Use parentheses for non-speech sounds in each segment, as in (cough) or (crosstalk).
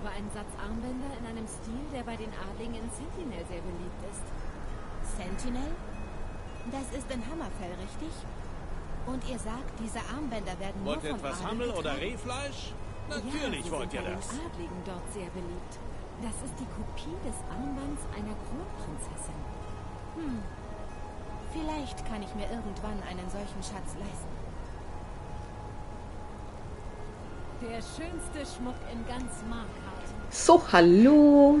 habe einen Satz Armbänder in einem Stil, der bei den Adligen in Sentinel sehr beliebt ist. Sentinel? Das ist in Hammerfell, richtig? Und ihr sagt, diese Armbänder werden Wollt nur ihr vom etwas Adel Hammel oder? Rehfleisch? ja, Natürlich sie wollt ihr bei den das. Adligen dort sehr beliebt. Das ist die Kopie des Armbands einer Kronprinzessin. Hm. Vielleicht kann ich mir irgendwann einen solchen Schatz leisten. Der schönste Schmuck in ganz Markart. So, hallo.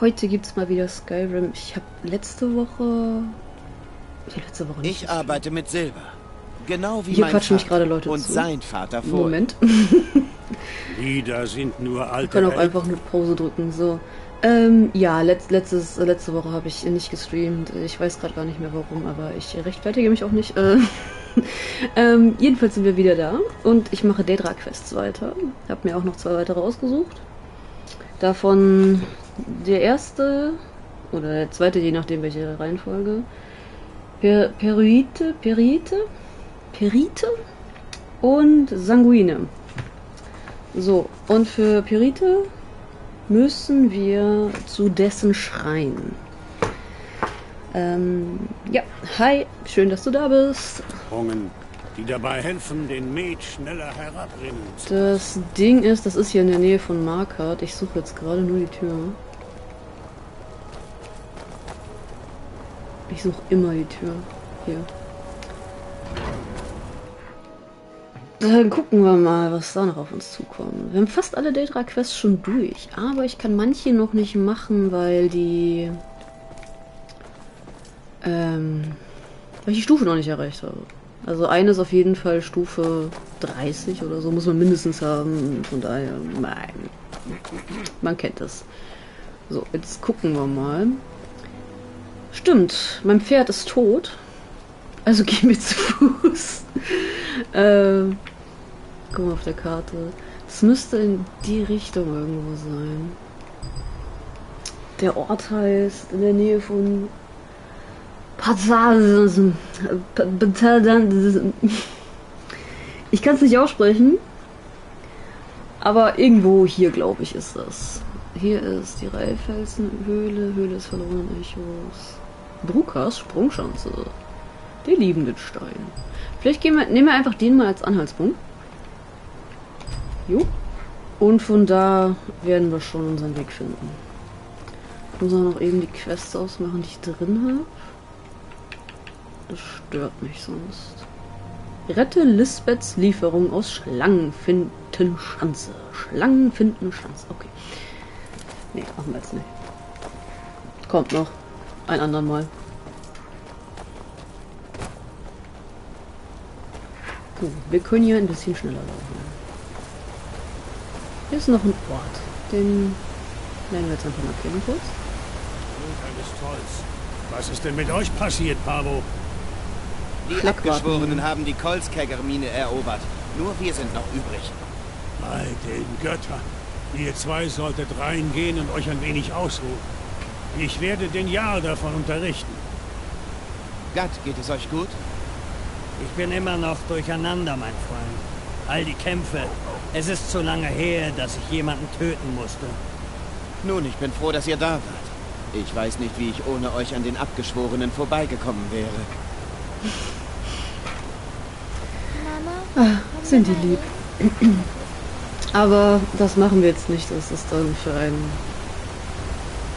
Heute gibt's mal wieder Skyrim. Ich habe letzte Woche. Die letzte Woche nicht. Ich arbeite mit Silber. Genau wie Hier mein quatschen mich Vater gerade Leute und zu. sein Vater vor. Moment. (laughs) Lieder sind nur Wir alte können auch Elben. einfach eine Pause drücken. So. Ähm, ja, letzt, letztes, letzte Woche habe ich nicht gestreamt. Ich weiß gerade gar nicht mehr warum, aber ich rechtfertige mich auch nicht. Äh, (laughs) ähm, jedenfalls sind wir wieder da und ich mache Daedra Quests weiter. Hab mir auch noch zwei weitere ausgesucht. Davon der erste oder der zweite, je nachdem welche Reihenfolge. Per Peruite, Perite, Perite und Sanguine. So, und für Perite müssen wir zu dessen Schrein. Ähm, ja, hi, schön, dass du da bist. Sprungen, die dabei helfen, den Met schneller herabrennen zu Das Ding ist, das ist hier in der Nähe von Markart. Ich suche jetzt gerade nur die Tür. Ich suche immer die Tür. Hier. Dann gucken wir mal, was da noch auf uns zukommt. Wir haben fast alle Daedra-Quests schon durch, aber ich kann manche noch nicht machen, weil die... Ähm, weil ich die Stufe noch nicht erreicht habe. Also eine ist auf jeden Fall Stufe 30 oder so, muss man mindestens haben. Von daher, nein. Man kennt das. So, jetzt gucken wir mal. Stimmt, mein Pferd ist tot. Also (laughs) gehen wir zu Fuß. ähm, guck mal auf der Karte. Es müsste in die Richtung irgendwo sein. Der Ort heißt in der Nähe von. Ich kann es nicht aussprechen. Aber irgendwo hier, glaube ich, ist das. Hier ist die Reiffelsenhöhle, Höhle des verlorenen Echos. Brukas Sprungschanze. Der liebenden Stein. Vielleicht gehen wir, nehmen wir einfach den mal als Anhaltspunkt. Jo. Und von da werden wir schon unseren Weg finden. Ich muss auch noch eben die Quests ausmachen, die ich drin habe. Das stört mich sonst. Rette Lisbeths Lieferung aus Schlangenfindenschanze. Schlangenfindenschanze. Okay. Nee, machen wir jetzt nicht. Kommt noch. Ein andern Mal. Gut, wir können hier ein bisschen schneller laufen. Hier ist noch ein Ort. Den werden wir jetzt einfach markieren kurz. Blut eines Trolls. Was ist denn mit euch passiert, Pavo? Die. Abgeschworenen haben die Kolskegger-Mine erobert. Nur wir sind noch übrig. Bei den Göttern. Ihr zwei solltet reingehen und euch ein wenig ausruhen. Ich werde den Jarl davon unterrichten. Gatt, geht es euch gut? Ich bin immer noch durcheinander, mein Freund. All die Kämpfe. Es ist zu lange her, dass ich jemanden töten musste. Nun, ich bin froh, dass ihr da wart. Ich weiß nicht, wie ich ohne euch an den Abgeschworenen vorbeigekommen wäre. Mama? Sind die lieb. Aber das machen wir jetzt nicht. Das ist dann für einen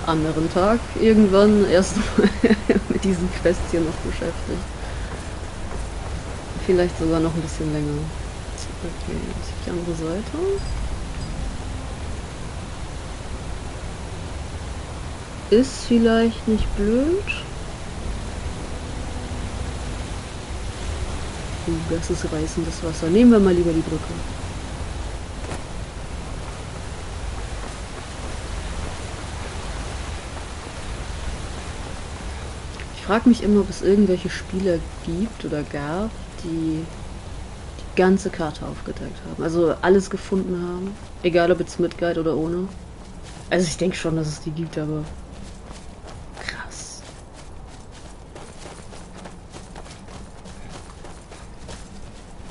anderen Tag irgendwann erstmal (laughs) mit diesen Quests hier noch beschäftigt. Vielleicht sogar noch ein bisschen länger. Okay, jetzt die andere Seite. Ist vielleicht nicht blöd. Uh, das ist reißendes Wasser. Nehmen wir mal lieber die Brücke. Ich frage mich immer, ob es irgendwelche Spieler gibt oder gab, die die ganze Karte aufgedeckt haben. Also alles gefunden haben. Egal ob jetzt mit Guide oder ohne. Also ich denke schon, dass es die gibt, aber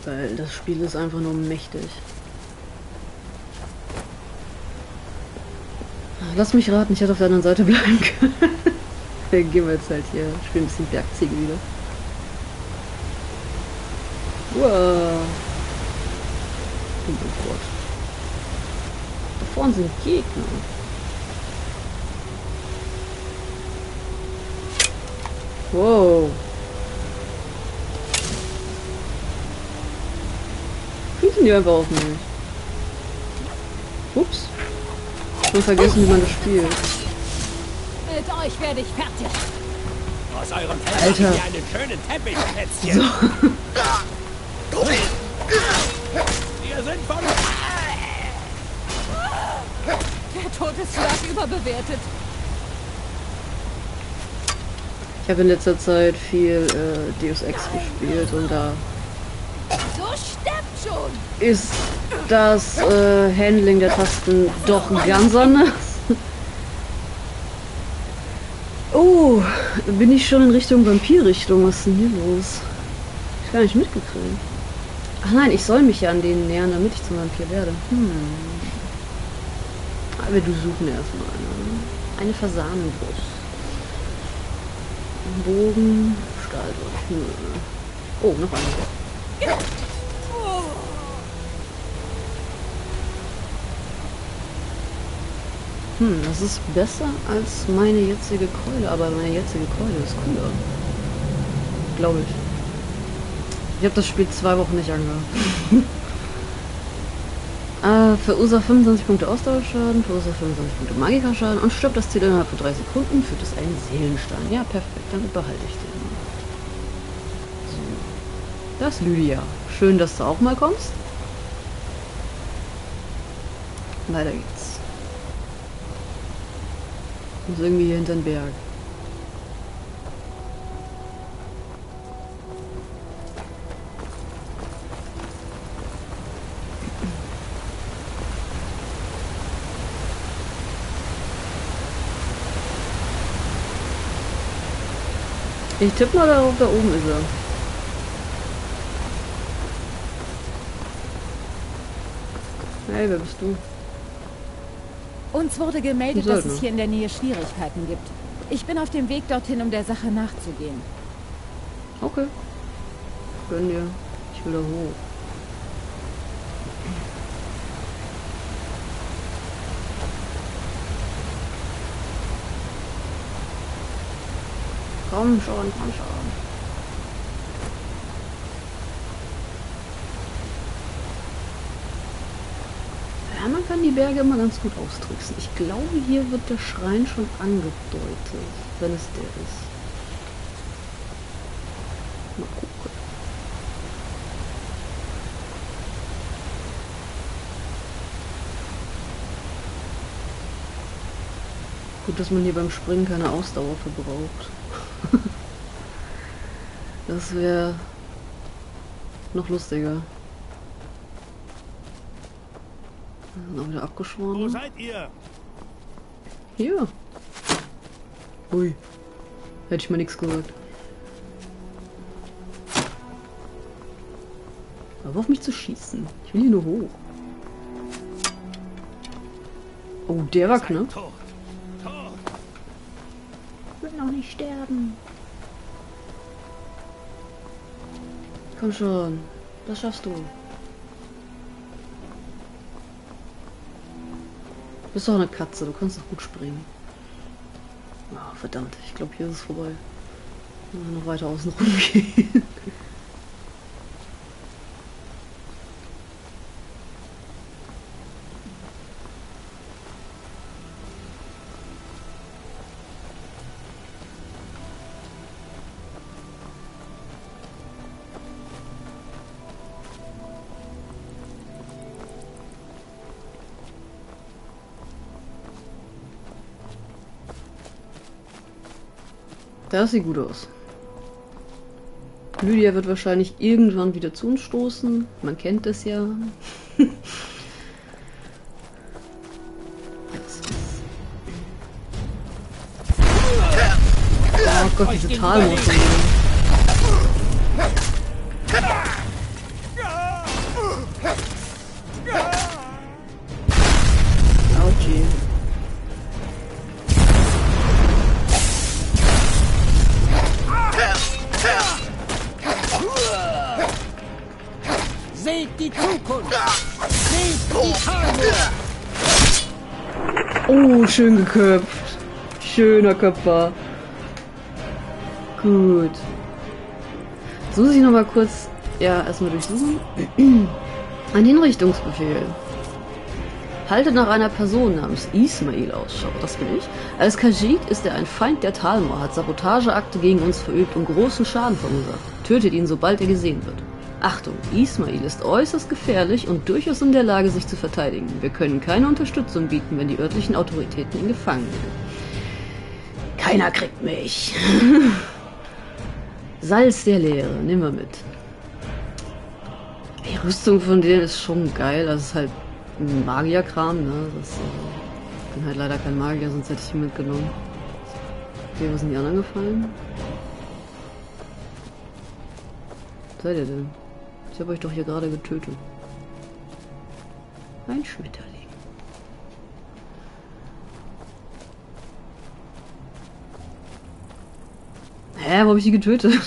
Weil das Spiel ist einfach nur mächtig. Lass mich raten, ich hätte auf der anderen Seite (laughs) bleiben können. Dann gehen wir jetzt halt hier. Spielen ein bisschen Bergziege wieder. Wow. Oh mein Gott. Da vorne sind Gegner. Wow. Die einfach auf mich. Ups. Schon vergessen, wie man das spielt. Mit euch werde ich fertig. Aus eurem Alter. Teller einen schönen Teppich, Schätzchen. Wir sind von... Der Todesschlag überbewertet. Ich habe in letzter Zeit viel äh, Deus Ex gespielt und da So. Ist das äh, Handling der Tasten doch ganz anders. (laughs) Oh, bin ich schon in Richtung Vampir-Richtung? Was ist denn hier los? Ich gar nicht mitgekriegt. Ach nein, ich soll mich ja an denen nähern, damit ich zum Vampir werde. Hm. Aber du suchen erstmal eine. Eine Fasanenbrust. Bogen, Stahldurch. Hm. Oh, noch eine. Hm, das ist besser als meine jetzige Keule, aber meine jetzige Keule ist cooler. Glaube ich. Ich habe das Spiel zwei Wochen nicht angehört. (laughs) äh, verursacht 25 Punkte Ausdauerschaden, verursacht 25 Punkte Magikerschaden und stirbt das Ziel innerhalb von drei Sekunden, führt es einen Seelenstein. Ja, perfekt, dann behalte ich den. So. Das ist Lydia. Schön, dass du auch mal kommst. Weiter geht's. Muss irgendwie hier hinter den Berg. Ich tippe mal darauf, da oben ist er. Hey, wer bist du? Uns wurde gemeldet, dass es hier in der Nähe Schwierigkeiten gibt. Ich bin auf dem Weg dorthin, um der Sache nachzugehen. Okay. Gönn dir. Ich will da hoch. Komm schon, komm schon. Man kann die Berge immer ganz gut austricksen. Ich glaube, hier wird der Schrein schon angedeutet, wenn es der ist. Mal gucken. Gut, dass man hier beim Springen keine Ausdauer verbraucht. (laughs) das wäre noch lustiger. Noch wieder Wo abgeschworen. seid ihr? Hier. Ui. Hätte ich mal nichts gesagt. Aber auf mich zu schießen. Ich will hier nur hoch. Oh, der war knapp. Tot. Tot. Ich will noch nicht sterben. Komm schon. Das schaffst du. Bist doch eine Katze. Du kannst doch gut springen. Ah, verdammt. Ich glaube, hier ist es vorbei. Noch weiter außen rum (laughs) Das sieht gut aus. Lydia wird wahrscheinlich irgendwann wieder zu uns stoßen. Man kennt es ja. (laughs) oh Gott, diese Talmotion. Schön geköpft. Schöner Köpfer. Gut. So sich noch mal kurz, ja, erstmal durchsuchen. Ein Hinrichtungsbefehl. Haltet nach einer Person namens Ismail Ausschau. Das bin ich. Als Kajit ist er ein Feind der Talmor, hat Sabotageakte gegen uns verübt und großen Schaden verursacht. Tötet ihn, sobald er gesehen wird. Achtung, Ismail ist äußerst gefährlich und durchaus in der Lage, sich zu verteidigen. Wir können keine Unterstützung bieten, wenn die örtlichen Autoritäten ihn gefangen nehmen. Keiner kriegt mich. (laughs) Salz der Leere, nehmen wir mit. Die Rüstung von denen ist schon geil. Das ist halt Magierkram, ne? Das, äh, ich bin halt leider kein Magier, sonst hätte ich ihn mitgenommen. Okay, was sind die anderen gefallen? Seid ihr denn? Ich habe euch doch hier gerade getötet. Ein Schmetterling. Hä, wo habe ich die getötet?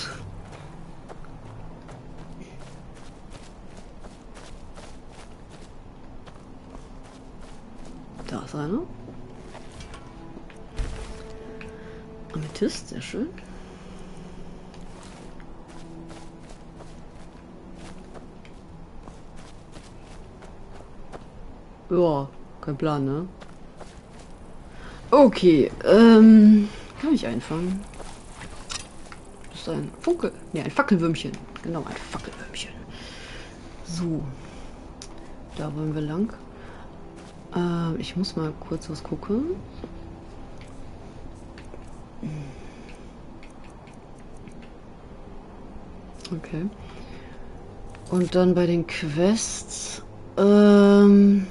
Da ist einer. Amethyst, sehr schön. Ja, kein Plan, ne? Okay, ähm, kann ich einfangen? Das ist ein Funke, ne, ein Fackelwürmchen. Genau, ein Fackelwürmchen. So, da wollen wir lang. Äh, ich muss mal kurz was gucken. Okay. Und dann bei den Quests. Ähm.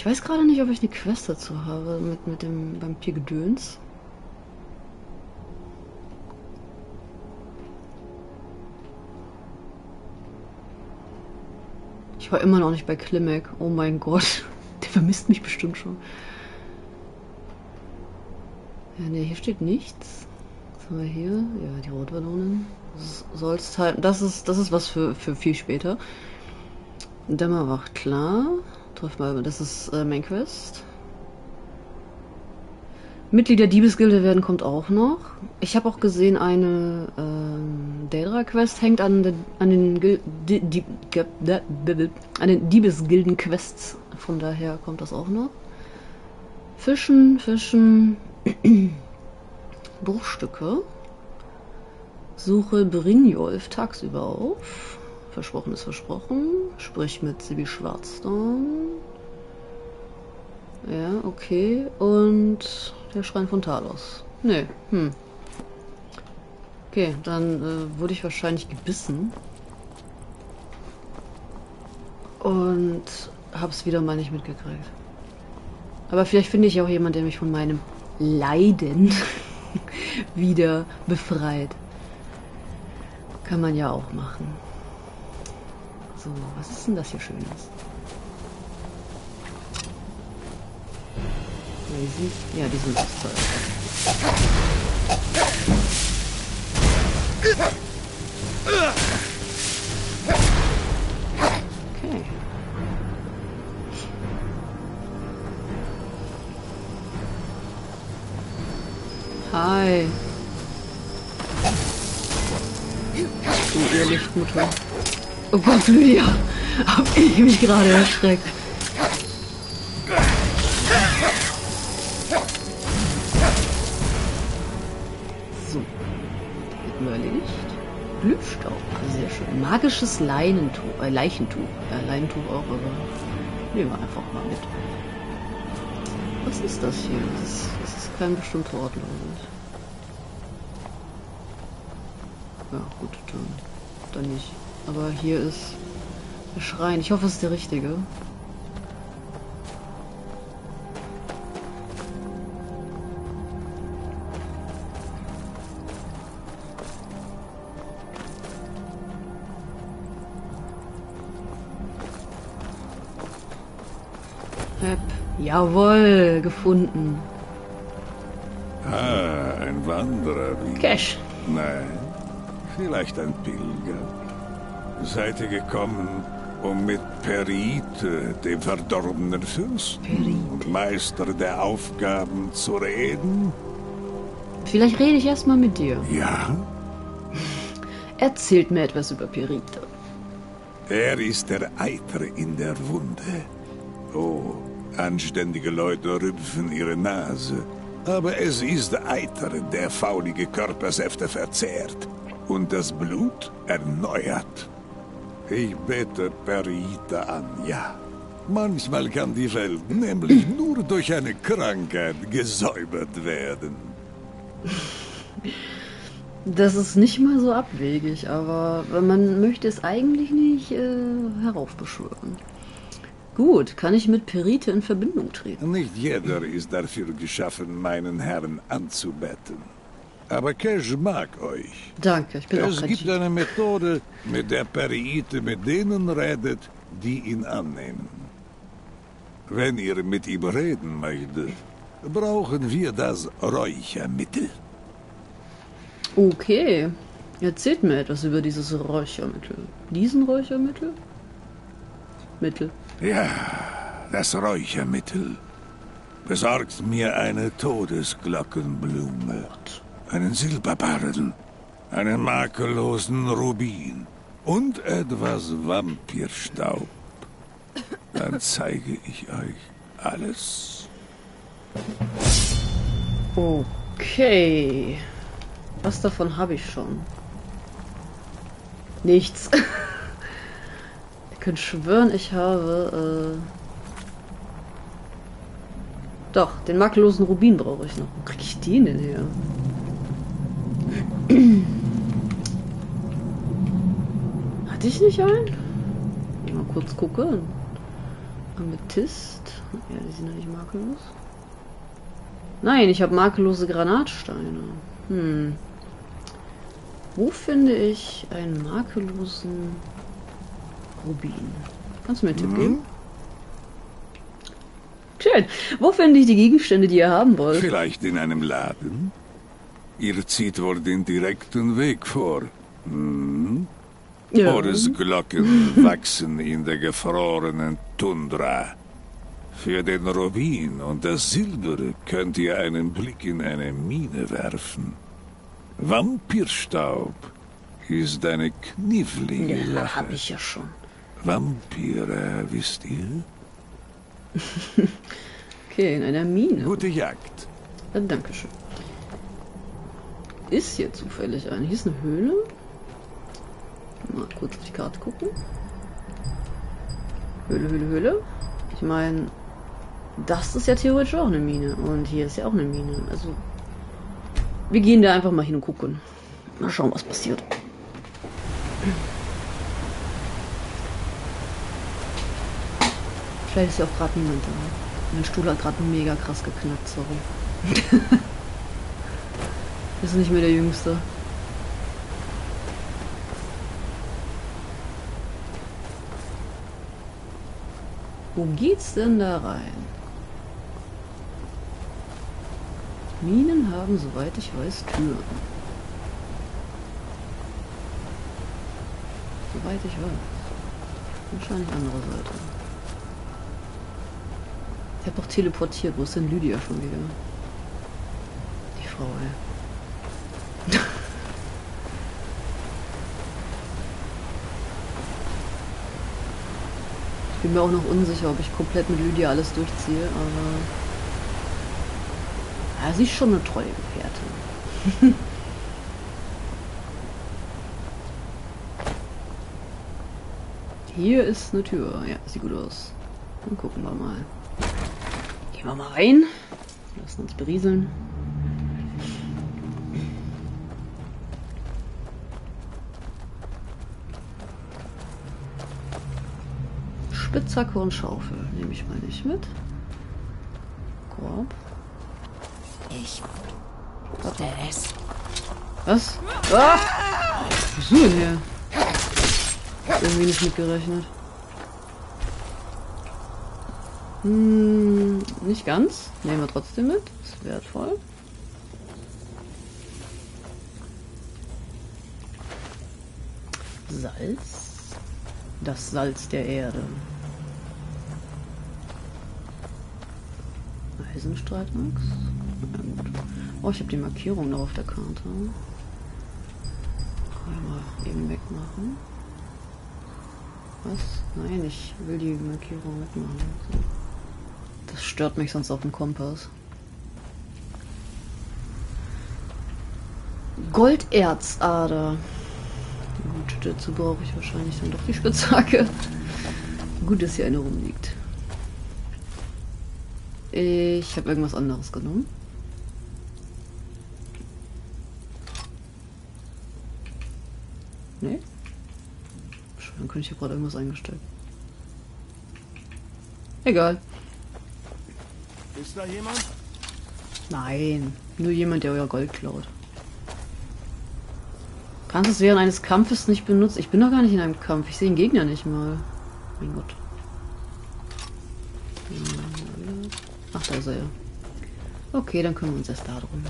Ich weiß gerade nicht, ob ich eine Quest dazu habe mit, mit dem Vampir-Gedöns. Ich war immer noch nicht bei Klimek. Oh mein Gott. (laughs) Der vermisst mich bestimmt schon. Ja, ne, hier steht nichts. Was haben wir hier? Ja, die Rotballonen. Sollst halt. Das ist, das ist was für, für viel später. Dämmerwacht, klar. Mal, das ist äh, Main Quest. Mitglied der Diebesgilde werden kommt auch noch. Ich habe auch gesehen, eine ähm, Daedra-Quest hängt an den, an den, Gil die, die, an den Diebesgilden-Quests. Von daher kommt das auch noch. Fischen, Fischen, (clears throat) Bruchstücke. Suche Brynjolf tagsüber auf. Versprochen ist versprochen. Sprich mit Sibyl Schwarzdorn. Ja, okay. Und der Schrein von Talos. Nee, hm. Okay, dann äh, wurde ich wahrscheinlich gebissen. Und hab's wieder mal nicht mitgekriegt. Aber vielleicht finde ich auch jemand, der mich von meinem Leiden (laughs) wieder befreit. Kann man ja auch machen. So, was ist denn das hier Schönes? Sind, ja, die sind aus Zeug. Okay. Hi. Oh Gott, Lydia. Hab ich mich gerade erschreckt. So. Hätten wir erledigt. Blühstaub. Sehr schön. Magisches Leinentuch. Äh, Leichentuch. Äh, Leinentuch auch, aber nehmen wir einfach mal mit. Was ist das hier? Das ist, das ist kein bestimmter Ort, glaube ich. Ja, gut, dann, dann nicht. Aber hier ist der Schrein. Ich hoffe, es ist der richtige. Hep. Jawohl, gefunden. Ah, ein Wanderer. Cash. Nein, vielleicht ein Pilger. Seid ihr gekommen, Um mit Perite, dem verdorbenen Fürsten und Meister der Aufgaben, zu reden? Vielleicht rede ich erstmal mit dir. Ja, Erzählt mir etwas über Perito. er ist der Eiter in der Wunde. Oh, anständige Leute rümpfen ihre Nase. Aber es ist Eiter, der faulige Körpersäfte verzehrt und das Blut erneuert. Ich bete Perite an, ja. Manchmal kann die Welt nämlich (laughs) nur durch eine Krankheit gesäubert werden. Das ist nicht mal so abwegig, aber man möchte es eigentlich nicht äh, heraufbeschwören. Gut, kann ich mit Perite in Verbindung treten? Nicht jeder ist dafür geschaffen, meinen Herrn anzubetten. Aber Cash mag euch. Danke, ich bin auch Es gibt eine Methode, mit der Periite mit denen redet, die ihn annehmen. Wenn ihr mit ihm reden möchtet, brauchen wir das Räuchermittel. Okay, erzählt mir etwas über dieses Räuchermittel. Diesen Räuchermittel? Mittel. Ja, das Räuchermittel. Besorgt mir eine Todesglockenblume, einen Silberbarren, einen makellosen Rubin und etwas Vampirstaub. Dann zeige ich euch alles. Okay. Was davon habe ich schon? Nichts. (laughs) Ihr könnt schwören, ich habe. Äh... Doch, den makellosen Rubin brauche ich noch. Wo krieg ich den denn her? Hatte ich nicht einen? Mal kurz gucken. Amethyst. Ja, die sind ja nicht makellos. Nein, ich habe makellose Granatsteine. Hm. Wo finde ich einen makellosen Rubin? Kannst du mir einen Tipp geben? Schön. Wo finde ich die Gegenstände, die ihr haben wollt? Vielleicht in einem Laden? Ihr zieht wohl den direkten Weg vor. Hm? Ja. Glocken (laughs) wachsen in der gefrorenen Tundra. Für den Rubin und das Silber könnt ihr einen Blick in eine Mine werfen. Vampirstaub ist eine knifflige Ja, Sache. habe ich ja schon. Vampire, wisst ihr? (laughs) Okay, in einer Mine. Gute Jagd. Ja, Dankeschön. Ist hier zufällig eine? Hier ist eine Höhle. Mal kurz auf die Karte gucken. Höhle, Höhle, Höhle. Ich meine, das ist ja theoretisch auch eine Mine. Und hier ist ja auch eine Mine. Also, wir gehen da einfach mal hin und gucken. Mal schauen, was passiert. Vielleicht ist ja auch gerade niemand da. Mein Stuhl hat gerade mega krass geknackt, sorry. (laughs) ist nicht mehr der Jüngste. Wo geht's denn da rein? Minen haben, soweit ich weiß, Türen. Soweit ich weiß. Wahrscheinlich andere Seite. Ich hab doch teleportiert. Wo ist denn Lydia schon wieder? Die Frau, ey. Ich bin mir auch noch unsicher, ob ich komplett mit Lydia alles durchziehe, aber. Ja, sie ist schon eine treue Gefährtin. (laughs) Hier ist eine Tür. Ja, sieht gut aus. Dann gucken wir mal. Gehen wir mal rein. Lassen uns berieseln. Spitzhacke und Schaufel nehme ich mal nicht mit. Korb. Ich Warte. es. Was? Ah! Wo bist du denn her? Irgendwie nicht mitgerechnet. Hm, nicht ganz. Nehmen wir trotzdem mit. Ist wertvoll. Salz. Das Salz der Erde. Eisenstreitachs. Ja, gut. Oh, ich habe die Markierung noch auf der Karte. Mal eben wegmachen. Was? Nein, ich will die Markierung wegmachen. Das stört mich sonst auf dem Kompass. Golderzader. Gut, dazu brauche ich wahrscheinlich dann doch die Spitzhacke. Gut, dass hier eine rumliegt. Ich habe irgendwas anderes genommen. Nee? Dann könnte ich hier gerade irgendwas eingestellt. Egal. Ist da jemand? Nein, nur jemand, der euer Gold klaut. Kannst es während eines Kampfes nicht benutzen. Ich bin doch gar nicht in einem Kampf. Ich sehe den Gegner nicht mal. Mein Gott. Ach, da ist er ja. Okay, dann kümmern wir uns erst darum.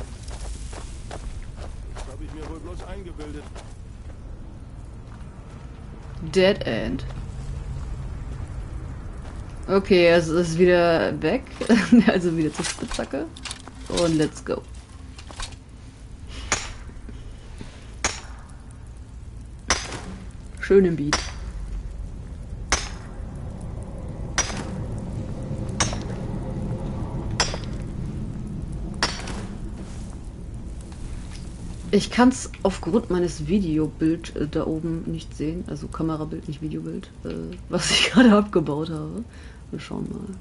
Das habe ich mir wohl bloß eingebildet. Dead End. Okay, es ist wieder weg. (laughs) also wieder zur Spitzhacke. Und let's go. Schön im Beat. Ich kann es aufgrund meines Videobild äh, da oben nicht sehen, also Kamerabild, nicht Videobild, äh, was ich (laughs) gerade abgebaut habe. Wir schauen mal.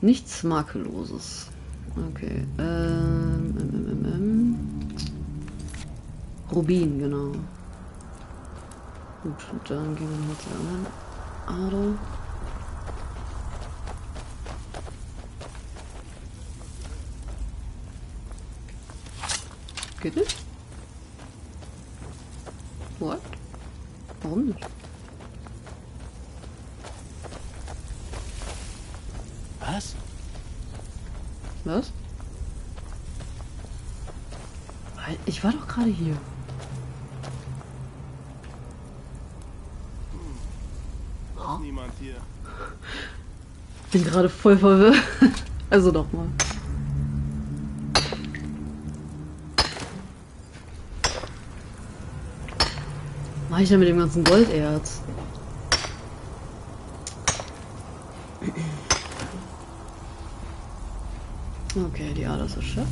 Nichts Makelloses. Okay. Ähm, ähm, ähm, ähm. Rubin, genau. Gut, dann gehen wir nochmal zu der anderen Ader. Geht nicht? What? Warum nicht? Was? Was? Ich war doch gerade hier. Ist niemand hier. Bin gerade voll verwirrt. (laughs) Also nochmal. Mach ich denn mit dem ganzen Golderz? Okay, die Ader ist erschöpft.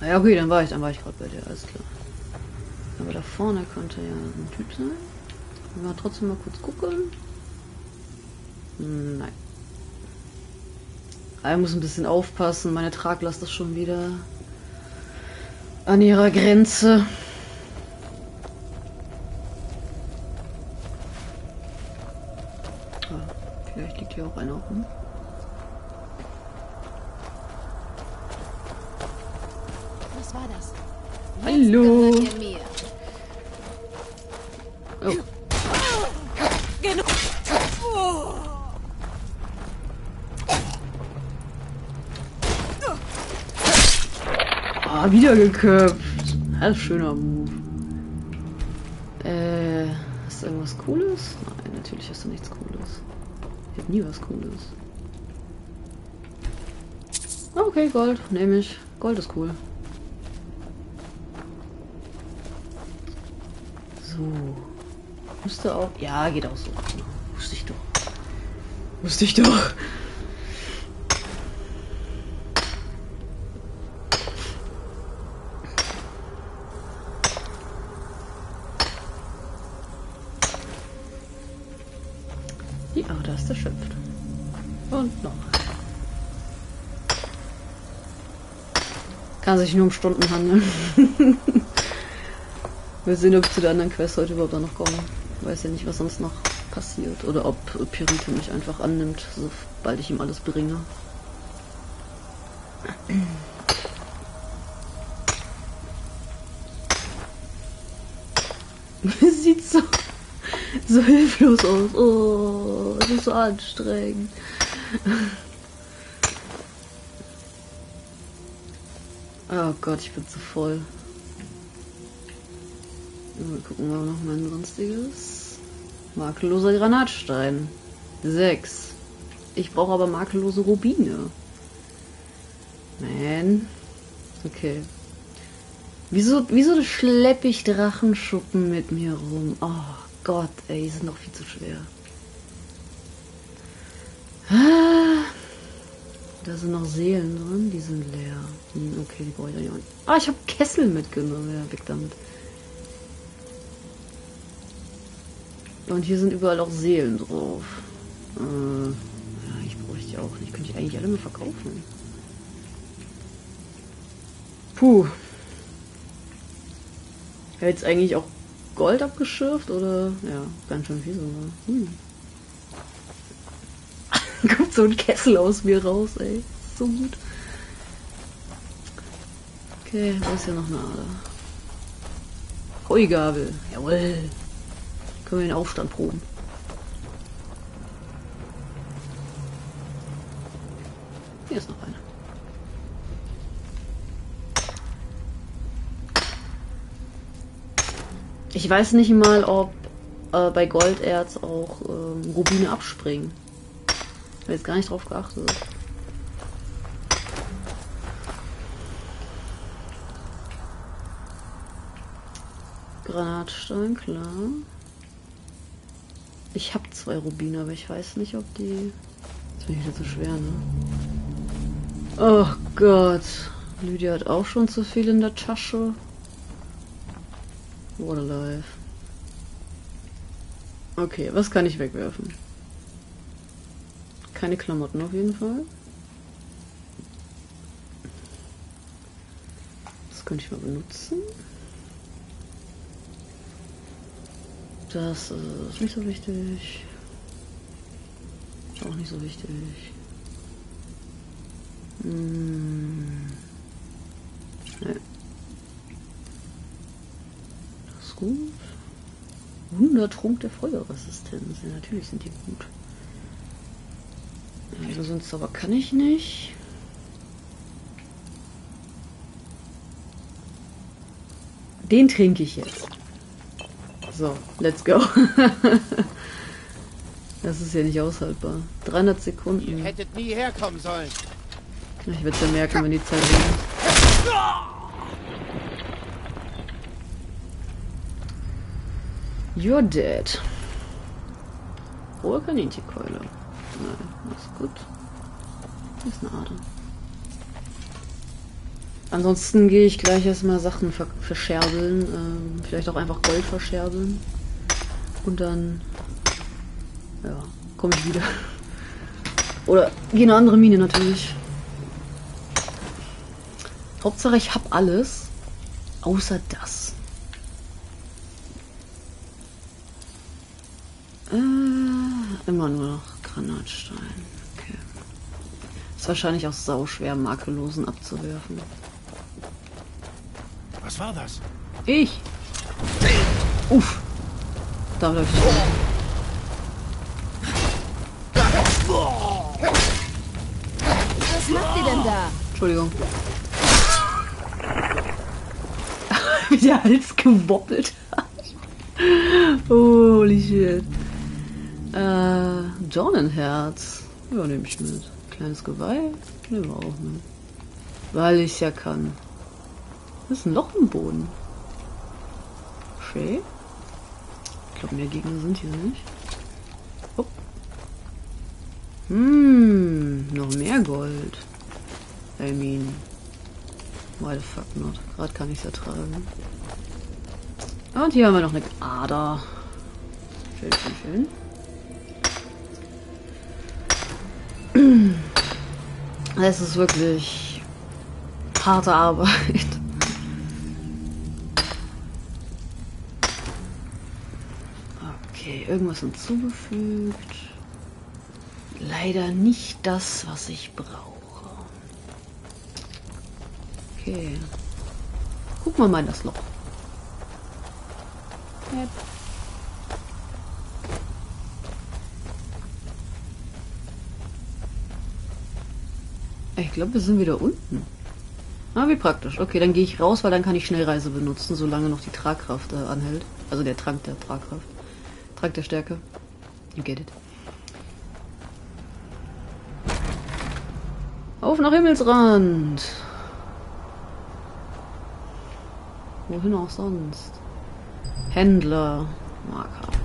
Ah ja, okay, dann war ich, dann war ich gerade bei dir, alles klar. Aber da vorne könnte ja ein Typ sein. Wir trotzdem mal kurz gucken. Nein. Ich muss ein bisschen aufpassen, meine Traglast ist schon wieder an ihrer Grenze. Ah, vielleicht liegt hier auch einer rum. Ah, wieder geköpft. Das ist schöner Move. Äh, du irgendwas Cooles? Nein, natürlich hast du nichts Cooles. Ich hab nie was Cooles. Ah, Okay, Gold, nehme ich. Gold ist cool. So. Müsste auch. Ja, geht auch so. Wusste ich doch. Wusste ich doch. Kann sich nur um Stunden handeln. (laughs) Wir sehen, ob ich zu der anderen Quest heute überhaupt noch komme. Weiß ja nicht, was sonst noch passiert. Oder ob Pirite mich einfach annimmt, sobald ich ihm alles bringe. (laughs) Sieht so, so hilflos aus. Oh, das ist so anstrengend. Oh Gott, ich bin zu voll. Mal gucken wir noch mein sonstiges. Makelloser Granatstein. Sechs. Ich brauche aber makellose Rubine. Man. Okay. Wieso, wieso schleppe ich Drachenschuppen mit mir rum? Oh Gott, ey, die sind noch viel zu schwer. Da sind noch Seelen drin, die sind leer. Hm, okay, die brauche ich nicht. Ah, ich habe Kessel mitgenommen. Ja, weg damit. Und hier sind überall auch Seelen drauf. Äh, ja, ich brauche die auch nicht. Könnte ich eigentlich alle mal verkaufen. Puh. Wäre jetzt eigentlich auch Gold abgeschürft oder? Ja, ganz schön viel sogar. Hm. (laughs) Kommt so ein Kessel aus mir raus, ey. So gut. Okay, da ist ja noch eine Ader. Heugabel. Jawohl. Können wir den Aufstand proben. Hier ist noch eine. Ich weiß nicht mal, ob äh, bei Golderz auch ähm, Rubine abspringen. Habe jetzt gar nicht drauf geachtet. Granatstein, klar. Ich habe zwei Rubine, aber ich weiß nicht, ob die. Das finde ich wieder zu schwer, ne? Oh Gott. Lydia hat auch schon zu viel in der Tasche. What alive. Okay, was kann ich wegwerfen? Keine Klamotten auf jeden Fall. Das könnte ich mal benutzen. Das ist nicht so wichtig. Ist auch nicht so wichtig. Hm. Nee. Das ist gut. Wundertrunk der Feuerresistenz. Ja, natürlich sind die gut. Also sonst aber kann ich nicht. Den trinke ich jetzt. So, let's go. (laughs) das ist ja nicht aushaltbar. 300 Sekunden. Hättet nie herkommen sollen. Ich werde es ja merken, wenn die Zeit ist. You're dead. Hohe Kaninchenkeule. Das ist gut. Das ist eine Ader. Ansonsten gehe ich gleich erstmal Sachen ver verscherbeln. Ähm, vielleicht auch einfach Gold verscherbeln. Und dann. Ja, komme ich wieder. (laughs) Oder gehe eine andere Mine natürlich. Hauptsache ich habe alles. Außer das. Äh, immer nur noch Granatstein. Okay. Ist wahrscheinlich auch sau schwer, makellosen abzuwerfen. Was war das? Ich. Uff. Da läuft es. Was macht ihr denn da? Entschuldigung. (laughs) Wie der Hals gewobbelt hat. Holy shit. Äh, Dornenherz. Ja, nehme ich mit. Kleines Geweih. Nehmen wir auch mit. Weil ich ja kann. Das ist ein Loch im Boden. Schön. Ich glaube, mehr Gegner sind hier nicht. Hopp. Hm, noch mehr Gold. I mean, why the fuck not? Gerade kann ich es ertragen. Und hier haben wir noch eine Ader. Schön, schön, schön. Es ist wirklich harte Arbeit. Okay, irgendwas hinzugefügt. Leider nicht das, was ich brauche. Okay. Gucken wir mal in das Loch. Yep. Ich glaube, wir sind wieder unten. Ah, wie praktisch. Okay, dann gehe ich raus, weil dann kann ich Schnellreise benutzen, solange noch die Tragkraft äh, anhält. Also der Trank der Tragkraft. Trank der Stärke. You get it. Auf nach Himmelsrand! Wohin auch sonst? Händler. Markart.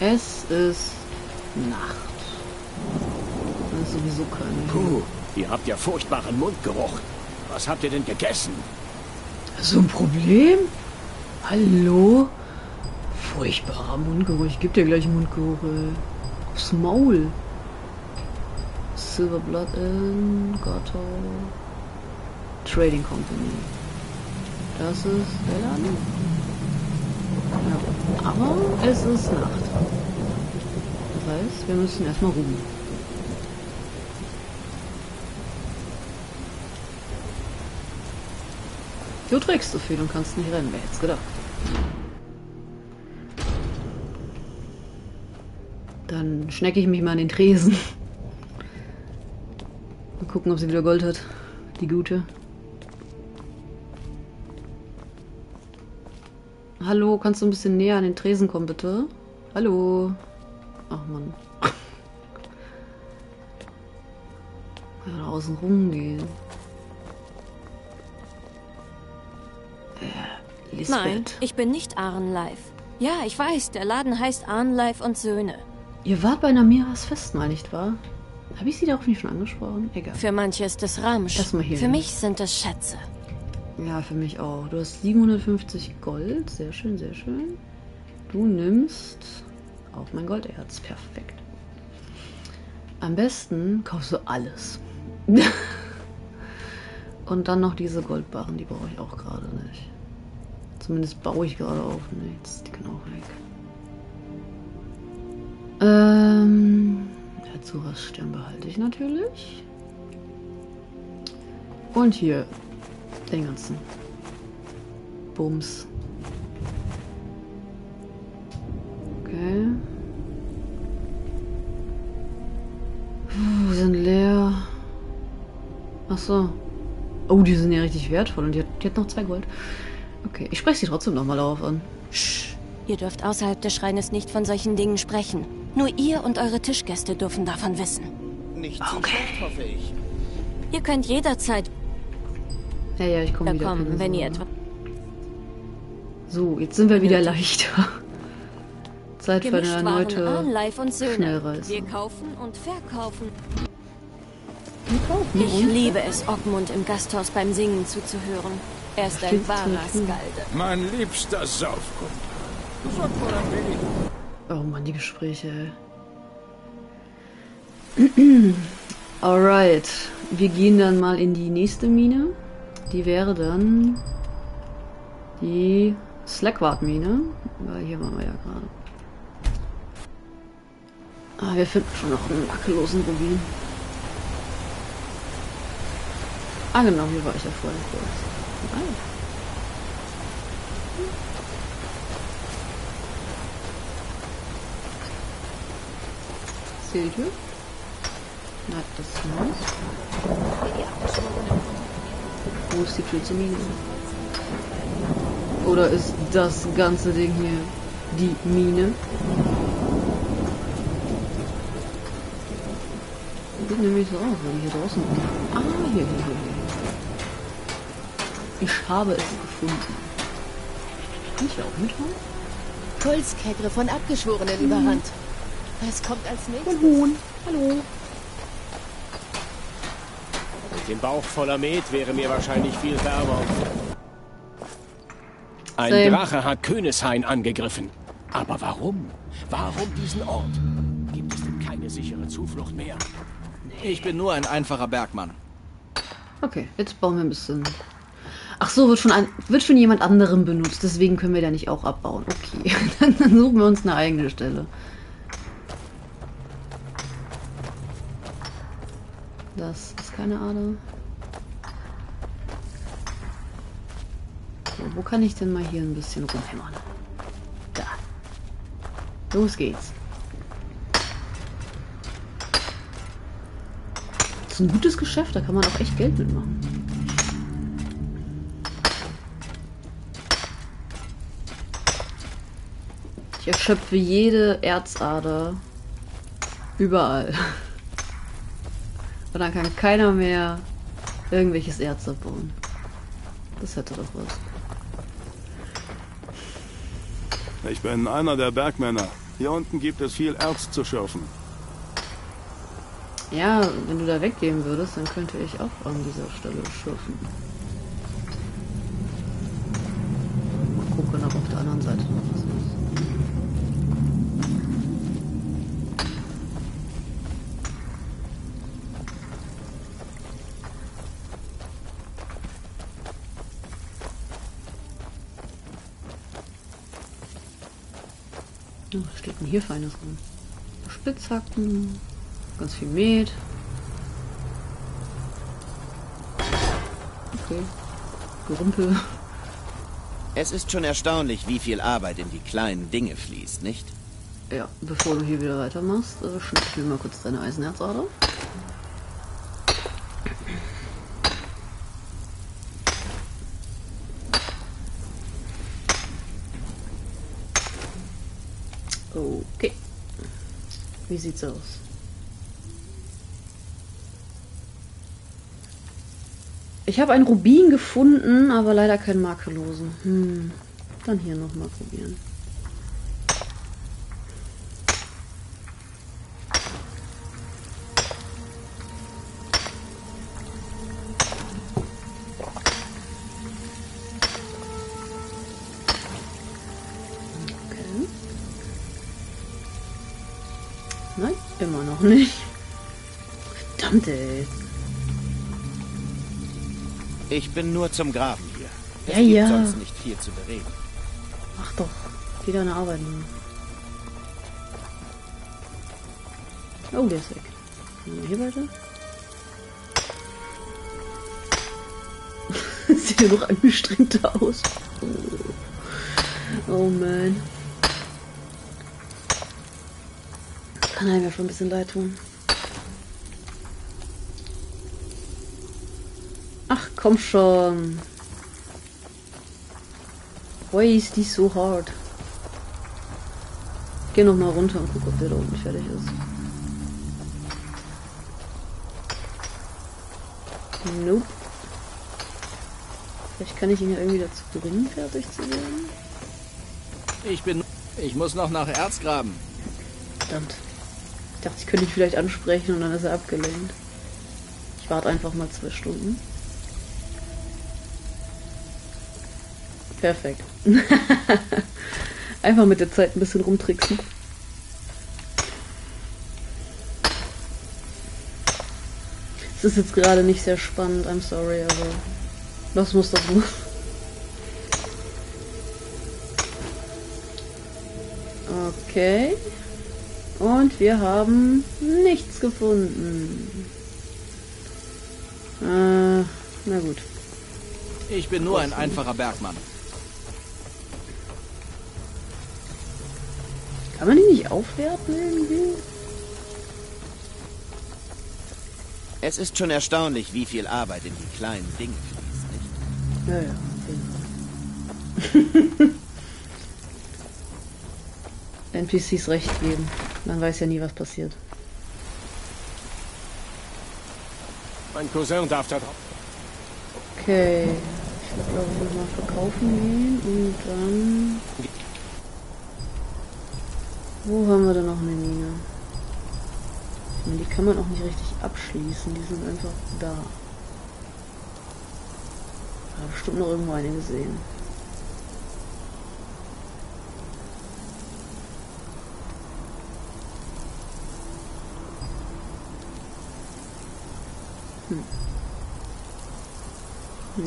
Es ist Nacht. Das ist sowieso keine. Puh, ihr habt ja furchtbaren Mundgeruch. Was habt ihr denn gegessen? So ein Problem? Hallo? Furchtbarer Mundgeruch. Ich geb dir gleich Mundgeruch, ey. Aufs Maul. Silverblood in Gato. Trading Company. Das ist der Laden. Aber es ist Nacht. Das heißt, wir müssen erstmal ruhen. Du trägst so viel und kannst nicht rennen, wer hätte gedacht. Dann schnecke ich mich mal an den Tresen. Mal gucken, ob sie wieder Gold hat. Die gute. Hallo, kannst du ein bisschen näher an den Tresen kommen, bitte? Hallo. Ach (laughs) man. Ja, da außen rumgehen. Äh, Lisbeth. Nein, ich bin nicht Arnleif. Ja, ich weiß, der Laden heißt Arnleif und Söhne. Ihr wart bei Namiras Festmahl, nicht wahr? Habe ich sie darauf nicht schon angesprochen? Egal. Für manche ist es Ramsch. Für mich sind es Schätze. Ja, für mich auch. Du hast 750 Gold. Sehr schön, sehr schön. Du nimmst auch mein Golderz. Perfekt. Am besten kaufst du alles. (laughs) Und dann noch diese Goldbarren, die brauche ich auch gerade nicht. Zumindest baue ich gerade auf nichts. Die können auch weg. Ähm, Azuras Stern behalte ich natürlich. Und hier den ganzen Bums. Okay. Puh, sind leer. Ach so. Oh, die sind ja richtig wertvoll und die hat, die hat noch zwei Gold. Okay, ich spreche sie trotzdem nochmal auf an. Sch. Ihr dürft außerhalb des Schreines nicht von solchen Dingen sprechen. Nur ihr und eure Tischgäste dürfen davon wissen. Nicht zu schlecht, hoffe ich. Ihr könnt jederzeit Ja, ja, ich komme wieder. keine wenn ihr etwa... So, jetzt sind wir wieder leichter. (laughs) Zeit für eine erneute. Schnellreise. Wir kaufen und verkaufen. kaufen Ich und- liebe es, Ogmund im Gasthaus beim Singen zuzuhören. Er ist ein wahrer. Skalde. Mein liebster Saufkunde. Sag mal ein wenig. Oh Mann, die Gespräche. ey. (clears throat) Alright, wir gehen dann mal in die nächste Mine. Die wäre dann die Slackwart-Mine. Weil hier waren wir ja gerade. Ah, wir finden schon noch einen makellosen Rubin. Ah genau, hier war ich ja vorhin kurz. Ah. Die Tür? Nein, das ein Haus. Wo ist die Tür zur Mine? Oder ist das ganze Ding hier die Mine? Sieht nämlich so aus, wenn ich hier draußen bin. Ah, hier, hier, hier, hier. Ich habe es gefunden. Kann ich hier auch mithauen? Pulskegre von Abgeschworenen überrannt. Was kommt als nächstes? Huhn. Hallo. Mit dem Bauch voller Met wäre mir wahrscheinlich viel wärmer. Ein Same. Drache hat Könishain angegriffen. Aber warum? Warum diesen Ort? Gibt es denn keine sichere Zuflucht mehr? Ich bin nur ein einfacher Bergmann. Okay, jetzt bauen wir ein bisschen. Ach so, wird von, ein, wird von jemand anderem benutzt, deswegen können wir da nicht auch abbauen. Okay, (laughs) dann suchen wir uns eine eigene Stelle. Das ist keine Ahnung. So, wo kann ich denn mal hier ein bisschen rumhämmern? Da. Los geht's. Das ist ein gutes Geschäft, da kann man auch echt Geld mitmachen. Ich erschöpfe jede Erzader. Überall. (laughs) Und dann kann keiner mehr irgendwelches Erz abbauen. Das hätte doch was. Ich bin einer der Bergmänner. Hier unten gibt es viel Erz zu schürfen. Ja, wenn du da weggehen würdest, dann könnte ich auch an dieser Stelle schürfen. Hier Feines rum? Spitzhacken, ganz viel Met. Okay. Gerümpel. Es ist schon erstaunlich, wie viel Arbeit in die kleinen Dinge fließt, nicht? Ja, bevor du hier wieder weitermachst, äh, mir mal kurz deine Eisenerzader. Okay. Wie sieht's aus? Ich habe ein Rubin gefunden, aber leider keinen makellosen. Hm. Dann hier nochmal probieren. Noch nicht. Verdammt, ey. Ich bin nur zum Graben hier. Es Ja, gibt ja. sonst nicht viel zu bereden. Mach doch. Geh deine Arbeit nach. Oh, der ist weg. Gehen wir Hier weiter. (laughs) Sieht ja noch angestrengter aus. Oh, oh man. Kann einem ja schon ein bisschen leid tun. Ach, komm schon. Why is this so hard? Geh noch mal runter und guck, ob der da oben fertig ist. Nope. Vielleicht kann ich ihn ja irgendwie dazu bringen, fertig zu werden. Ich bin... Ich muss noch nach Erz graben. Verdammt. Ich dachte, ich könnte ihn vielleicht ansprechen und dann ist er abgelenkt. Ich warte einfach mal zwei Stunden. Perfekt. (laughs) einfach mit der Zeit ein bisschen rumtricksen. Es ist jetzt gerade nicht sehr spannend, I'm sorry, aber was muss das muss. Okay. Und wir haben nichts gefunden. Äh, na gut. Ich bin nur ein einfacher Bergmann. Kann man die nicht aufwerten irgendwie? Es ist schon erstaunlich, wie viel Arbeit in die kleinen Dinge fließt, nicht? Ja, ja, auf jeden Fall. NPCs recht geben. Man weiß ja nie, was passiert. Mein Cousin darf da drauf. Okay. Ich glaube ich, nochmal verkaufen gehen und dann. Wo haben wir denn noch eine Mine? Ich meine, die kann man auch nicht richtig abschließen. Die sind einfach da. Ich habe bestimmt noch irgendwo eine gesehen. Hm.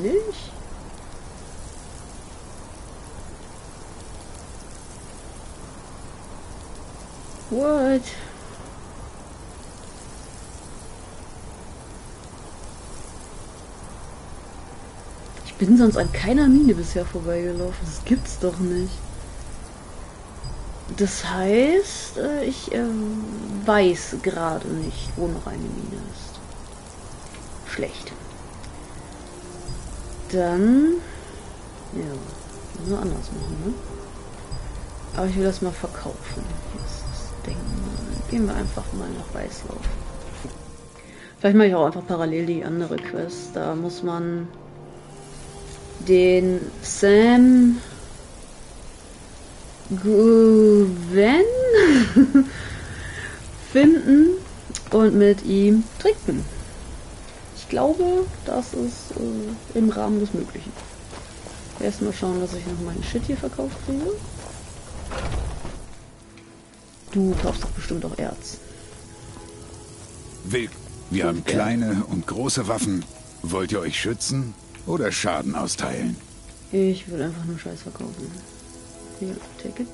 Nicht? What? Ich bin sonst an keiner Mine bisher vorbeigelaufen. Das gibt's doch nicht. Das heißt, äh, ich ähm, weiß gerade nicht, wo noch eine Mine ist. schlecht. Dann, ja, müssen wir anders machen, ne? Aber ich will das mal verkaufen. Gehen wir einfach mal nach Weißlauf. Vielleicht mache ich auch einfach parallel die andere Quest. Da muss man den Sam Gwen (laughs) finden und mit ihm trinken. Ich glaube, das ist äh, im Rahmen des Möglichen. Erstmal schauen, dass ich noch meinen Shit hier verkauft kriege. Du kaufst doch bestimmt auch Erz. Will wir haben kleine und große Waffen. Wollt ihr euch schützen oder Schaden austeilen? Ich will einfach nur Scheiß verkaufen. Hier, Ticket.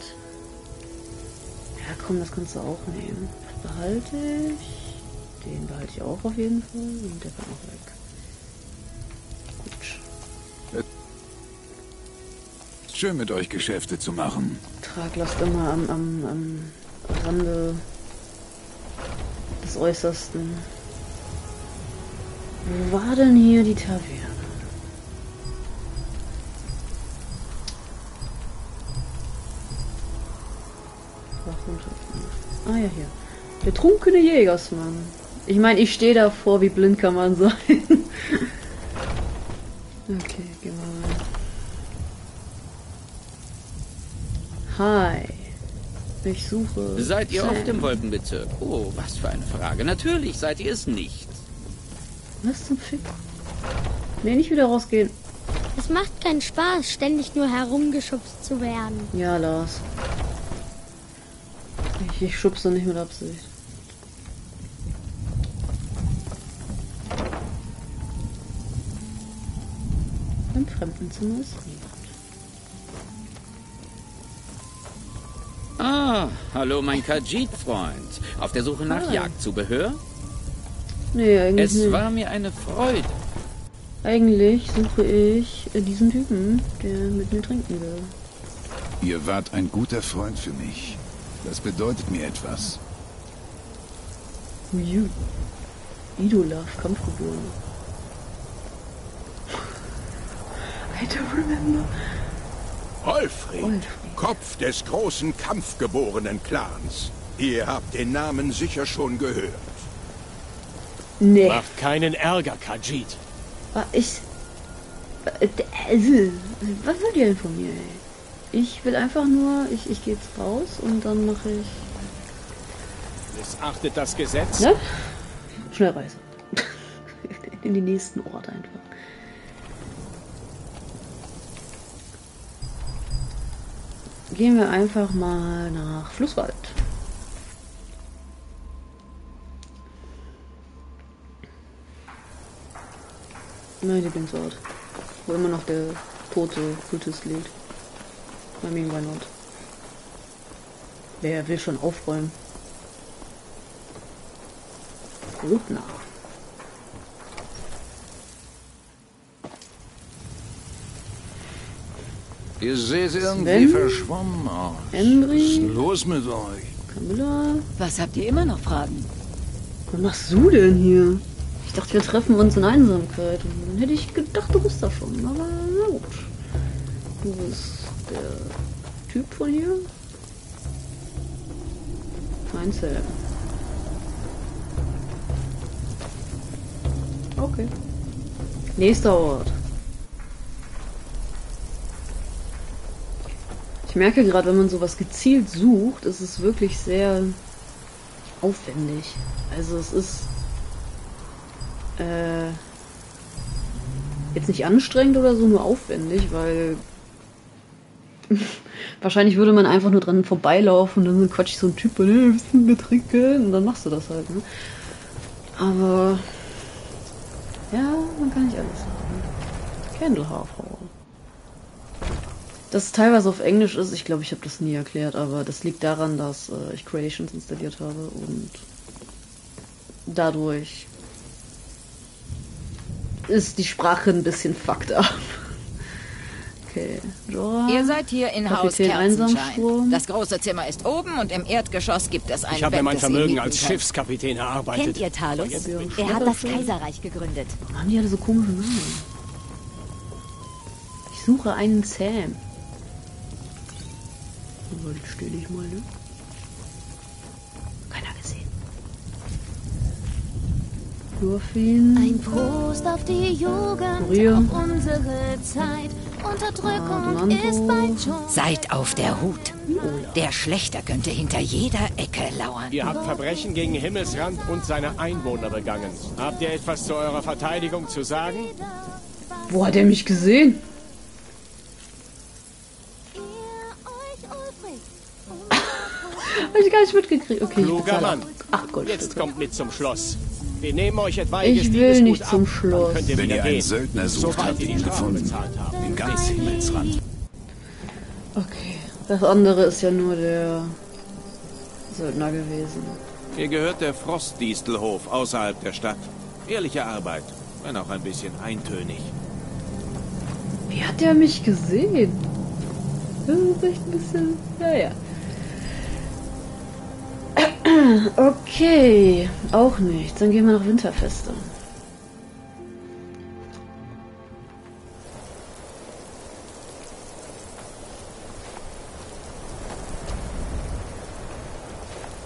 Ja, komm, das kannst du auch nehmen. Das behalte ich. Den behalte ich auch auf jeden Fall. Und der kann auch weg. Gut. Schön mit euch Geschäfte zu machen. Traglast immer am, am, am Rande des Äußersten. Wo war denn hier die Taverne? Ah ja, hier. Der trunkene Jägersmann. Ich meine, ich stehe davor, wie blind kann man sein. (laughs) okay, gehen wir rein. Hi. Ich suche. Seid ihr Sam. auf dem Wolkenbezirk? Oh, was für eine Frage. Natürlich seid ihr es nicht. Was zum Fick? Nee, nicht wieder rausgehen. Es macht keinen Spaß, ständig nur herumgeschubst zu werden. Ja, Lars. Ich, schubse nicht mit Absicht. Im Fremdenzimmer ist niemand. Ah, hallo mein Kajit-Freund. Auf der Suche nach Hi. Jagdzubehör? Nee, eigentlich Es nicht. war mir eine Freude. Eigentlich suche ich äh, diesen Typen, der mit mir trinken will. Ihr wart ein guter Freund für mich. Das bedeutet mir etwas. You. Idolaf, Kampfgeboren. I don't remember. Olfried, Kopf des großen kampfgeborenen Clans. Ihr habt den Namen sicher schon gehört. Nee. Macht keinen Ärger, Kajit. Ah, Ich. äh, Also, was wollt ihr denn von mir, ey? Ich will einfach nur, ich, ich gehe jetzt raus und dann mache ich. Missachtet das Gesetz? Ne? Schnellreise. (laughs) In die nächsten Orte einfach. Gehen wir einfach mal nach Flusswald. Nein, Lieblingsort. Wo immer noch der tote Kultist liegt. I mean, why not? Wer will schon aufräumen? Rotnach. Ihr seht irgendwie Sven? verschwommen aus. Henry? Was ist los mit euch? Camilla? Was habt ihr immer noch Fragen? Was machst du denn hier? Ich dachte, wir treffen uns in Einsamkeit. Und dann hätte ich gedacht, du bist da schon. Aber na gut. Du bist der Typ von hier? Fein Sam. Okay. Nächster Ort. Ich merke gerade, wenn man sowas gezielt sucht, ist es wirklich sehr aufwendig. Also es ist äh, jetzt nicht anstrengend oder so, nur aufwendig, weil (laughs) wahrscheinlich würde man einfach nur dran vorbeilaufen und dann quatsch ich so ein Typ, hey, du mit mir trinken? Und dann machst du das halt, ne? Aber ja, man kann nicht alles sagen. Candle Half Hour. Dass es teilweise auf Englisch ist, ich glaube, ich habe das nie erklärt, aber das liegt daran, dass äh, ich Creations installiert habe und dadurch ist die Sprache ein bisschen fucked up. Okay. Dora. Ihr seid hier in Haus Kerzenschein. Das große Zimmer ist oben und im Erdgeschoss gibt es ein Ich habe mir mein Vermögen als. Schiffskapitän erarbeitet. Kennt ihr ich- Er hat das Kaiserreich gegründet. Warum haben die alle so komische Namen? Ich suche einen Sam. So, stelle ich mal, ne? Keiner gesehen. Morphin. Ein Prost auf die Jugend, auf unsere Zeit. Unterdrückung Fernando. ist bald schon. Seid auf der Hut. Der Schlechter könnte hinter jeder Ecke lauern. Ihr habt Verbrechen gegen Himmelsrand und seine Einwohner begangen. Habt ihr etwas zu eurer Verteidigung zu sagen? Wo hat er mich gesehen? (laughs) Hab ich gar nicht mitgekriegt. Okay, ich Kluger Mann. acht Goldstücke. Jetzt kommt mit zum Schloss. Wir nehmen euch etwaiges Ich will nicht zum ab. Ihr Wenn ihr einen. Söldner sucht, Sobald habt ihr ihr ihn gefunden. Den ganz Himmelsrand. Okay. Das andere ist ja nur der Söldner gewesen. Hier gehört der Frostdistelhof außerhalb der Stadt. Ehrliche Arbeit, wenn auch ein bisschen eintönig. Wie hat der mich gesehen? Das ist echt ein bisschen. Ja, ja. Okay, auch nicht. Dann gehen wir nach Winterfeste.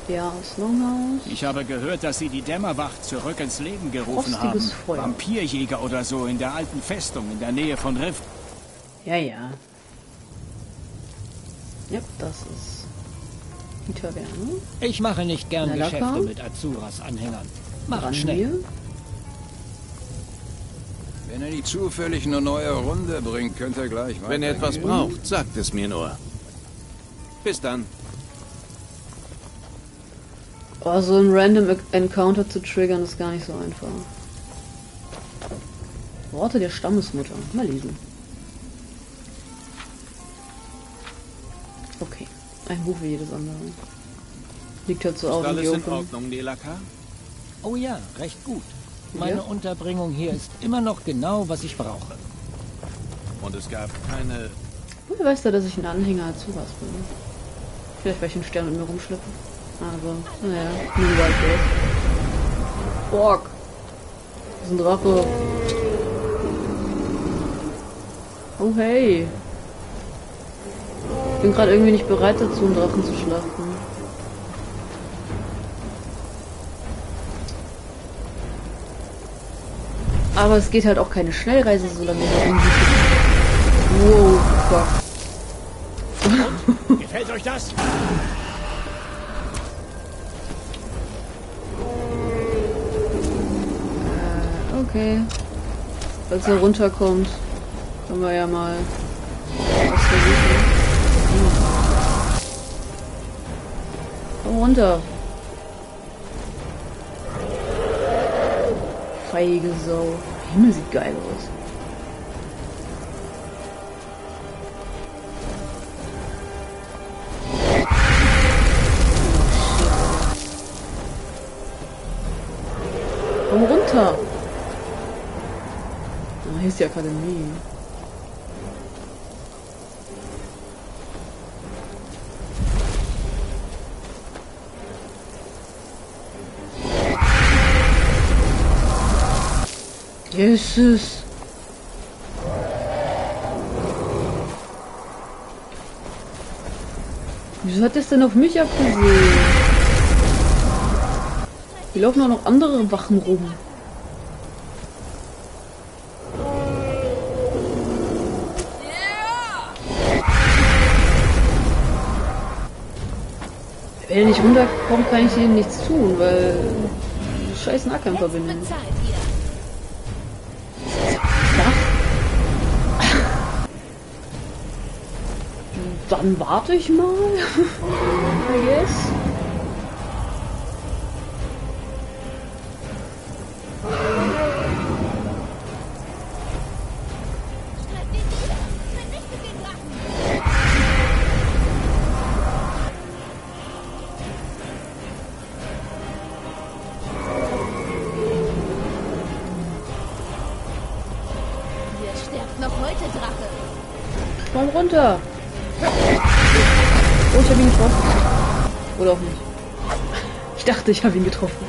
Ja, aus Longhaus. Ich habe gehört, dass Sie die Dämmerwacht zurück ins Leben gerufen haben. Frostiges Feuer. Vampirjäger oder so in der alten Festung in der Nähe von Rift. Ja, ja. Ja, das ist. Ich mache nicht gern Na, Geschäfte lecker. mit Azuras Anhängern. Mach schnell. hier. Wenn er nicht zufällig eine neue Runde bringt, könnt ihr gleich weiter. Wenn ihr etwas braucht, sagt es mir nur. Bis dann. Oh, so ein random Encounter zu triggern ist gar nicht so einfach. Worte der Stammesmutter. Mal lesen. Okay. Ein Buch wie jedes andere. Liegt halt so Ist in alles in. Ordnung, Nelaka? Oh ja, recht gut. Meine Ja? Unterbringung hier ist immer noch genau, was ich brauche. Und es gab keine... Woher weiß der, dass ich ein Anhänger Azuras bin? Vielleicht, weil ich einen Stern mit mir rumschleppe. Aber, naja, nie weit weg. Borg. Das ist ein Drache. Oh hey. Ich bin gerade irgendwie nicht bereit dazu, einen Drachen zu schlachten. Aber es geht halt auch keine Schnellreise, solange wir irgendwie... Wow, fuck. (laughs) Gefällt euch das? Okay. Falls er runterkommt, können wir ja mal was versuchen. Runter. Feige Sau. Himmel sieht geil aus. Komm runter. Ah, hier ist die Akademie. Jesus. Wieso hat das denn auf mich abgesehen? Hier laufen auch noch andere Wachen rum. Wenn er nicht runterkommt, kann ich ihm nichts tun, weil die scheiß Nahkämpfer bin. Dann warte ich mal. (laughs) Heute, Drache. Fall runter. Ich habe ihn getroffen.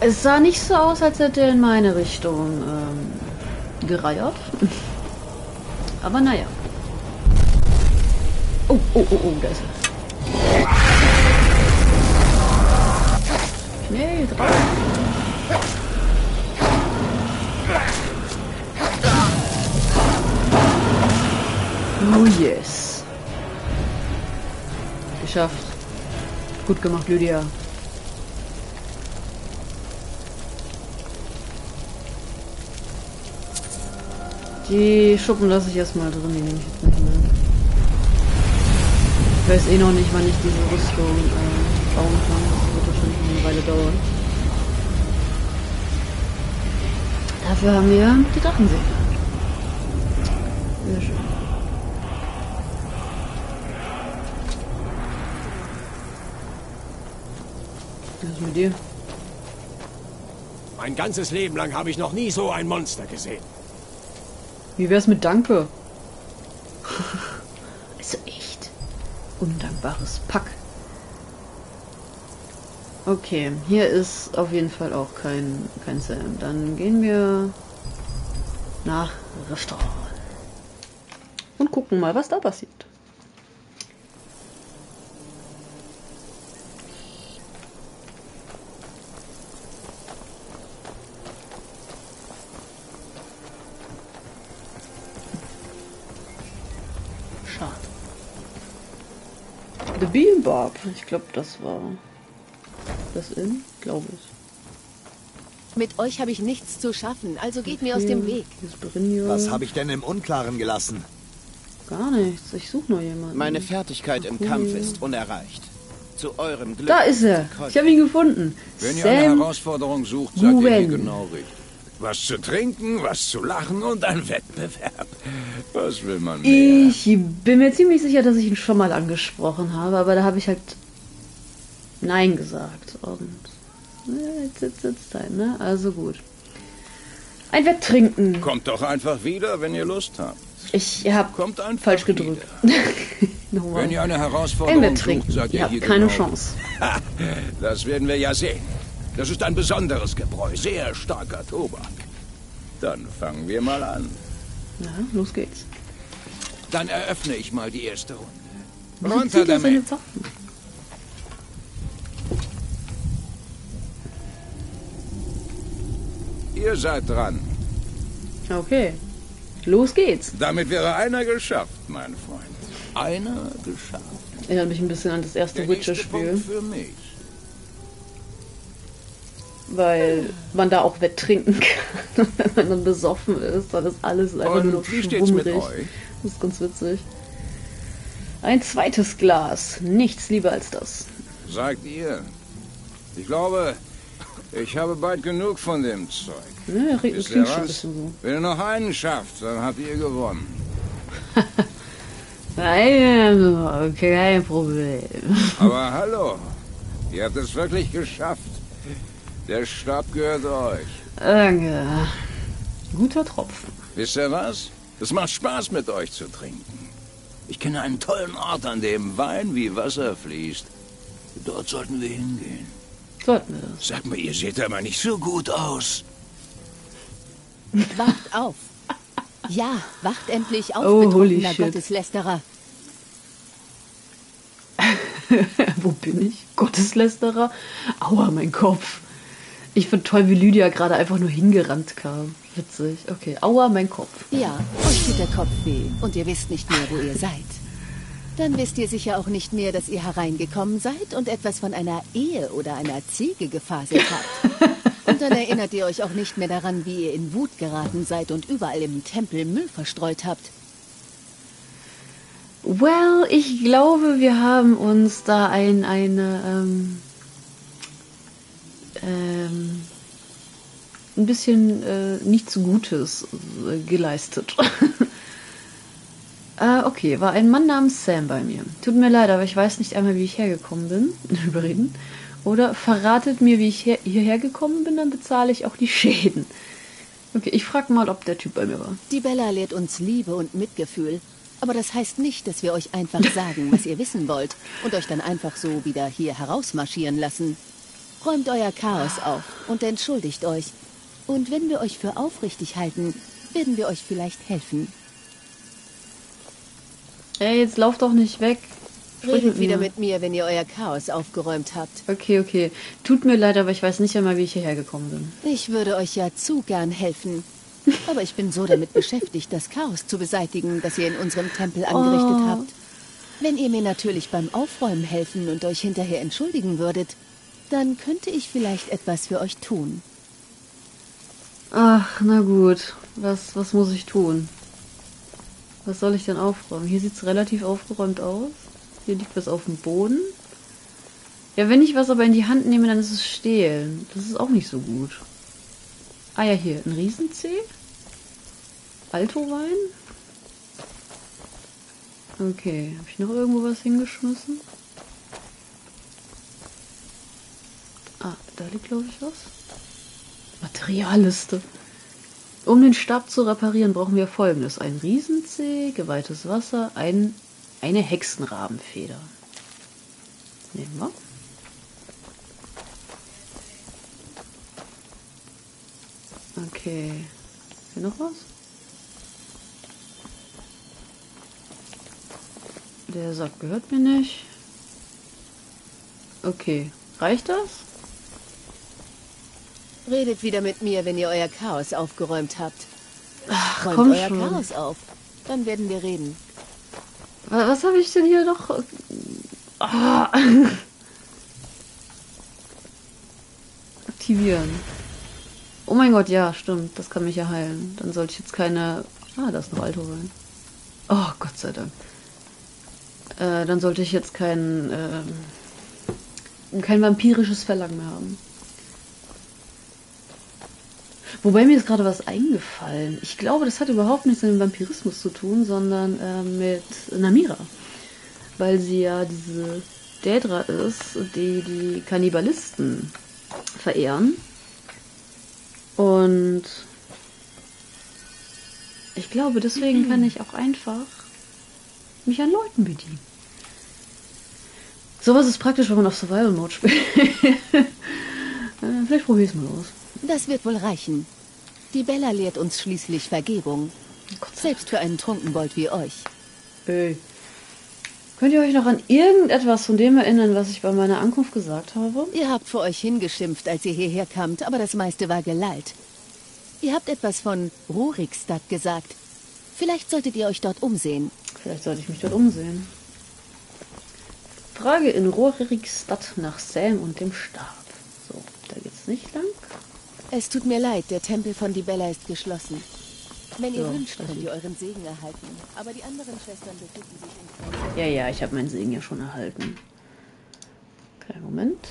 Es sah nicht so aus, als hätte er in meine Richtung ähm, gereiert. (laughs) Aber naja. Oh, oh, oh, oh, da ist er. Oh yes. Geschafft. Gut gemacht, Lydia. Die Schuppen lasse ich erstmal drin, die nehme ich jetzt nicht mehr. Ich weiß eh noch nicht, wann ich diese Rüstung äh, bauen kann. Das wird wahrscheinlich eine Weile dauern. Dafür haben wir die Drachensee. Sehr schön. Was ist mit dir? Mein ganzes Leben lang habe ich noch nie so ein Monster gesehen. Wie wär's mit Danke? (laughs) also echt. Undankbares Pack. Okay, hier ist auf jeden Fall auch kein, kein Sam. Dann gehen wir nach Restaurant. Und gucken mal, was da passiert. Schade. The Bean Bob. Ich glaube, das war das in, glaube ich. Mit euch habe ich nichts zu schaffen, also geht mir aus dem Weg. Was habe ich denn im Unklaren gelassen? Gar nichts. Ich suche nur jemanden. Meine Fertigkeit im Kampf ist unerreicht. Zu eurem Glück. Da ist er. Ich habe ihn gefunden. Wenn ihr Sam eine Herausforderung sucht, seid ihr hier Guen. genau richtig. Was zu trinken, was zu lachen und ein Wettbewerb. Was will man mehr? Ich bin mir ziemlich sicher, dass ich ihn schon mal angesprochen habe, aber da habe ich halt Nein gesagt. Und ja, jetzt sitzt jetzt time, ne? Also gut. Ein Wetttrinken. Kommt doch einfach wieder, wenn ihr Lust habt. Ich habe falsch gedrückt. (laughs) Nochmal. Wenn ihr eine Ein Herausforderung Wetttrinken. sucht, seid Ihr ihr habt hier keine genau. Chance. Ha, (laughs) das werden wir ja sehen. Das ist ein besonderes Gebräu, sehr starker Tobak. Dann fangen wir mal an. Ja, los geht's. Dann eröffne ich mal die erste Runde. Runter er damit. Ihr seid dran. Okay. Los geht's. Damit wäre einer geschafft, mein Freund. Einer geschafft. Erinnert mich ein bisschen an das erste Witcher-Spiel. Für mich. Weil man da auch wetttrinken (laughs) kann. Wenn man dann besoffen ist, dann ist alles einfach Und nur noch wie steht's mit euch? Das ist ganz witzig. Ein zweites Glas. Nichts lieber als das. Sagt ihr. Ich glaube, ich habe bald genug von dem Zeug. Ja, schon ein was? so. Wenn ihr noch einen schafft, dann habt ihr gewonnen. (laughs) Nein, kein Problem. Aber hallo, ihr habt es wirklich geschafft. Der Stab gehört euch. Danke. Guter Tropfen. Wisst ihr was? Es macht Spaß, mit euch zu trinken. Ich kenne einen tollen Ort, an dem Wein wie Wasser fließt. Dort sollten wir hingehen. Sollten wir das. Sag mal, ihr seht aber nicht so gut aus. Wacht auf. Ja, wacht endlich auf, Oh, holy betrunkener. Gotteslästerer. (laughs) Wo bin ich? Gotteslästerer? Aua, mein Kopf. Ich finde toll, wie Lydia gerade einfach nur hingerannt kam. Witzig. Okay, aua, mein Kopf. Ja, euch tut der Kopf weh und ihr wisst nicht mehr, wo ihr seid. Dann wisst ihr sicher auch nicht mehr, dass ihr hereingekommen seid und etwas von einer Ehe oder einer Ziege gefaselt (laughs) habt. Und dann erinnert ihr euch auch nicht mehr daran, wie ihr in Wut geraten seid und überall im Tempel Müll verstreut habt. Well, ich glaube, wir haben uns da ein, eine, ähm, ähm, ein bisschen äh, nichts Gutes äh, geleistet. (laughs) äh, okay, war ein Mann namens Sam bei mir. Tut mir leid, aber ich weiß nicht einmal, wie ich hergekommen bin. (laughs) Überreden. Oder verratet mir, wie ich her hierher gekommen bin, dann bezahle ich auch die (laughs) Schäden. Okay, ich frag mal, ob der Typ bei mir war. Die Bella lehrt uns Liebe und Mitgefühl. Aber das heißt nicht, dass wir euch einfach (laughs) sagen, was ihr wissen wollt und euch dann einfach so wieder hier herausmarschieren lassen. Räumt euer Chaos auf und entschuldigt euch. Und wenn wir euch für aufrichtig halten, werden wir euch vielleicht helfen. Ey, jetzt lauft doch nicht weg. Sprich Redet wieder mit mir, wenn ihr euer Chaos aufgeräumt habt. Okay, okay. Tut mir leid, aber ich weiß nicht einmal, wie ich hierher gekommen bin. Ich würde euch ja zu gern helfen. (laughs) Aber ich bin so damit beschäftigt, das Chaos zu beseitigen, das ihr in unserem Tempel angerichtet Oh. habt. Wenn ihr mir natürlich beim Aufräumen helfen und euch hinterher entschuldigen würdet, dann könnte ich vielleicht etwas für euch tun. Ach, na gut. Was, was muss ich tun? Was soll ich denn aufräumen? Hier sieht's relativ aufgeräumt aus. Hier liegt was auf dem Boden. Ja, wenn ich was aber in die Hand nehme, dann ist es stehlen. Das ist auch nicht so gut. Ah ja, hier, ein Riesenzeh. Altowein. Okay, habe ich noch irgendwo was hingeschmissen? Ah, da liegt, glaube ich, was. Materialliste. Um den Stab zu reparieren, brauchen wir folgendes. Ein Riesenzeh, geweihtes Wasser, ein, eine Hexenrabenfeder. Nehmen wir. Okay. Hier noch was? Der Sack gehört mir nicht. Okay. Reicht das? Redet wieder mit mir, wenn ihr euer Chaos aufgeräumt habt. Räumt komm euer schon. Chaos auf. Dann werden wir reden. Wa- Was habe ich denn hier noch? Ah. (laughs) Aktivieren. Oh mein Gott, ja, stimmt. Das kann mich ja heilen. Dann sollte ich jetzt keine. Ah, da ist noch Alto rein. Oh, Gott sei Dank. Äh, dann sollte ich jetzt kein. ähm, kein vampirisches Verlangen mehr haben. Wobei mir ist gerade was eingefallen. Ich glaube, das hat überhaupt nichts mit dem Vampirismus zu tun, sondern äh, mit Namira. Weil sie ja diese Daedra ist, die die Kannibalisten verehren. Und ich glaube, deswegen kann ich auch einfach mich an Leuten bedienen. Sowas ist praktisch, wenn man auf Survival Mode spielt. (laughs) Äh, Vielleicht probiere ich es mal aus. Das wird wohl reichen. Die Bella lehrt uns schließlich Vergebung. Selbst für einen Trunkenbold wie euch. Ey. Könnt ihr euch noch an irgendetwas von dem erinnern, was ich bei meiner Ankunft gesagt habe? Ihr habt vor euch hingeschimpft, als ihr hierher kamt, aber das meiste war gelallt. Ihr habt etwas von Rurikstadt gesagt. Vielleicht solltet ihr euch dort umsehen. Vielleicht sollte ich mich dort umsehen. Frage in Rorikstadt nach Sam und dem Stab. So, da geht's nicht lang. Es tut mir leid, der Tempel von Dibella ist geschlossen. Wenn ihr Ja, wünscht, könnt ihr euren Segen erhalten. Aber die anderen Schwestern befinden sich in Ja, ja, ich habe meinen Segen ja schon erhalten. Kleinen Moment.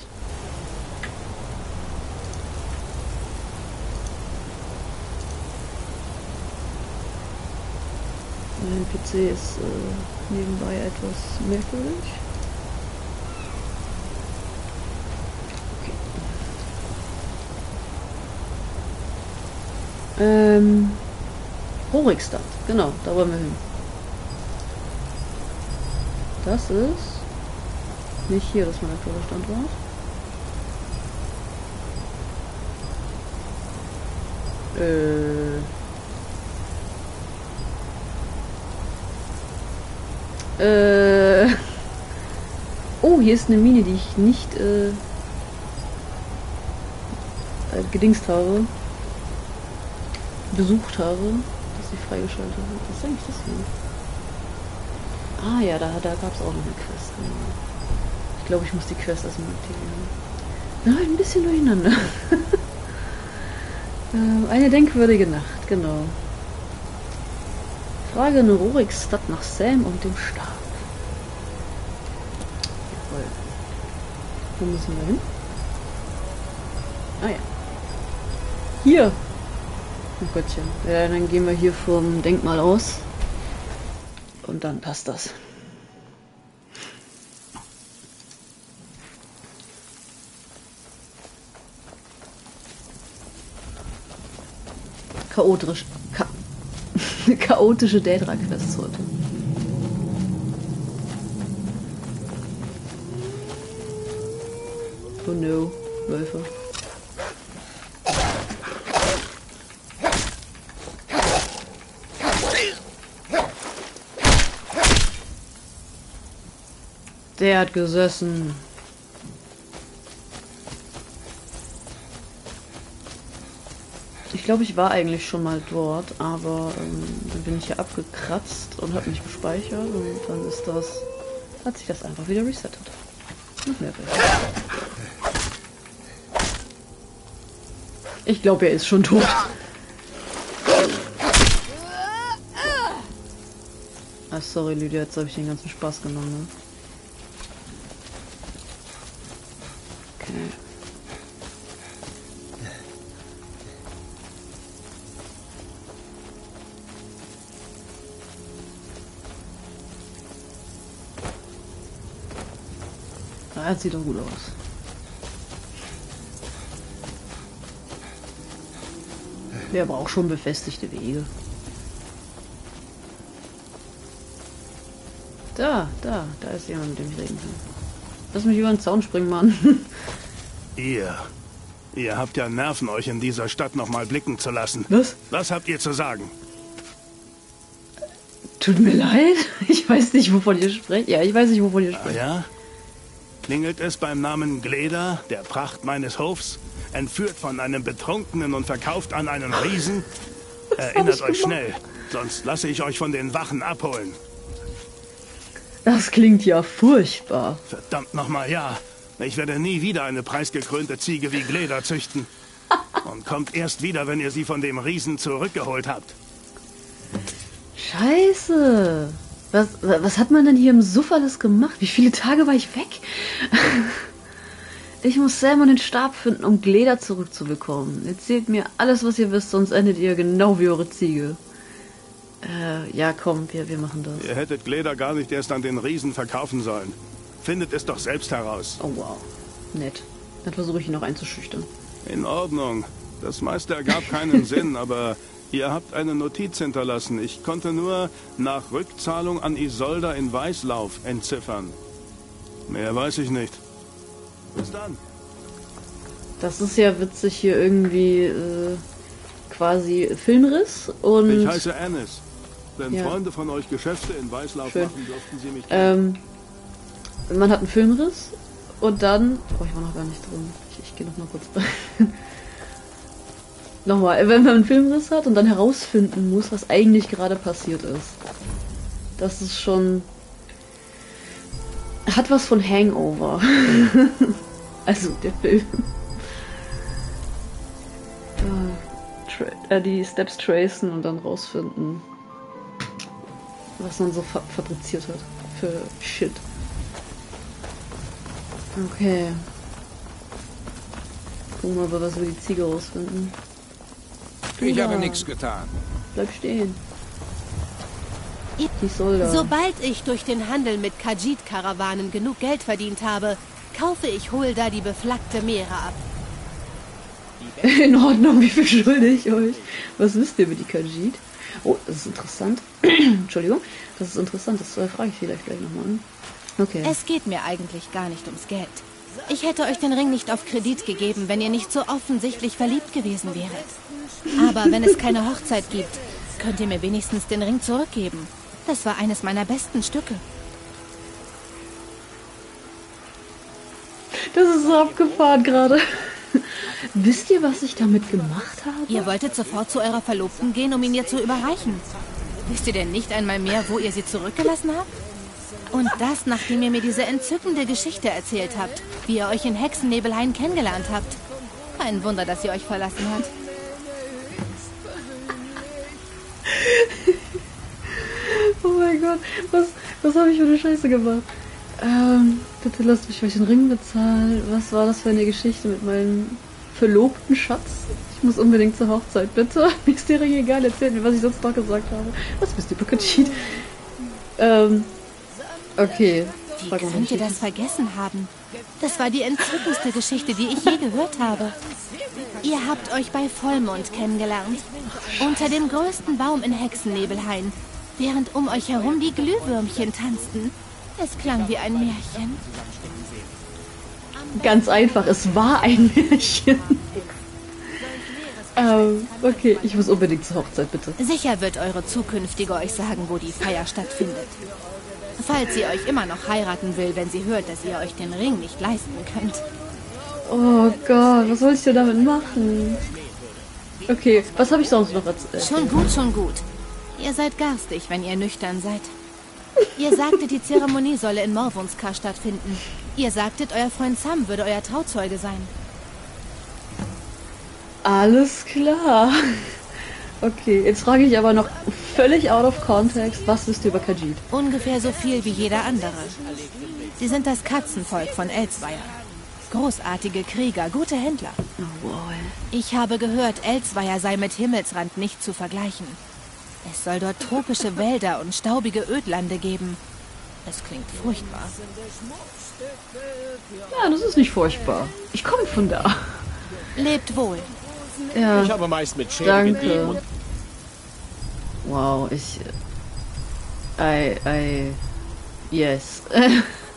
Mein PC ist äh, nebenbei etwas merkwürdig. Ähm, Rorikstadt, genau, da wollen wir hin. Das ist nicht hier, das ist mein aktueller Standort. Äh. Äh. Oh, hier ist eine Mine, die ich nicht äh, äh, gedingst habe. Besucht habe, dass sie freigeschaltet wird. Was ist eigentlich das hier? Ah ja, da, da gab es auch noch eine Quest. Genau. Ich glaube, ich muss die Quest erstmal aktivieren. Ja, ein bisschen durcheinander. (laughs) ähm, eine denkwürdige Nacht, genau. Frage in Rorikstadt nach Sam und dem Stab. Jawohl. Wo müssen wir hin? Ah ja. Hier! Oh Gottchen. Ja, dann gehen wir hier vom Denkmal aus. Und dann passt das. Chaotisch. Cha (laughs) chaotische Daedra-Quests heute. Oh no, Wölfe. Der hat gesessen. Ich glaube, ich war eigentlich schon mal dort, aber ähm, dann bin ich hier abgekratzt und habe mich gespeichert und dann ist das, hat sich das einfach wieder resettet. Noch mehr. Ich glaube, er ist schon tot. Ah, sorry, Lydia, jetzt habe ich den ganzen Spaß genommen, ne? Das sieht doch gut aus. Wir haben auch schon befestigte Wege. Da, da, da ist jemand, mit dem ich reden kann. Lass mich über den Zaun springen, Mann. (laughs) Ihr. Ihr habt ja Nerven, euch in dieser Stadt nochmal blicken zu lassen. Was? Was habt ihr zu sagen? Tut mir leid. (laughs) Ich weiß nicht, wovon ihr sprecht. Ja, ich weiß nicht, wovon ihr Ah, sprecht. ja? Klingelt es beim Namen Gleda, der Pracht meines Hofs, entführt von einem Betrunkenen und verkauft an einen Riesen? Erinnert euch schnell, sonst lasse ich euch von den Wachen abholen. Das klingt ja furchtbar. Verdammt nochmal, ja. Ich werde nie wieder eine preisgekrönte Ziege wie Gleda züchten. (laughs) Und kommt erst wieder, wenn ihr sie von dem Riesen zurückgeholt habt. Scheiße. Was, was hat man denn hier im Suff alles gemacht? Wie viele Tage war ich weg? Ich muss selber den Stab finden, um Gleder zurückzubekommen. Erzählt mir alles, was ihr wisst, sonst endet ihr genau wie eure Ziege. Äh, ja, komm, wir, wir machen das. Ihr hättet Gleda gar nicht erst an den Riesen verkaufen sollen. Findet es doch selbst heraus. Oh wow. Nett. Dann versuche ich ihn noch einzuschüchtern. In Ordnung. Das meiste ergab keinen (laughs) Sinn, aber ihr habt eine Notiz hinterlassen. Ich konnte nur nach Rückzahlung an Isolda in Weißlauf entziffern. Mehr weiß ich nicht. Bis dann. Das ist ja witzig hier irgendwie äh, quasi Filmriss und. Ich heiße Anis. Wenn Ja. Freunde von euch Geschäfte in Weißlauf Schön. machen, dürften sie mich. Ähm, man hat einen Filmriss und dann. Oh, ich war noch gar nicht drin. Ich, ich gehe noch mal kurz rein. Nochmal, wenn man einen Filmriss hat und dann herausfinden muss, was eigentlich gerade passiert ist. Das ist schon. Hat was von Hangover. (laughs) also der Film. Äh, äh, die Steps tracen und dann rausfinden, was man so fa fabriziert hat. Für Shit. Okay. Gucken wir mal, was wir die Ziege rausfinden. Ich Ja. habe nichts getan. Bleib stehen. Die da. Sobald ich durch den Handel mit Khajiit-Karawanen genug Geld verdient habe, kaufe ich Hulda die beflaggte Meere ab. (laughs) In Ordnung, wie viel schulde ich euch? Was wisst ihr über die Khajiit? Oh, das ist interessant. (clears throat) Entschuldigung, das ist interessant, das äh, frage ich vielleicht gleich nochmal an. Okay. Es geht mir eigentlich gar nicht ums Geld. Ich hätte euch den Ring nicht auf Kredit gegeben, wenn ihr nicht so offensichtlich verliebt gewesen wäret. Aber wenn es keine Hochzeit gibt, könnt ihr mir wenigstens den Ring zurückgeben. Das war eines meiner besten Stücke. Das ist so abgefahren gerade. Wisst ihr, was ich damit gemacht habe? Ihr wolltet sofort zu eurer Verlobten gehen, um ihn ihr zu überreichen. Wisst ihr denn nicht einmal mehr, wo ihr sie zurückgelassen habt? Und das, nachdem ihr mir diese entzückende Geschichte erzählt habt, wie ihr euch in Hexennebelhain kennengelernt habt. Kein Wunder, dass sie euch verlassen hat. (laughs) Oh mein Gott, was, was habe ich für eine Scheiße gemacht? Ähm, bitte lasst mich euch den Ring bezahlen. Was war das für eine Geschichte mit meinem verlobten Schatz? Ich muss unbedingt zur Hochzeit, bitte. (laughs) Mir ist der Ring egal, erzählt mir, was ich sonst noch gesagt habe. Was bist du Khajiit? Ähm, okay. Wie könnt ihr das vergessen haben? Das war die entzückendste Geschichte, die ich je gehört habe. Ihr habt euch bei Vollmond kennengelernt. Unter dem größten Baum in Hexennebelhain, während um euch herum die Glühwürmchen tanzten. Es klang wie ein Märchen. Ganz einfach, es war ein (laughs) Märchen. ähm, okay, ich muss unbedingt zur Hochzeit, bitte. Sicher wird eure zukünftige euch sagen, wo die Feier stattfindet. Falls sie euch immer noch heiraten will, wenn sie hört, dass ihr euch den Ring nicht leisten könnt. Oh Gott, was soll ich denn damit machen? Okay, was habe ich sonst noch erzählt? Schon gut, schon gut. Ihr seid garstig, wenn ihr nüchtern seid. Ihr sagtet, die Zeremonie solle in Morvunskar stattfinden. Ihr sagtet, euer Freund Sam würde euer Trauzeuge sein. Alles klar. Okay, jetzt frage ich aber noch völlig out of context, was wisst ihr über Khajiit? Ungefähr so viel wie jeder andere. Sie sind das Katzenvolk von Elsweier. Großartige Krieger, gute Händler. Oh, wow. Ich habe gehört, Elsweier sei mit Himmelsrand nicht zu vergleichen. Es soll dort tropische Wälder und staubige Ödlande geben. Es klingt furchtbar. Ja, das ist nicht furchtbar. Ich komme von da. Lebt wohl. Ja. Ich habe meist mit Schäden Danke. Wow, ich. I. I. Yes. (laughs)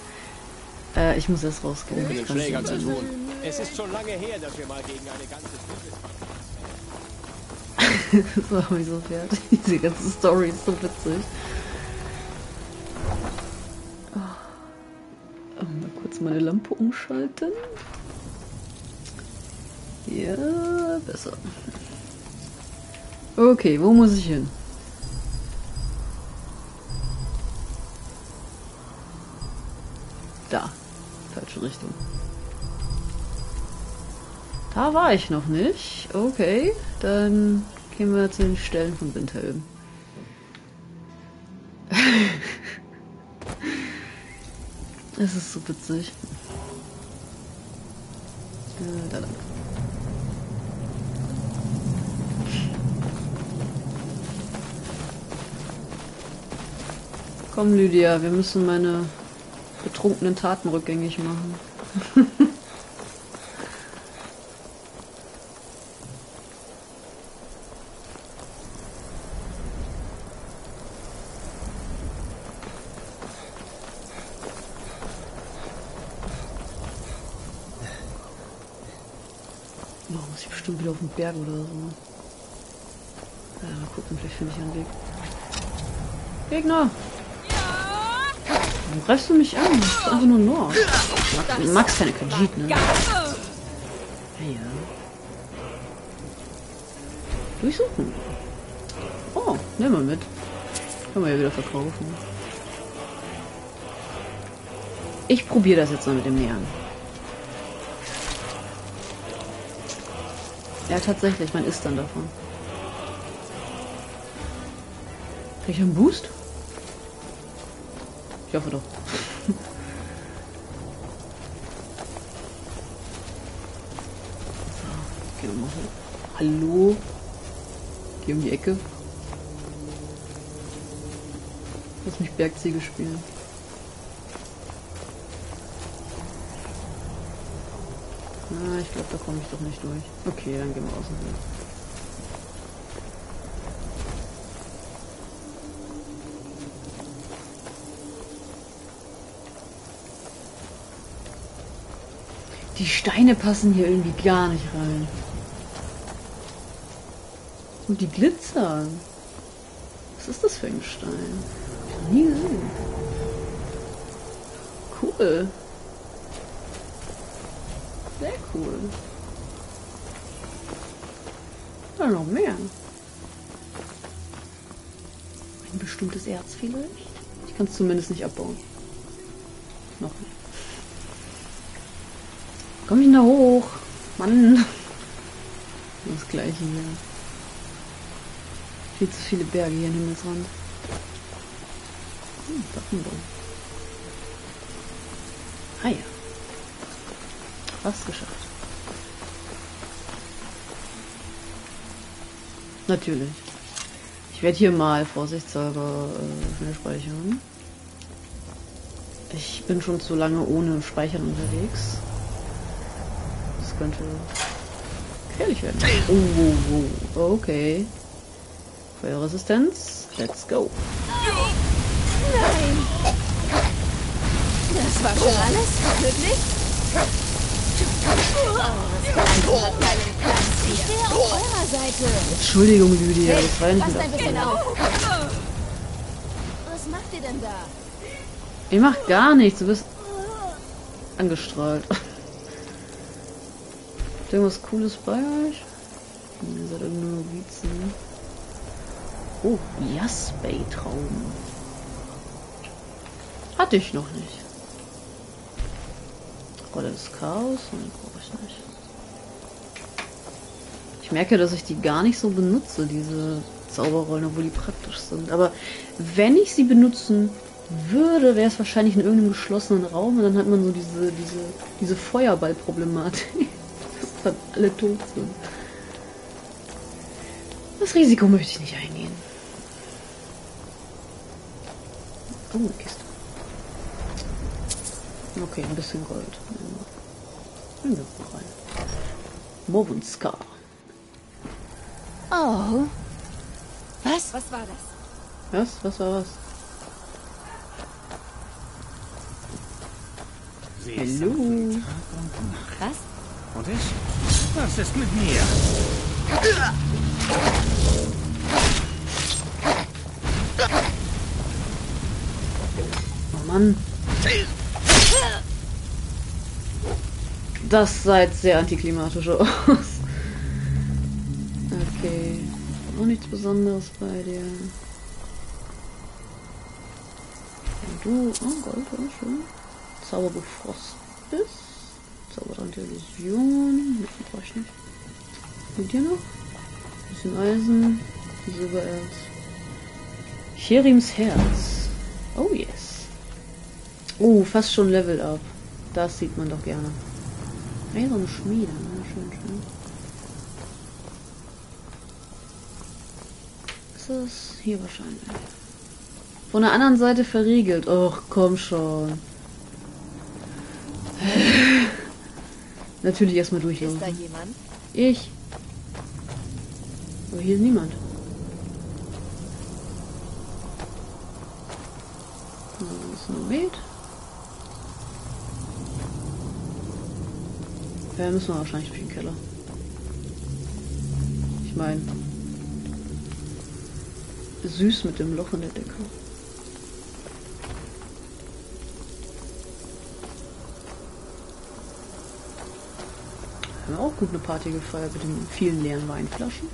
äh, ich muss erst rausgehen. mit Schlägern zu tun. Es ist schon lange her, dass wir mal gegen eine ganze (laughs) so habe ich so fertig. (laughs) Diese ganze Story ist so witzig. Oh. Mal kurz meine Lampe umschalten. Ja, besser. Okay, wo muss ich hin? Da. Falsche Richtung. Da war ich noch nicht. Okay, dann gehen wir zu den Stellen von Windhelm. (laughs) Es ist so witzig. Da lang. Komm, Lydia, wir müssen meine betrunkenen Taten rückgängig machen. (laughs) Oh, muss ich bestimmt wieder auf den Berg oder so. Ja, mal gucken, vielleicht finde ich einen Weg. Gegner! Warum greifst du mich an? Das ist einfach nur Nord. Mag, magst keine Khajiit, ne? Ja, ja. Durchsuchen. Oh, nimm mal mit. Können wir ja wieder verkaufen. Ich probiere das jetzt mal mit dem Nähern. Ja, tatsächlich, man isst dann davon. Krieg ich einen Boost? Ich hoffe doch. so, gehen wir mal hoch. Hallo? Geh um die Ecke. Lass mich Bergziege spielen. Ah, ich glaube, da komme ich doch nicht durch. Okay, dann gehen wir außen hin. Die Steine passen hier irgendwie gar nicht rein. Und die glitzern. Was ist das für ein Stein? Hab ich noch nie gesehen. Cool. Sehr cool. Da noch mehr. Ein bestimmtes Erz vielleicht? Ich kann es zumindest nicht abbauen. Noch nicht. Komm ich denn da hoch? Mann. Das gleiche hier. Viel zu viele Berge hier im Himmelsrand. Hm, Waffenbaum. Ah ja. Fast geschafft. Natürlich. Ich werde hier mal vorsichtshalber äh, schnell speichern. Ich bin schon zu lange ohne Speichern unterwegs. Das könnte gefährlich werden. Oh, oh, oh. okay. Feuerresistenz. Let's go. Nein! Das war schon alles? Wirklich? Oh. Ich stehe auf eurer Seite. Entschuldigung, Lydia, Hey, das war nicht ein bisschen auf. Was macht ihr denn da? Ihr macht gar nichts, du bist angestrahlt. Ihr irgendwas Cooles bei euch? Ihr seid irgendeine Novizen. Oh, Jaspay-Trauben. Hatte ich noch nicht. Rolle des Chaos? Nein, brauche ich nicht. Ich merke, dass ich die gar nicht so benutze, diese Zauberrollen, obwohl die praktisch sind. Aber wenn ich sie benutzen würde, wäre es wahrscheinlich in irgendeinem geschlossenen Raum und dann hat man so diese, diese, diese Feuerball-Problematik. Dass dann alle tot sind. Das Risiko möchte ich nicht eingehen. Oh, eine Kiste. Okay, ein bisschen Gold. Nehmen wir mal rein. Morvenskar. Oh. Was? Was war das? Was? Was war was? Sie Hallo. Was? Und ich? Was ist mit mir? Oh Mann. Das sah jetzt sehr antiklimatisch aus. Okay. Auch nichts Besonderes bei dir. Und du. Oh, Gold, ja, schön. Zauberbuch Frostbiss. Zaubertrank der Illusion. Nee, brauch ich nicht. Mit dir noch? Bisschen Eisen. Silbererz. Cherims Herz. Oh yes. Oh, fast schon Level up. Das sieht man doch gerne. Eiserne Schmiede. Ja, schön, schön. Ist hier wahrscheinlich? Von der anderen Seite verriegelt. Och, komm schon. Natürlich erstmal durchlaufen. Ist da jemand? Ich. Aber hier ist niemand. Das ist nur Met. Ja, müssen wir wahrscheinlich durch den Keller. Ich meine, süß mit dem Loch in der Decke. Haben wir auch gut eine Party gefeiert mit den vielen leeren Weinflaschen.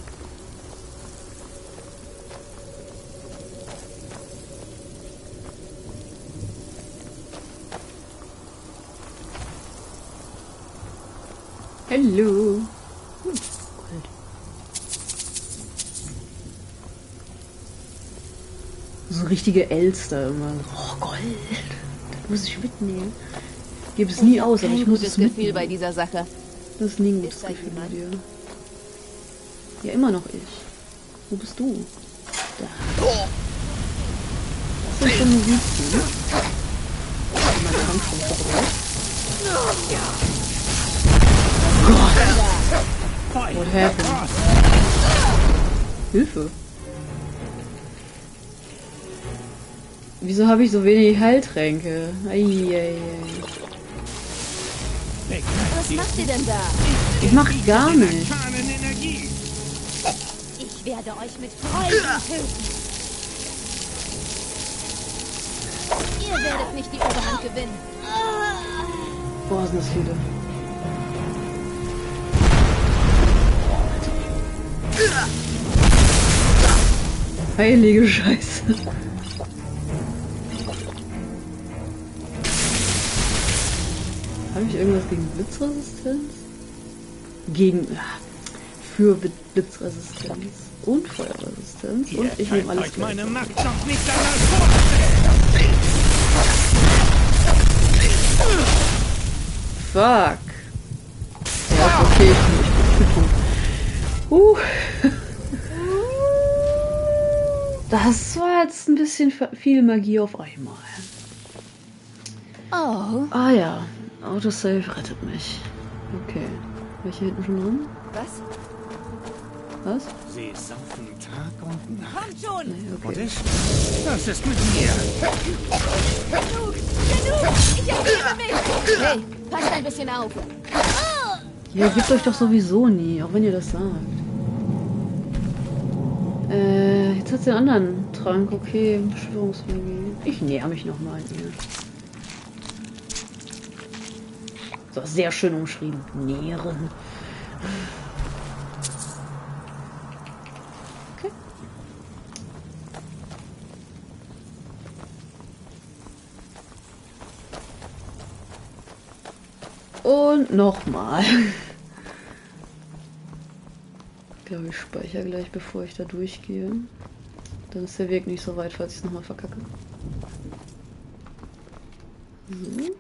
Hallo. Hm, Gold. So richtige Elster immer. Oh, Gold. Das muss ich mitnehmen. Gebe es nie aus, aber ich muss es Gefühl mitnehmen. bei dieser Sache. Das ist nie ein gutes Ist Gefühl bei dir. Ja, immer noch ich. Wo bist du? Da. Das sind schon Novizen. Meine Hand schon verbraucht. What happened? Hilfe. Wieso habe ich so wenig Heiltränke? Eieiei. Was macht ihr denn da? Ich mach gar nichts. Ich werde euch mit Freuden töten. Ihr werdet nicht die Oberhand gewinnen. Boah, sind das viele. Heilige Scheiße. Habe ich irgendwas gegen Blitzresistenz? Gegen. Ja, für Blitzresistenz und Feuerresistenz. Und ich nehme alles euch meine. Macht noch nicht einmal. Fuck. Ja, okay, ich bin ich bin Uh. Das war jetzt ein bisschen viel Magie auf einmal. Oh. Ah ja, Autosave rettet mich. Okay. Welche hinten schon drin? Was? Was? Sie saufen Tag und Nacht. Kommt schon! Nee, okay. Und ich? Das ist mit mir. Genug! Genug! Ich ergebe mich! Hey, passt ein bisschen auf. Ihr gebt euch doch sowieso nie, auch wenn ihr das sagt. Äh, jetzt hat sie einen anderen Trank. Okay, Beschwörungsmagie. Ich näher mich nochmal an ihr. So, sehr schön umschrieben. Nähren. Okay. Und nochmal. Ich glaube, ich speichere gleich, bevor ich da durchgehe. Dann ist der Weg nicht so weit, falls ich es nochmal verkacke. So.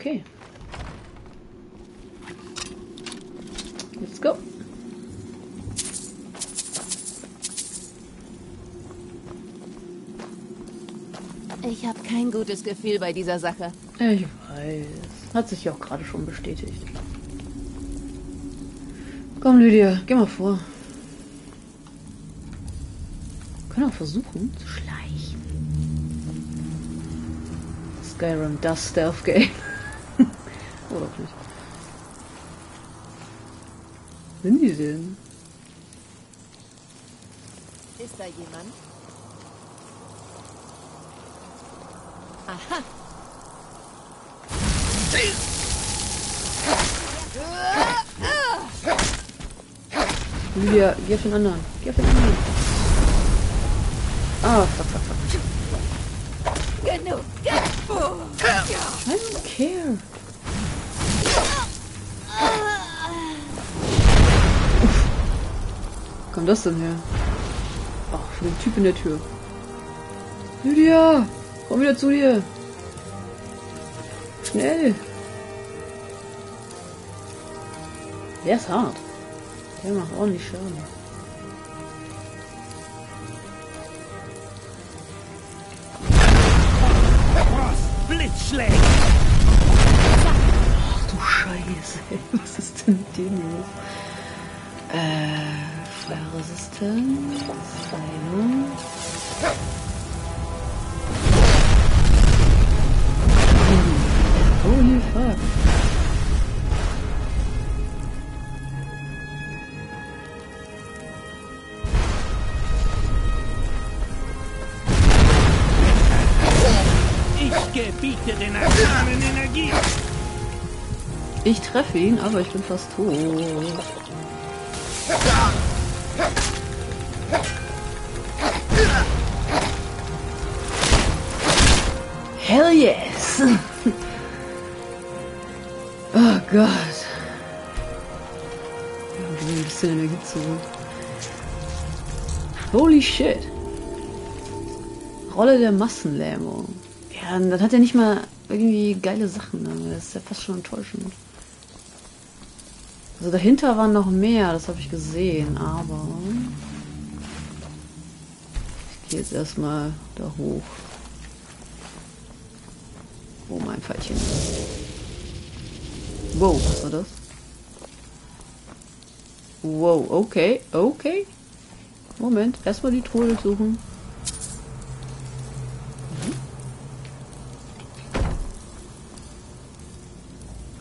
Okay. Let's go. Ich habe kein gutes Gefühl bei dieser Sache. Ich weiß. Hat sich ja auch gerade schon bestätigt. Komm, Lydia, geh mal vor. Wir können auch versuchen zu schleichen. Skyrim, das Stealth Game. Oder auch nicht. Sind die denn? Ist da jemand? Aha. Lydia, geh auf den anderen. Geh auf den anderen. Ah, fuck, fuck, fuck. Genug! I don't care. Wo kommt das denn her? Ach, von dem Typ in der Tür. Lydia! Komm wieder zu dir! Schnell! Der ist hart. Der macht ordentlich Schaden. Blitzschläge! Ach du Scheiße, ey. was ist denn mit dem los? Äh, Feuerresistenz, Heilung. Holy fuck. Ich treffe ihn, aber ich bin fast tot. Hell yes! (laughs) oh Gott. Ich habe ein bisschen Energie zurück. Holy shit. Rolle der Massenlähmung. Ja, das hat ja nicht mal irgendwie geile Sachen. Ne? Das ist ja fast schon enttäuschend. Also dahinter waren noch mehr, das habe ich gesehen, aber ich gehe jetzt erstmal da hoch. Oh, mein Pfeilchen. Wow, was war das? Wow, okay, okay. Moment, erstmal die Truhe suchen.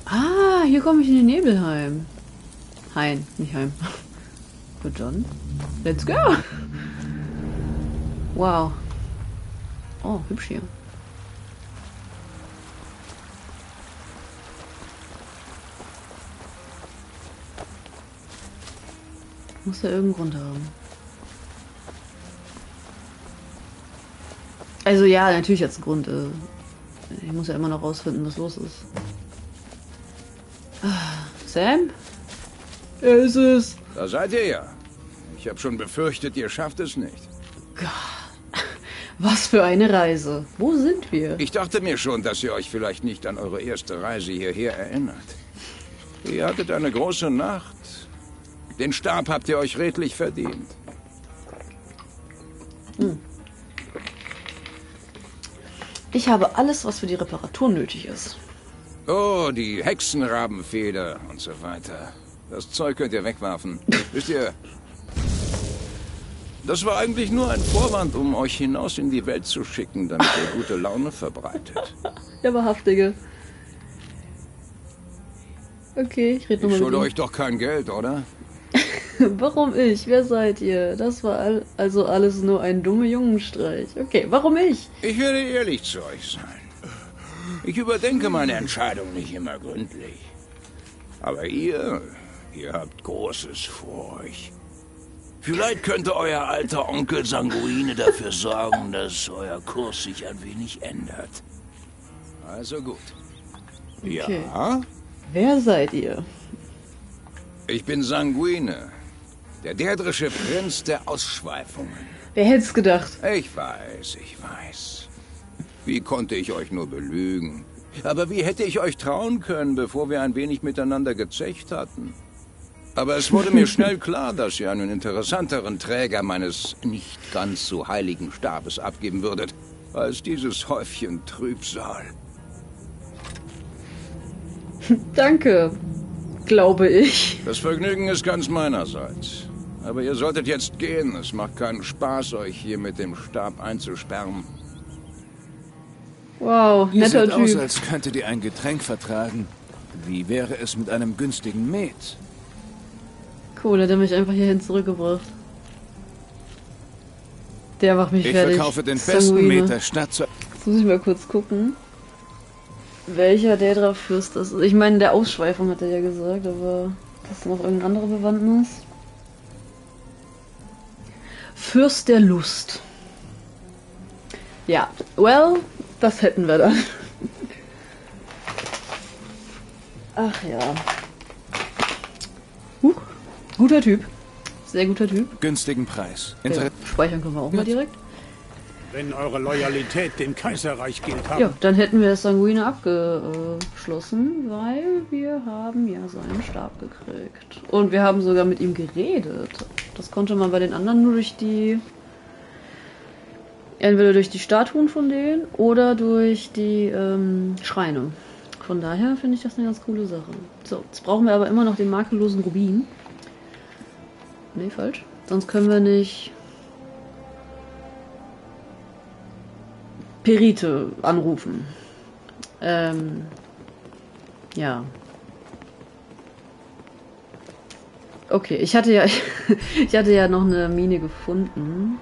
Ah, hier komme ich in den Nebelheim. Hein, nicht heim. (laughs) Gut dann. Let's go. Wow. Oh, hübsch hier. Muss ja irgendeinen Grund haben. Also ja, natürlich hat es einen Grund. äh, Ich muss ja immer noch rausfinden, was los ist. Ah, Sam? Er ist es. Da seid ihr ja. Ich habe schon befürchtet, ihr schafft es nicht. Was für eine Reise. Wo sind wir? Ich dachte mir schon, dass ihr euch vielleicht nicht an eure erste Reise hierher erinnert. Ihr hattet eine große Nacht. Den Stab habt ihr euch redlich verdient. Ich habe alles, was für die Reparatur nötig ist. Oh, die Hexenrabenfeder und so weiter. Das Zeug könnt ihr wegwerfen. Wisst ihr, das war eigentlich nur ein Vorwand, um euch hinaus in die Welt zu schicken, damit ihr gute Laune verbreitet. (laughs) Der wahrhaftige. Okay, ich rede Ich nochmal schulde mit euch doch kein Geld, oder? (laughs) Warum ich? Wer seid ihr? Das war all, also alles nur ein dummer Jungenstreich. Okay, warum ich? Ich werde ehrlich zu euch sein. Ich überdenke meine Entscheidung nicht immer gründlich. Aber ihr, ihr habt Großes vor euch. Vielleicht könnte euer alter Onkel Sanguine dafür sorgen, dass euer Kurs sich ein wenig ändert. Also gut. Okay. Ja? Wer seid ihr? Ich bin Sanguine, der derdrische Prinz der Ausschweifungen. Wer hätte es gedacht? Ich weiß, ich weiß. Wie konnte ich euch nur belügen? Aber wie hätte ich euch trauen können, bevor wir ein wenig miteinander gezecht hatten? Aber es wurde mir schnell klar, dass ihr einen interessanteren Träger meines nicht ganz so heiligen Stabes abgeben würdet, als dieses Häufchen Trübsal. (laughs) Danke, glaube ich. Das Vergnügen ist ganz meinerseits. Aber ihr solltet jetzt gehen. Es macht keinen Spaß, euch hier mit dem Stab einzusperren. Wow, Ihr netter seht aus, Typ. als könntet ihr ein Getränk vertragen. Wie wäre es mit einem günstigen Met? Cool, hat er mich einfach hierhin zurückgebracht. Der macht mich Ich fertig. verkaufe den besten Sanguine. Met der Stadt zu... Jetzt muss ich mal kurz gucken. Welcher der drauf Fürst ist. Ich meine, der Ausschweifung hat er ja gesagt, aber ist da noch irgendeine andere Bewandtnis? Fürst der Lust. Ja, well, das hätten wir dann. (laughs) Ach ja. Guter Typ. Sehr guter Typ. Günstigen Preis. Ja, Inter speichern können wir auch mal direkt. Wenn eure Loyalität dem Kaiserreich gilt, haben. Ja, dann hätten wir Sanguine abgeschlossen, weil wir haben ja seinen Stab gekriegt. Und wir haben sogar mit ihm geredet. Das konnte man bei den anderen nur durch die... Entweder durch die Statuen von denen oder durch die ähm, Schreine. Von daher finde ich das eine ganz coole Sache. So, jetzt brauchen wir aber immer noch den makellosen Rubin. Nee, falsch. Sonst können wir nicht Perite anrufen. Ähm, ja. Okay, ich hatte ja, (laughs) ich hatte ja noch eine Mine gefunden,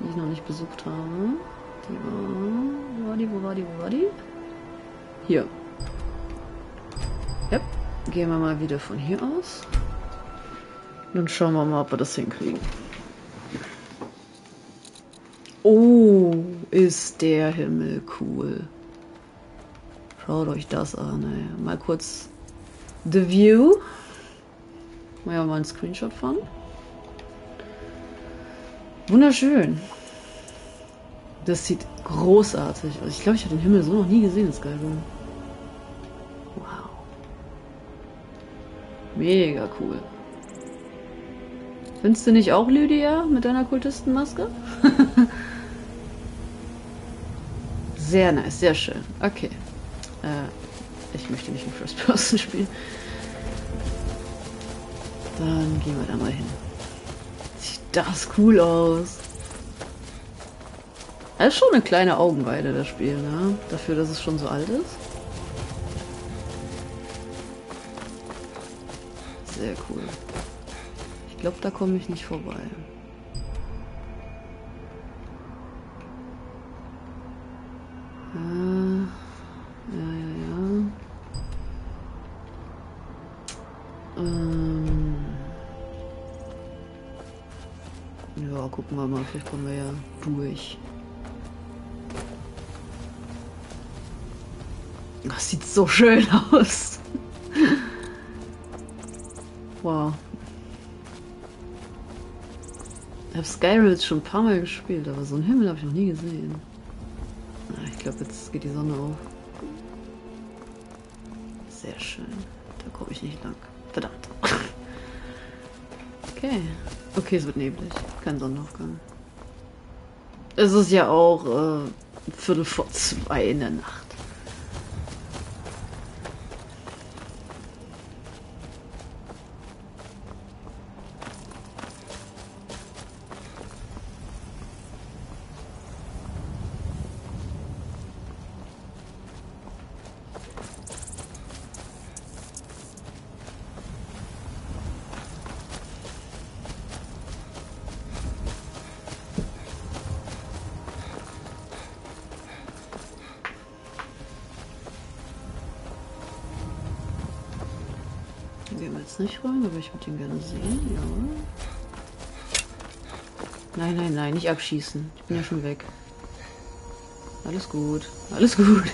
die ich noch nicht besucht habe. Die war, wo war die, wo war die, wo war die? Hier. Yep. Gehen wir mal wieder von hier aus. Dann schauen wir mal, ob wir das hinkriegen. Oh, ist der Himmel cool. Schaut euch das an, ey. Mal kurz The View. Mal ja mal einen Screenshot von. Wunderschön. Das sieht großartig aus. Ich glaube, ich habe den Himmel so noch nie gesehen in Skyrim. Wow. Mega cool. Findest du nicht auch Lydia mit deiner Kultistenmaske? (laughs) sehr nice, sehr schön. Okay. Äh, ich möchte nicht in First Person spielen. Dann gehen wir da mal hin. Sieht das cool aus. Das ist schon eine kleine Augenweide, das Spiel, ne? Dafür, dass es schon so alt ist. Sehr cool. Ich glaube, da komme ich nicht vorbei. Ah, ja, ja, ja. Ähm. Ja, gucken wir mal, vielleicht kommen wir ja durch. Das sieht so schön aus. (laughs) wow. Ich habe Skyrim jetzt schon ein paar Mal gespielt, aber so einen Himmel habe ich noch nie gesehen. Ah, ich glaube, jetzt geht die Sonne auf. Sehr schön. Da komme ich nicht lang. Verdammt. (laughs) Okay. Okay, es wird neblig. Kein Sonnenaufgang. Es ist ja auch äh, Viertel vor zwei in der Nacht. Ich würde ihn gerne sehen, ja. Nein, nein, nein, nicht abschießen. Ich bin ja schon weg. Alles gut, alles gut.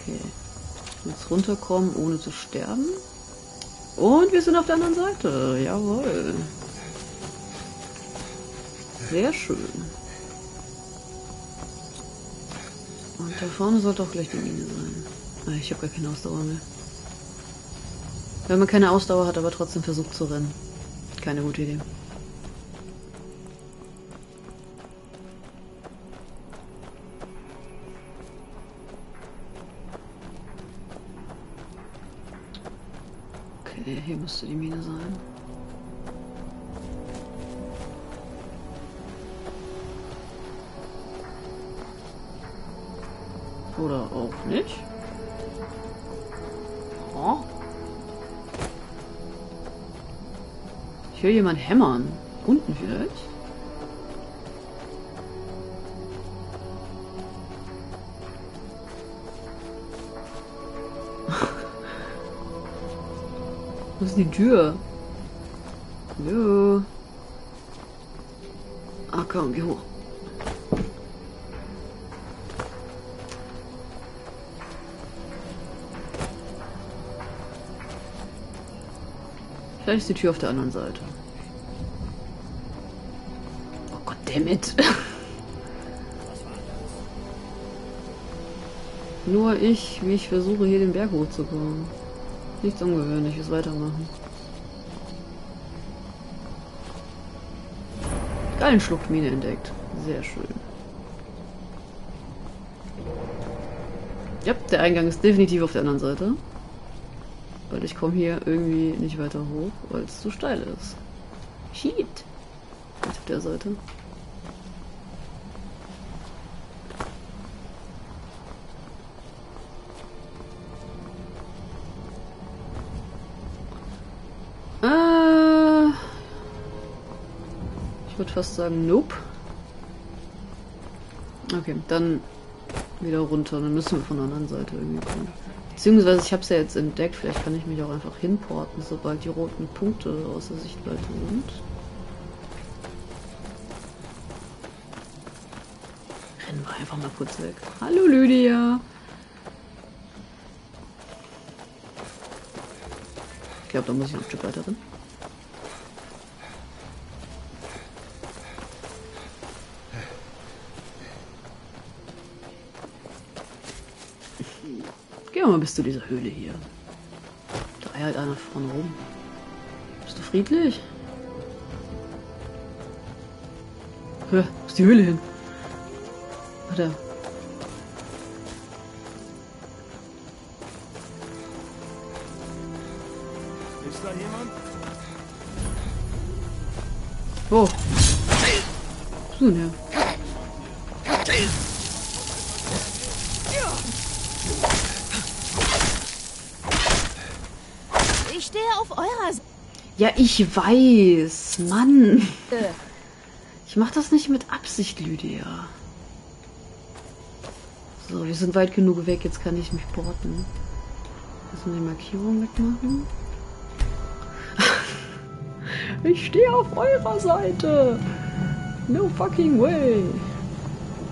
Okay. Jetzt runterkommen, ohne zu sterben. Und wir sind auf der anderen Seite. Jawohl. Sehr schön. Und da vorne sollte auch gleich die Mine sein. Ah, Ich habe gar keine Ausdauer mehr. Wenn man keine Ausdauer hat, aber trotzdem versucht zu rennen. Keine gute Idee. Okay, hier müsste die Mine sein. Oder auch nicht. Ich höre jemand hämmern. Unten vielleicht? (laughs) Wo ist die Tür? Hallo? Ah, komm, geh hoch. Vielleicht ist die Tür auf der anderen Seite. Oh Gott, dammit. (laughs) Nur ich, wie ich versuche, hier den Berg hochzukommen. Nichts Ungewöhnliches, weitermachen. Geilen Schluchtmine entdeckt. Sehr schön. Ja, der Eingang ist definitiv auf der anderen Seite. Weil ich komme hier irgendwie nicht weiter hoch, weil es zu steil ist. Shit. Nicht auf der Seite. Äh, ich würde fast sagen, nope. Okay, dann wieder runter. Dann müssen wir von der anderen Seite irgendwie kommen. Beziehungsweise ich habe es ja jetzt entdeckt. Vielleicht kann ich mich auch einfach hinporten, sobald die roten Punkte außer Sichtweite sind. Rennen wir einfach mal kurz weg. Hallo Lydia. Ich glaube, da muss ich noch ein Stück weiter rein. Bis zu dieser Höhle hier. Da eiert einer vorne rum. Bist du friedlich? Wo ist die Höhle hin? Ach, ich weiß. Mann. Ich mach das nicht mit Absicht, Lydia. So, wir sind weit genug weg. Jetzt kann ich mich porten. Müssen wir die Markierung wegmachen? (laughs) Ich stehe auf eurer Seite. No fucking way.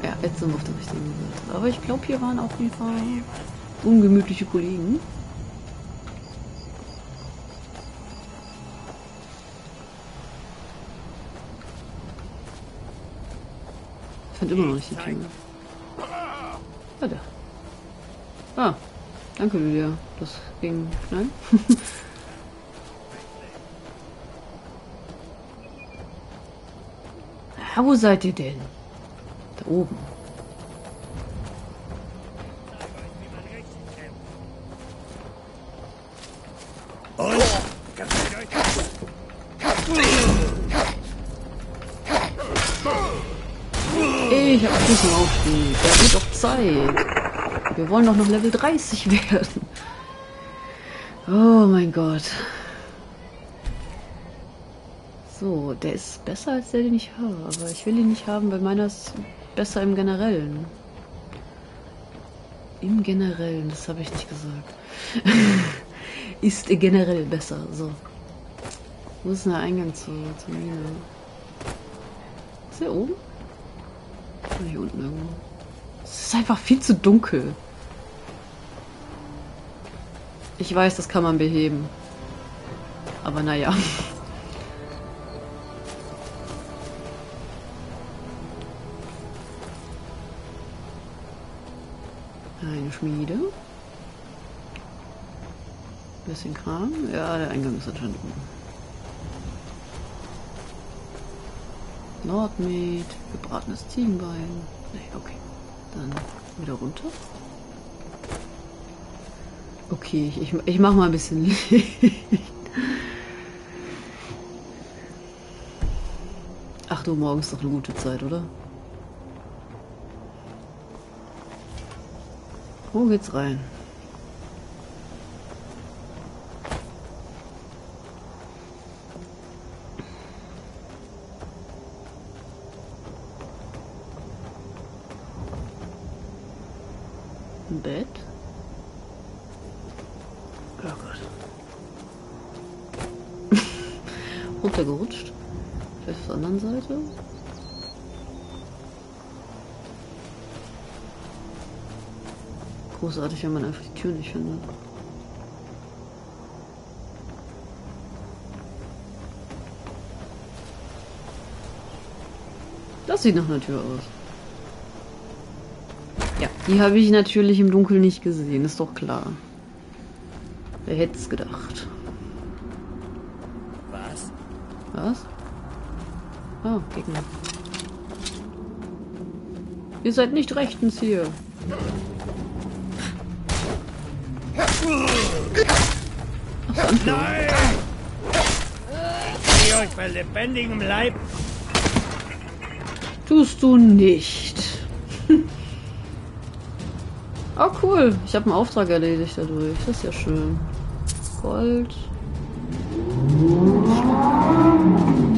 Ja, jetzt sind wir auf der richtigen Seite. Aber ich glaube, hier waren auf jeden Fall ungemütliche Kollegen. Finde immer noch nicht die Tür. Ah. Ah, danke, Lydia. Das ging schnell. (laughs) Ja, wo seid ihr denn? Da oben. Wir wollen doch noch Level 30 werden. Oh mein Gott. So, der ist besser als der, den ich habe. Aber ich will ihn nicht haben, weil meiner ist besser im Generellen. Im Generellen, das habe ich nicht gesagt. (laughs) ist generell besser. So. Wo ist denn der Eingang zu, zur Mine? Ist der oben? Oder hier unten irgendwo? Es ist einfach viel zu dunkel. Ich weiß, das kann man beheben. Aber naja. Eine Schmiede. Bisschen Kram. Ja, der Eingang ist anscheinend oben. Nordmet, gebratenes Ziegenbein. Nee, okay. Dann wieder runter. Okay, ich, ich mach mal ein bisschen Licht. Ach du, morgens ist doch eine gute Zeit, oder? Wo geht's rein? Ein Bett? Oh Gott. Runtergerutscht. Vielleicht auf der anderen Seite? Großartig, wenn man einfach die Tür nicht findet. Das sieht nach einer Tür aus. Ja, die habe ich natürlich im Dunkeln nicht gesehen, ist doch klar. Wer hätte es gedacht? Was? Was? Ah, Gegner. Ihr seid nicht rechtens hier. Nein! Ich sehe euch bei lebendigem Leib. Tust du nicht. oh (laughs) cool, ich habe einen Auftrag erledigt dadurch. Das ist ja schön. Gold.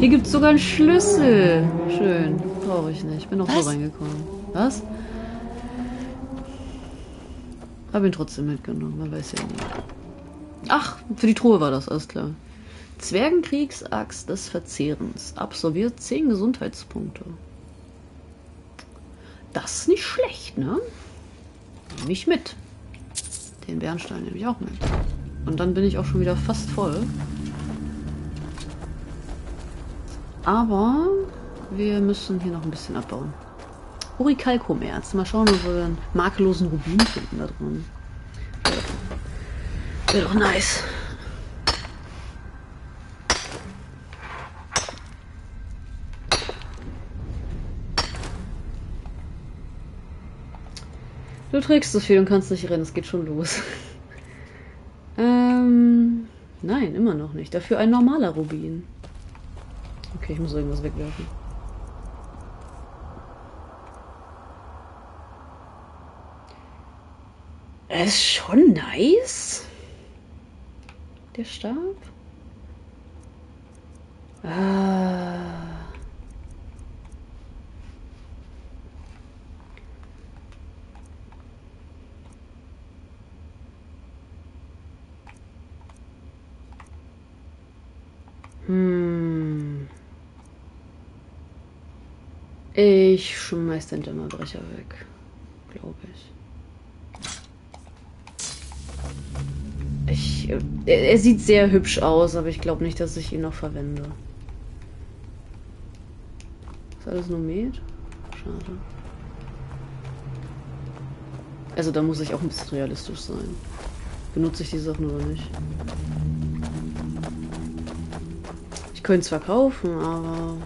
Hier gibt es sogar einen Schlüssel. Schön. Brauche ich nicht. Bin noch so reingekommen. Was? Hab ihn trotzdem mitgenommen. Man weiß ja nie. Ach, für die Truhe war das, alles klar. Zwergenkriegsaxt des Verzehrens. Absolviert 10 Gesundheitspunkte. Das ist nicht schlecht, ne? Nehme ich mit. Den Bernstein nehme ich auch mit. Und dann bin ich auch schon wieder fast voll. Aber wir müssen hier noch ein bisschen abbauen. Urikalkomerz. Mal schauen, ob wir einen makellosen Rubin finden da drin. Wäre doch nice. Du trägst so viel und kannst nicht rennen, es geht schon los. (laughs) ähm, nein, immer noch nicht. Dafür ein normaler Rubin. Okay, ich muss irgendwas wegwerfen. Er ist schon nice. Der Stab. Ah. Hm. Ich schmeiß den Dämmerbrecher weg. Glaube ich. Ich, er, er sieht sehr hübsch aus, aber ich glaube nicht, dass ich ihn noch verwende. Ist alles nur Met? Schade. Also da muss ich auch ein bisschen realistisch sein. Benutze ich die Sachen oder nicht? Ich könnte es verkaufen, aber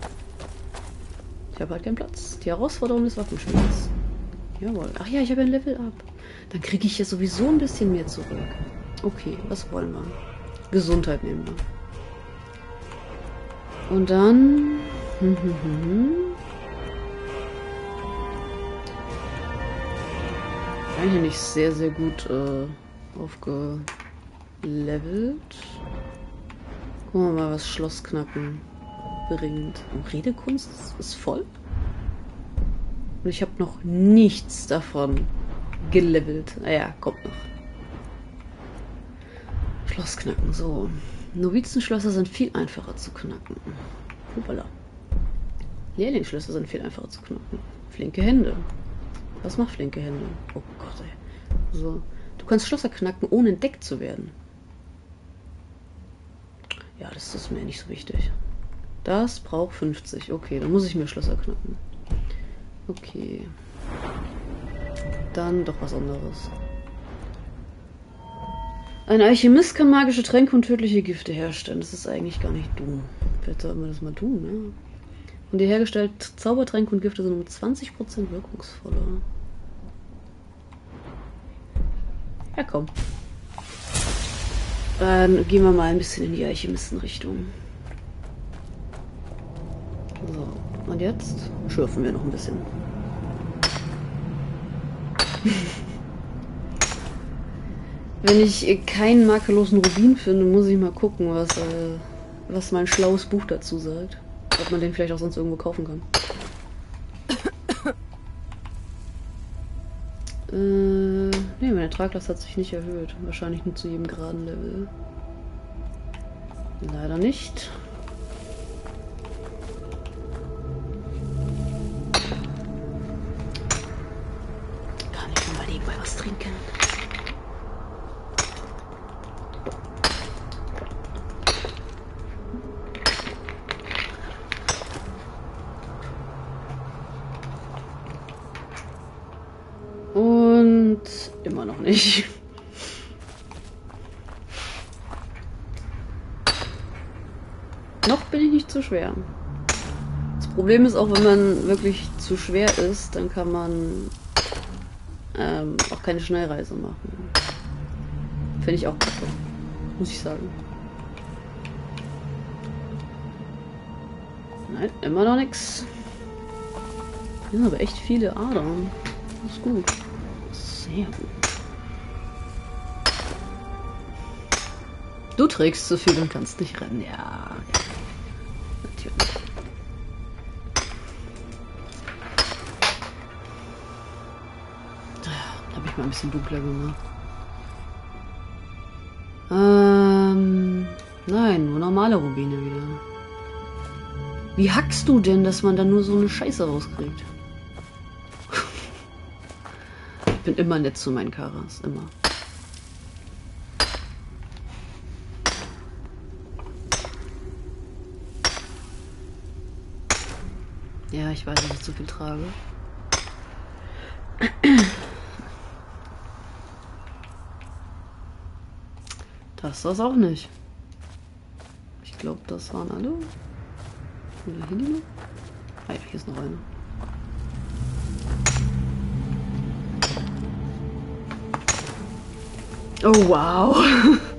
Ich habe halt keinen Platz. Die Herausforderung des Waffenspiels. Jawohl. Ach ja, ich habe ein Level up. Dann kriege ich ja sowieso ein bisschen mehr zurück. Okay, was wollen wir? Gesundheit nehmen wir. Und dann... Hm, hm, hm, nicht sehr, sehr gut äh, aufgelevelt. Gucken wir mal, was Schlossknacken bringt. Redekunst ist voll. Und ich habe noch nichts davon gelevelt. Naja, kommt noch. Schlossknacken, so. Novizenschlösser sind viel einfacher zu knacken. Hupala. Lehrlingsschlösser sind viel einfacher zu knacken. Flinke Hände. Was macht flinke Hände? Oh Gott, ey. So. Du kannst Schlösser knacken, ohne entdeckt zu werden. Ja, das ist mir nicht so wichtig. Das braucht 50. Okay, dann muss ich mir Schlösser knacken. Okay. Dann doch was anderes. Ein Alchemist kann magische Tränke und tödliche Gifte herstellen. Das ist eigentlich gar nicht dumm. Vielleicht sollten wir das mal tun, ne? Und die hergestellt Zaubertränke und Gifte sind um 20% wirkungsvoller. Ja, komm. Dann gehen wir mal ein bisschen in die Alchemistenrichtung. So, und jetzt schürfen wir noch ein bisschen. Wenn ich keinen makellosen Rubin finde, muss ich mal gucken, was, äh, was mein schlaues Buch dazu sagt. Ob man den vielleicht auch sonst irgendwo kaufen kann. äh, ne, meine Traglast hat sich nicht erhöht. Wahrscheinlich nur zu jedem geraden Level. Leider nicht. Nicht. Noch bin ich nicht zu schwer. Das Problem ist auch, wenn man wirklich zu schwer ist, dann kann man ähm, auch keine Schnellreise machen. Finde ich auch kacke. Muss ich sagen. Nein, immer noch nichts. Hier sind aber echt viele Adern. Das ist gut. Sehr gut. Du trägst zu viel und kannst nicht rennen. Ja. Natürlich. Habe ich mal ein bisschen dunkler gemacht. Ähm, nein, nur normale Rubine wieder. Wie hackst du denn, dass man da nur so eine Scheiße rauskriegt? (laughs) ich bin immer nett zu meinen Karas, immer. Ja, ich weiß, dass ich zu viel trage. Das war's auch nicht. Ich glaube, das waren alle. Oder hier noch? Ah ja, hier ist noch eine. Oh wow. (laughs)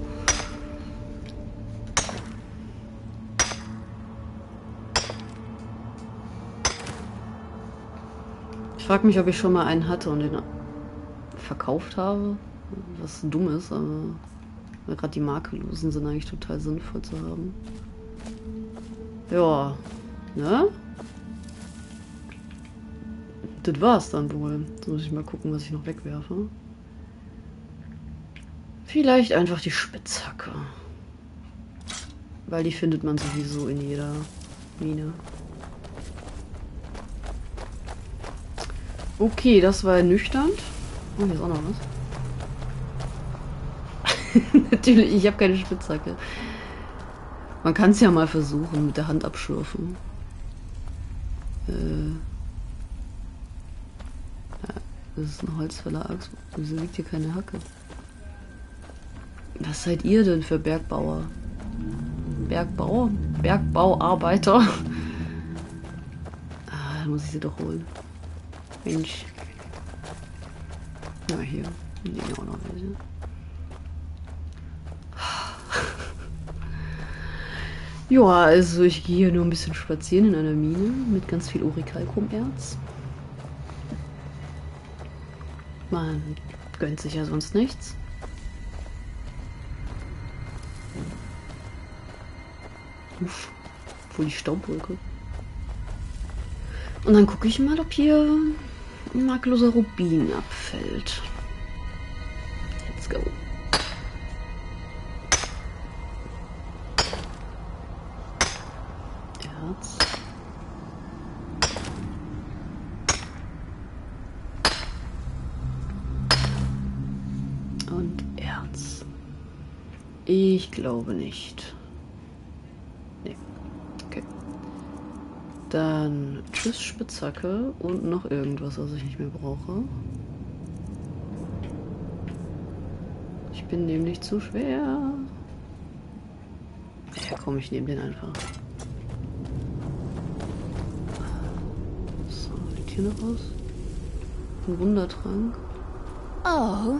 frage mich, ob ich schon mal einen hatte und den verkauft habe. Was dumm ist, aber gerade die makellosen sind eigentlich total sinnvoll zu haben. Ja, ne? Das war's dann wohl. Jetzt muss ich mal gucken, was ich noch wegwerfe. Vielleicht einfach die Spitzhacke. Weil die findet man sowieso in jeder Mine. Okay, das war ernüchternd. Oh, hier ist auch noch was. (laughs) Natürlich, ich habe keine Spitzhacke. Man kann es ja mal versuchen, mit der Hand abschürfen. Äh ja, das ist ein Holzfäller Axt. Wieso liegt hier keine Hacke? Was seid ihr denn für Bergbauer? Bergbauer? Bergbauarbeiter? (laughs) ah, muss ich sie doch holen. Mensch. Na, hier. Liegen auch noch welche. (laughs) Ja, also ich gehe hier nur ein bisschen spazieren in einer Mine mit ganz viel Orikalkumerz. Man gönnt sich ja sonst nichts. Uff, voll die Staubwolke. Und dann gucke ich mal, ob hier makelloser Rubin abfällt. Let's go. Erz. Und Erz. Ich glaube nicht. Nee. Okay. Dann tschüss Spitzhacke und noch irgendwas, was ich nicht mehr brauche. Ich bin nämlich zu schwer. Ja, komm, ich nehme den einfach. So, liegt hier noch was? Ein Wundertrank. Oh.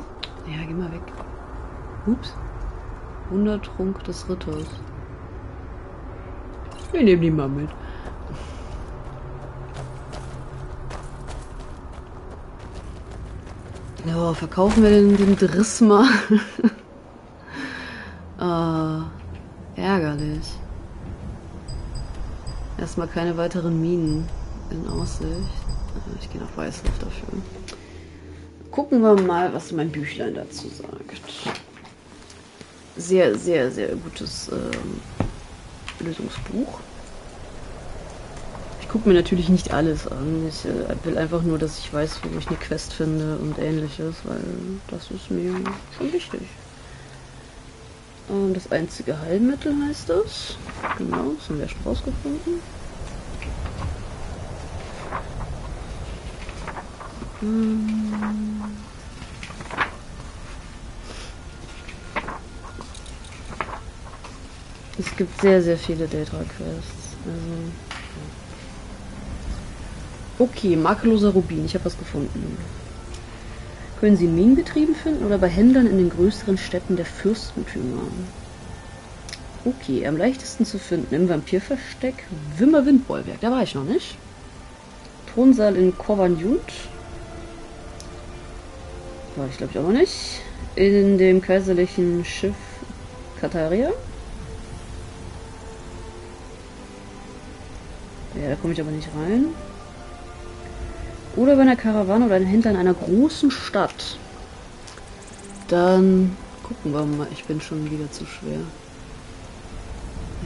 Ja, geh mal weg. Ups. Wundertrunk des Ritters. Wir nehmen die mal mit. Ja, verkaufen wir den, den Drisma. (laughs) ah, ärgerlich. Erstmal keine weiteren Minen in Aussicht. Äh, Ich gehe nach Weißluft dafür. Gucken wir mal, was mein Büchlein dazu sagt. Sehr, sehr, sehr gutes ähm, Lösungsbuch. Gucke mir natürlich nicht alles an. Ich äh, will einfach nur, dass ich weiß, wo ich eine Quest finde und ähnliches, weil das ist mir schon wichtig. Ähm, das einzige Heilmittel heißt das. Genau, das haben wir schon rausgefunden. Ähm. Es gibt sehr, sehr viele Data-Quests. Also. Okay, makelloser Rubin. Ich habe was gefunden. Können Sie in Minenbetrieben finden oder bei Händlern in den größeren Städten der Fürstentümer? Okay, am leichtesten zu finden im Vampirversteck Wimmer Windbollwerk. Da war ich noch nicht. Thronsaal in Korvanjund. War ich glaube ich auch noch nicht. In dem kaiserlichen Schiff Kataria. Ja, da komme ich aber nicht rein. Oder bei einer Karawane oder einem Händler in einer großen Stadt. Dann gucken wir mal. Ich bin schon wieder zu schwer.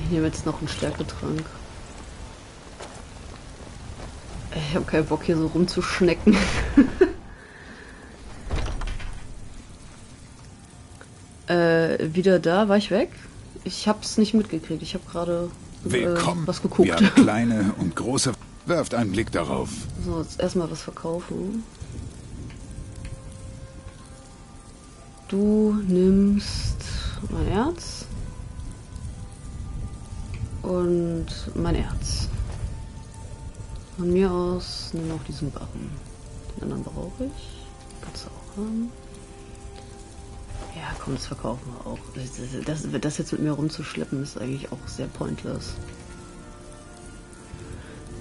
Ich nehme jetzt noch einen Stärketrank. Ich habe keinen Bock hier so rumzuschnecken. (laughs) äh, wieder da, war ich weg? Ich hab's nicht mitgekriegt. Ich habe gerade äh, was geguckt. Wir haben (laughs) kleine und große. Werft einen Blick darauf. So, jetzt erstmal was verkaufen. Du nimmst mein Erz und mein Erz. Von mir aus nimm auch diesen Barren. Den anderen brauche ich. Kannst du auch haben. Ja, komm, das verkaufen wir auch. Das, das, das jetzt mit mir rumzuschleppen ist eigentlich auch sehr pointless.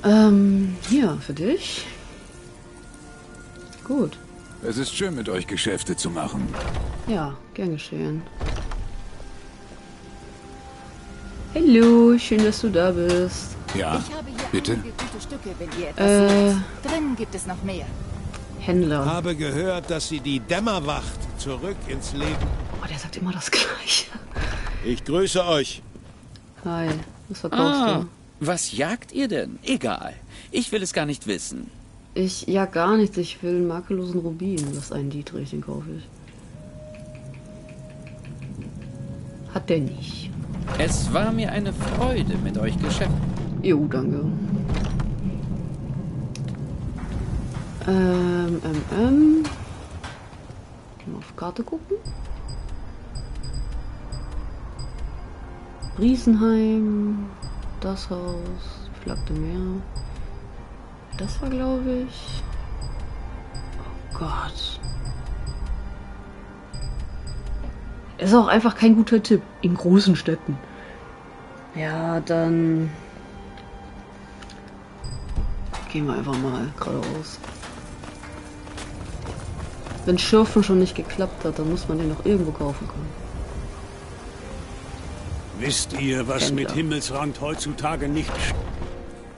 Ähm, hier, für dich. Gut. Es ist schön, mit euch Geschäfte zu machen. Ja, gern geschehen. Hallo, schön, dass du da bist. Ja, bitte. Gute Stücke, wenn ihr etwas Äh. sucht. Drinnen gibt es noch mehr. Händler. Habe gehört, dass Sie die Dämmerwacht zurück ins Leben. Oh, der sagt immer das Gleiche. Ich grüße euch. Hi, was verkaufst Ah, du? Was jagt ihr denn? Egal. Ich will es gar nicht wissen. Ich, ja, gar nichts. Ich will einen makellosen Rubin. Das ist ein Dietrich, den kaufe ich. Hat der nicht. Es war mir eine Freude, mit euch Geschäft. Jo, danke. Ähm, ähm, ähm. Mal auf Karte gucken. Riesenheim, das Haus, Flagde Meer. das war, glaube ich... Oh Gott. Ist auch einfach kein guter Tipp. In großen Städten. Ja, dann... Gehen wir einfach mal geradeaus. Wenn Schürfen schon nicht geklappt hat, dann muss man den noch irgendwo kaufen können. Wisst ihr, was Händler. mit Himmelsrand heutzutage nicht...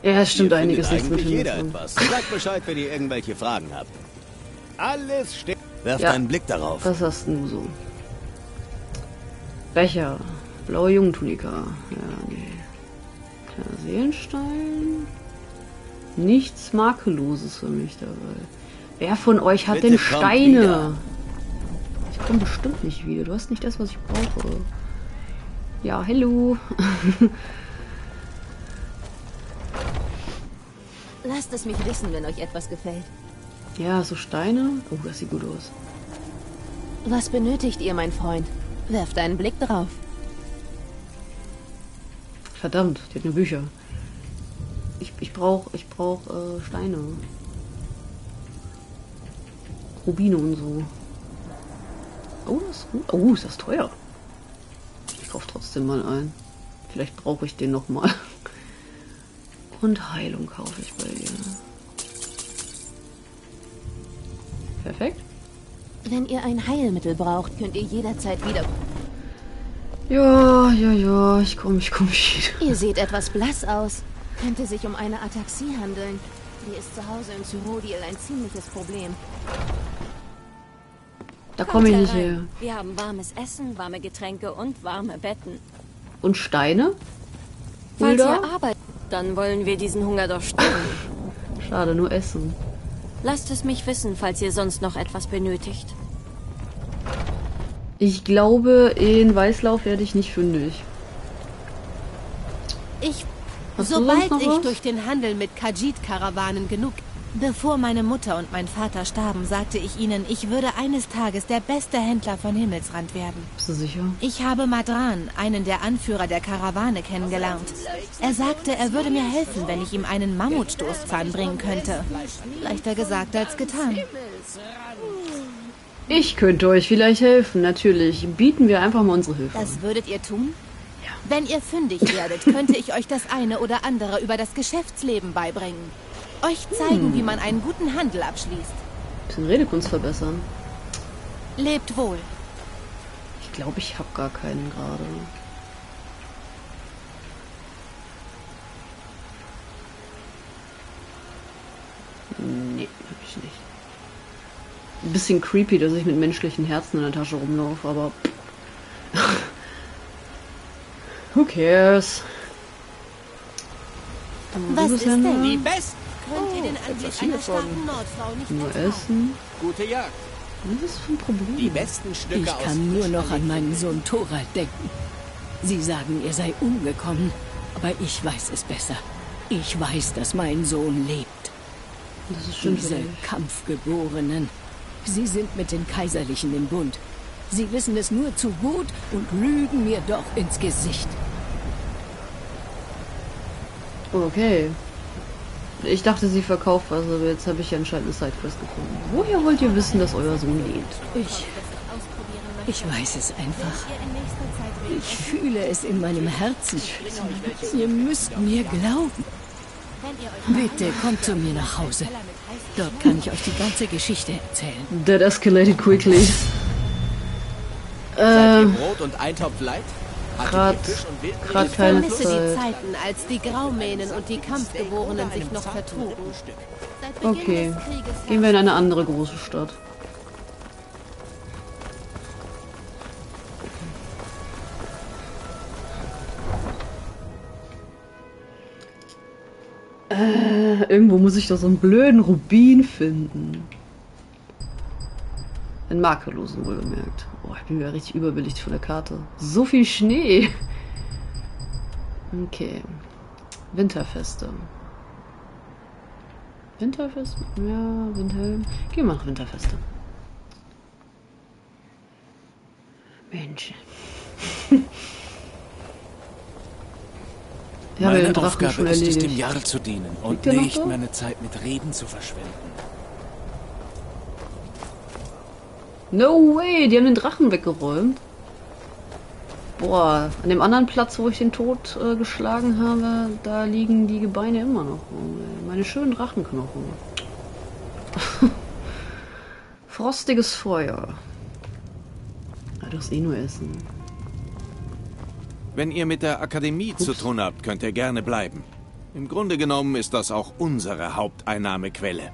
Ja, es stimmt einiges nicht mit jeder Himmelsrand. etwas. Sagt Bescheid, wenn ihr irgendwelche Fragen habt. Alles steht. Werft Ja. einen Blick darauf. Was hast du so? Becher. Blaue Jungtunika. Ja, nee. Kleiner Seelenstein. Nichts Makelloses für mich dabei. Wer von euch hat Bitte denn Steine? wieder. Ich komme bestimmt nicht wieder. Du hast nicht das, was ich brauche. Ja, hallo. Lasst es mich wissen, wenn euch etwas gefällt. ja, so Steine. Oh, das sieht gut aus. Was benötigt ihr, mein Freund? Werft einen Blick drauf. Verdammt, die hat nur Bücher. Ich, ich brauch, ich brauch äh, Steine. Rubine und so. Oh, das ist gut. Oh, ist das teuer. Ich kauf trotzdem mal ein. Vielleicht brauche ich den noch mal. Und Heilung kaufe ich bei dir. Perfekt. Wenn ihr ein Heilmittel braucht, könnt ihr jederzeit wieder. Ja, ja, ja, ich komm, ich komm wieder. Ihr seht etwas blass aus. Könnte sich um eine Ataxie handeln. Die ist zu Hause in Cyrodiil ein ziemliches Problem. Da komme ich nicht her. Wir haben warmes Essen, warme Getränke und warme Betten. Und Steine? Falls ihr arbeitet, dann wollen wir diesen Hunger doch stillen. (laughs) Schade, nur Essen. Lasst es mich wissen, falls ihr sonst noch etwas benötigt. Ich glaube, in Weißlauf werde ich nicht fündig. Ich. Hast sobald ich was? durch den Handel mit Khajiit-Karawanen genug. Bevor meine Mutter und mein Vater starben, sagte ich ihnen, ich würde eines Tages der beste Händler von Himmelsrand werden. Bist du sicher? Ich habe Madran, einen der Anführer der Karawane, kennengelernt. Er sagte, er würde mir helfen, wenn ich ihm einen Mammutstoßzahn bringen könnte. Leichter gesagt als getan. Ich könnte euch vielleicht helfen, natürlich. Bieten wir einfach mal unsere Hilfe. Das würdet ihr tun? Wenn ihr fündig werdet, könnte ich euch das eine oder andere über das Geschäftsleben beibringen. Euch zeigen, Hm. wie man einen guten Handel abschließt. Bisschen Redekunst verbessern. Lebt wohl. Ich glaube, ich habe gar keinen gerade. Nee, hab ich nicht. Ein bisschen creepy, dass ich mit menschlichen Herzen in der Tasche rumlaufe, aber. (laughs) Who cares? Was ist denn? Die Best Könnt ihr den Anblick etwas einer hiervon. starken Nordfrau nicht Nur? Essen? Gute Jagd. Was ist für ein Problem? Die besten Stücke Ich aus kann nur noch an meinen Sohn Thorald denken. Sie sagen, er sei umgekommen, aber ich weiß es besser. Ich weiß, dass mein Sohn lebt. Das ist schön Diese. Kampfgeborenen. Sie sind mit den Kaiserlichen im Bund. Sie wissen es nur zu gut und lügen mir doch ins Gesicht. Okay. Ich dachte, sie verkauft was, aber jetzt habe ich ja anscheinend eine Sidequest gefunden. Woher wollt ihr wissen, dass euer Sohn lebt? Ich. Ich weiß es einfach. Ich fühle es in meinem Herzen. Ihr müsst mir glauben. Bitte kommt zu mir nach Hause. Dort kann ich euch die ganze Geschichte erzählen. That escalated quickly. Seid ihr Ähm, Brot und Eintopf Leid? Grad Ich keine vermisse die Zeit. Zeiten, als die Graumähnen und die Kampfgeborenen sich noch vertrugen. Okay. Gehen wir in eine andere große Stadt. Äh, irgendwo muss ich doch so einen blöden Rubin finden. Einen makellosen wohlgemerkt. Boah, ich bin wieder richtig überbelichtet von der Karte. So viel Schnee. Okay. Winterfeste. Winterfest? Ja, Winter. Gehen wir nach Winterfeste. Mensch. (laughs) Ja, meine Aufgabe ist es, dem Jarl zu dienen und nicht meine Zeit mit Reden zu verschwenden. No way, die haben den Drachen weggeräumt. Boah, an dem anderen Platz, wo ich den Tod äh, geschlagen habe, da liegen die Gebeine immer noch rum. ey. Meine schönen Drachenknochen. (laughs) Frostiges Feuer. Ja, du hast eh nur Essen. Wenn ihr mit der Akademie zu tun habt, könnt ihr gerne bleiben. Im Grunde genommen ist das auch unsere Haupteinnahmequelle.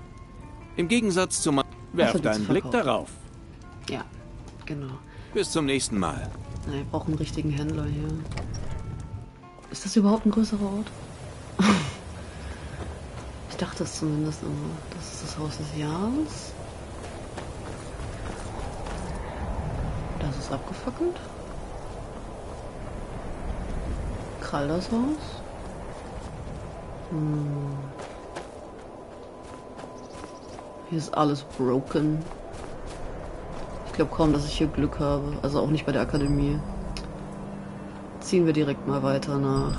Im Gegensatz zu... Ma Werft einen Blick darauf. Ja, genau. Bis zum nächsten Mal. Na, wir brauchen einen richtigen Händler hier. Ist das überhaupt ein größerer Ort? (laughs) ich dachte es zumindest, aber das ist das Haus des Jahres. Das ist abgefackelt. Kralders Haus. Hm. Hier ist alles broken. Ich glaube kaum, dass ich hier Glück habe. Also auch nicht bei der Akademie. Ziehen wir direkt mal weiter nach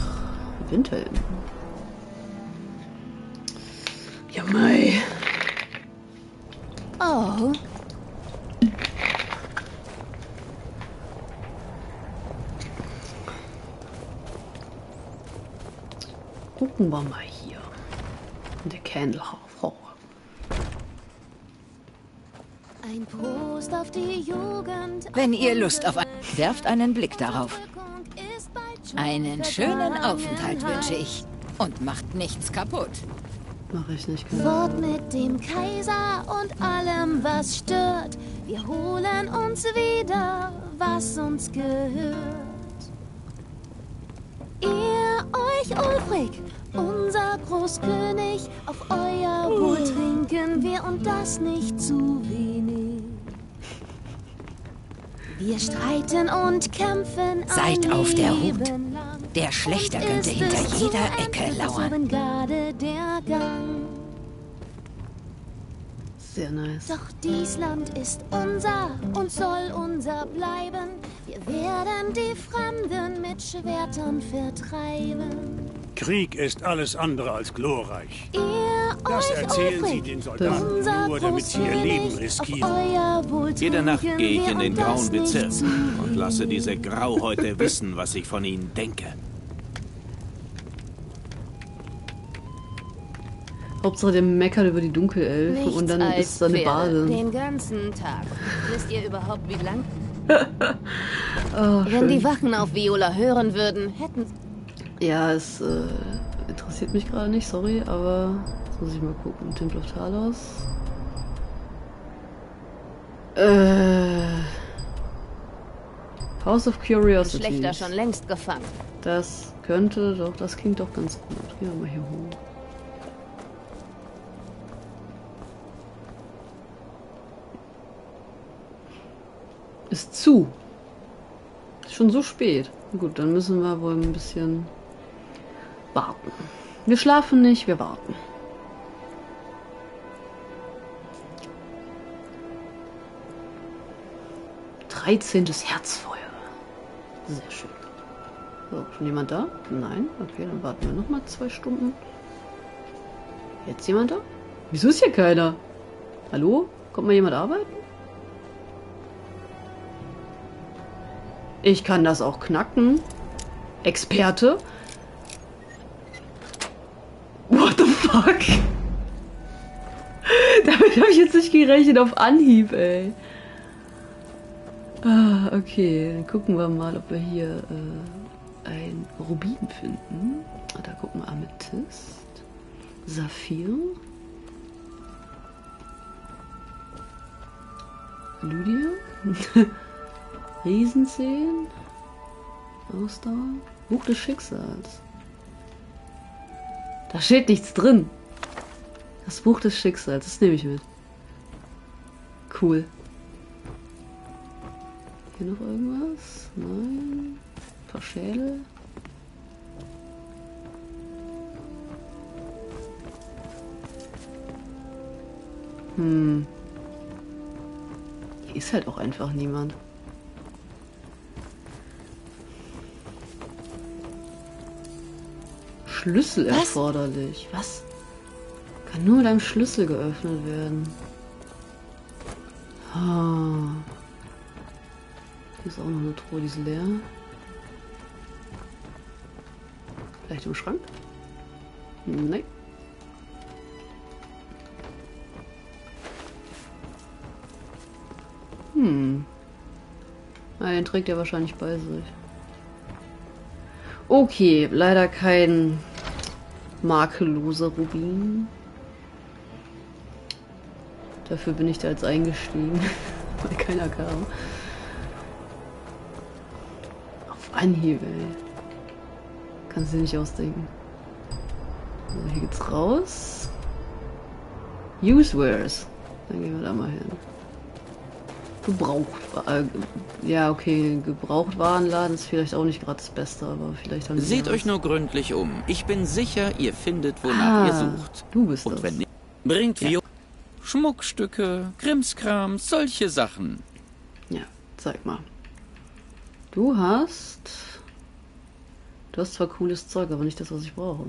Windhelm. Ja, mei. Oh. Gucken wir mal hier. Der Candlehouse. Ein Prost auf die Jugend. Wenn ihr Lust auf ein... Werft einen Blick darauf. Einen schönen Aufenthalt wünsche ich. Und macht nichts kaputt. Mach ich nicht, genau. Fort mit dem Kaiser und allem, was stört. Wir holen uns wieder, was uns gehört. Ihr euch, Ulfric, unser Großkönig, auf euer Wohl trinken wir und das nicht zu wenig. Wir streiten und kämpfen Seid ein auf der Hut. Der Schlechter könnte Ist hinter jeder Ecke lauern. bin gerade der Gang. Sehr nice. Doch dies Land ist unser und soll unser bleiben. Wir werden die Fremden mit Schwertern vertreiben. Krieg ist alles andere als glorreich. Ihr Das erzählen sie den Soldaten unser nur, damit sie ihr Leben riskieren. Jede Nacht gehe ich in den grauen Bezirk und lasse diese Grauhäute wissen, was ich von ihnen denke. Hauptsache der meckert über die Dunkelelfen Nichts und dann ist da eine. Bade. Den ganzen Tag. Wisst ihr überhaupt, wie lang? Oh, (laughs) Wenn die. Wachen auf Viola hören würden, hätten Ja, es äh, interessiert mich gerade nicht, sorry, aber jetzt muss ich mal gucken. Temple of Talos. Äh, House of Curiosity. Schlechter schon längst gefangen. Das könnte doch, das klingt doch ganz gut. Gehen wir mal hier hoch. Ist zu. Ist schon so spät. Gut, dann müssen wir wohl ein bisschen warten. Wir schlafen nicht, wir warten. Dreizehntes Herzfeuer. Sehr schön. So, schon jemand da? Nein? Okay, dann warten wir nochmal zwei Stunden. Jetzt jemand da? Wieso ist hier keiner? Hallo? Kommt mal jemand arbeiten? Ich kann das auch knacken. Experte? What the fuck? (laughs) Damit habe ich jetzt nicht gerechnet auf Anhieb, ey. Ah, okay. Dann gucken wir mal, ob wir hier äh, ein Rubin finden. Da gucken wir Amethyst. Saphir. Lydia. (laughs) Riesenzehen. Ausdauer. Buch des Schicksals. Da steht nichts drin. Das Buch des Schicksals, das nehme ich mit. Cool. Hier noch irgendwas? Nein. Ein paar Schädel. Hm. Hier ist halt auch einfach niemand. Schlüssel Was? erforderlich. Was? Kann nur mit einem Schlüssel geöffnet werden. Ah. Hier ist auch noch eine Truhe, die ist leer. Vielleicht im Schrank? Nein. Hm. Na, den trägt er wahrscheinlich bei sich. Okay, leider kein makelloser Rubin. Dafür bin ich da jetzt eingestiegen, (laughs) weil keiner kam. Auf Anhieb, ey. Kannst du nicht ausdenken. Also hier geht's raus. Usewares. Dann gehen wir da mal hin. Gebraucht. Äh, ja, okay, Gebrauchtwarenladen ist vielleicht auch nicht gerade das Beste, aber vielleicht haben Seht ja euch nur gründlich um. Ich bin sicher, ihr findet, wonach Ah, ihr sucht. Du bist Und das. wenn nicht, bringt wir Schmuckstücke, Krimskrams, solche Sachen. Ja, zeig mal. Du hast. Du hast zwar cooles Zeug, aber nicht das, was ich brauche.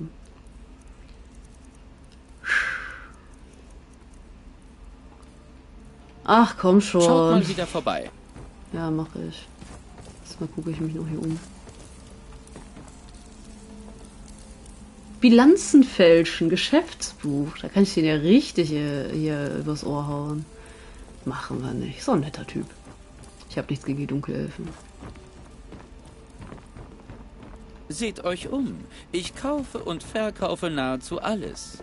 Ach, komm schon. Schaut mal wieder vorbei. Ja, mache ich. Erstmal gucke ich mich noch hier um. Bilanzen fälschen, Geschäftsbuch. Da kann ich den ja richtig hier, hier übers Ohr hauen. Machen wir nicht. So ein netter Typ. Ich habe nichts gegen die Dunkelelfen. Seht euch um. Ich kaufe und verkaufe nahezu alles.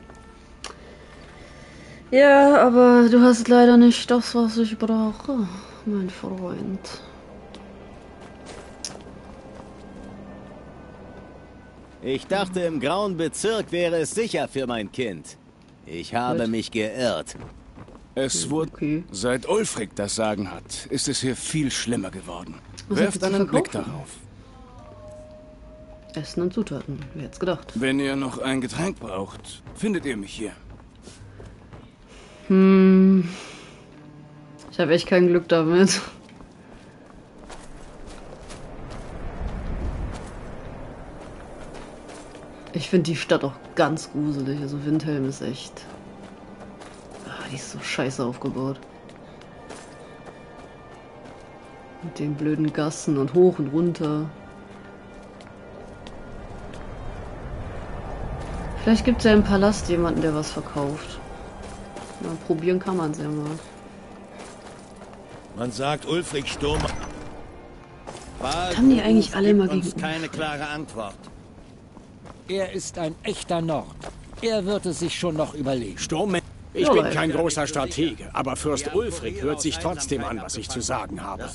Ja, aber du hast leider nicht das, was ich brauche, mein Freund. Ich dachte, im grauen Bezirk wäre es sicher für mein Kind. Ich habe Was? mich geirrt. Es wurde, seit Ulfric das Sagen hat, ist es hier viel schlimmer geworden. Was Werft einen Blick darauf. Essen und Zutaten, wer hätte gedacht. Wenn ihr noch ein Getränk braucht, findet ihr mich hier. Hm. Ich habe echt kein Glück damit. Ich finde die Stadt auch ganz gruselig. Also Windhelm ist echt. Ah, die ist so scheiße aufgebaut. Mit den blöden Gassen und hoch und runter. Vielleicht gibt es ja im Palast jemanden, der was verkauft. Na, probieren kann man es ja mal. Man sagt, Ulfric Sturm. haben die eigentlich alle immer gegen- keine klare Antwort. Er ist ein echter Nord. Er wird es sich schon noch überlegen. Sturm. Ich bin kein großer Stratege, aber Fürst Ulfric hört sich trotzdem an, was ich zu sagen habe.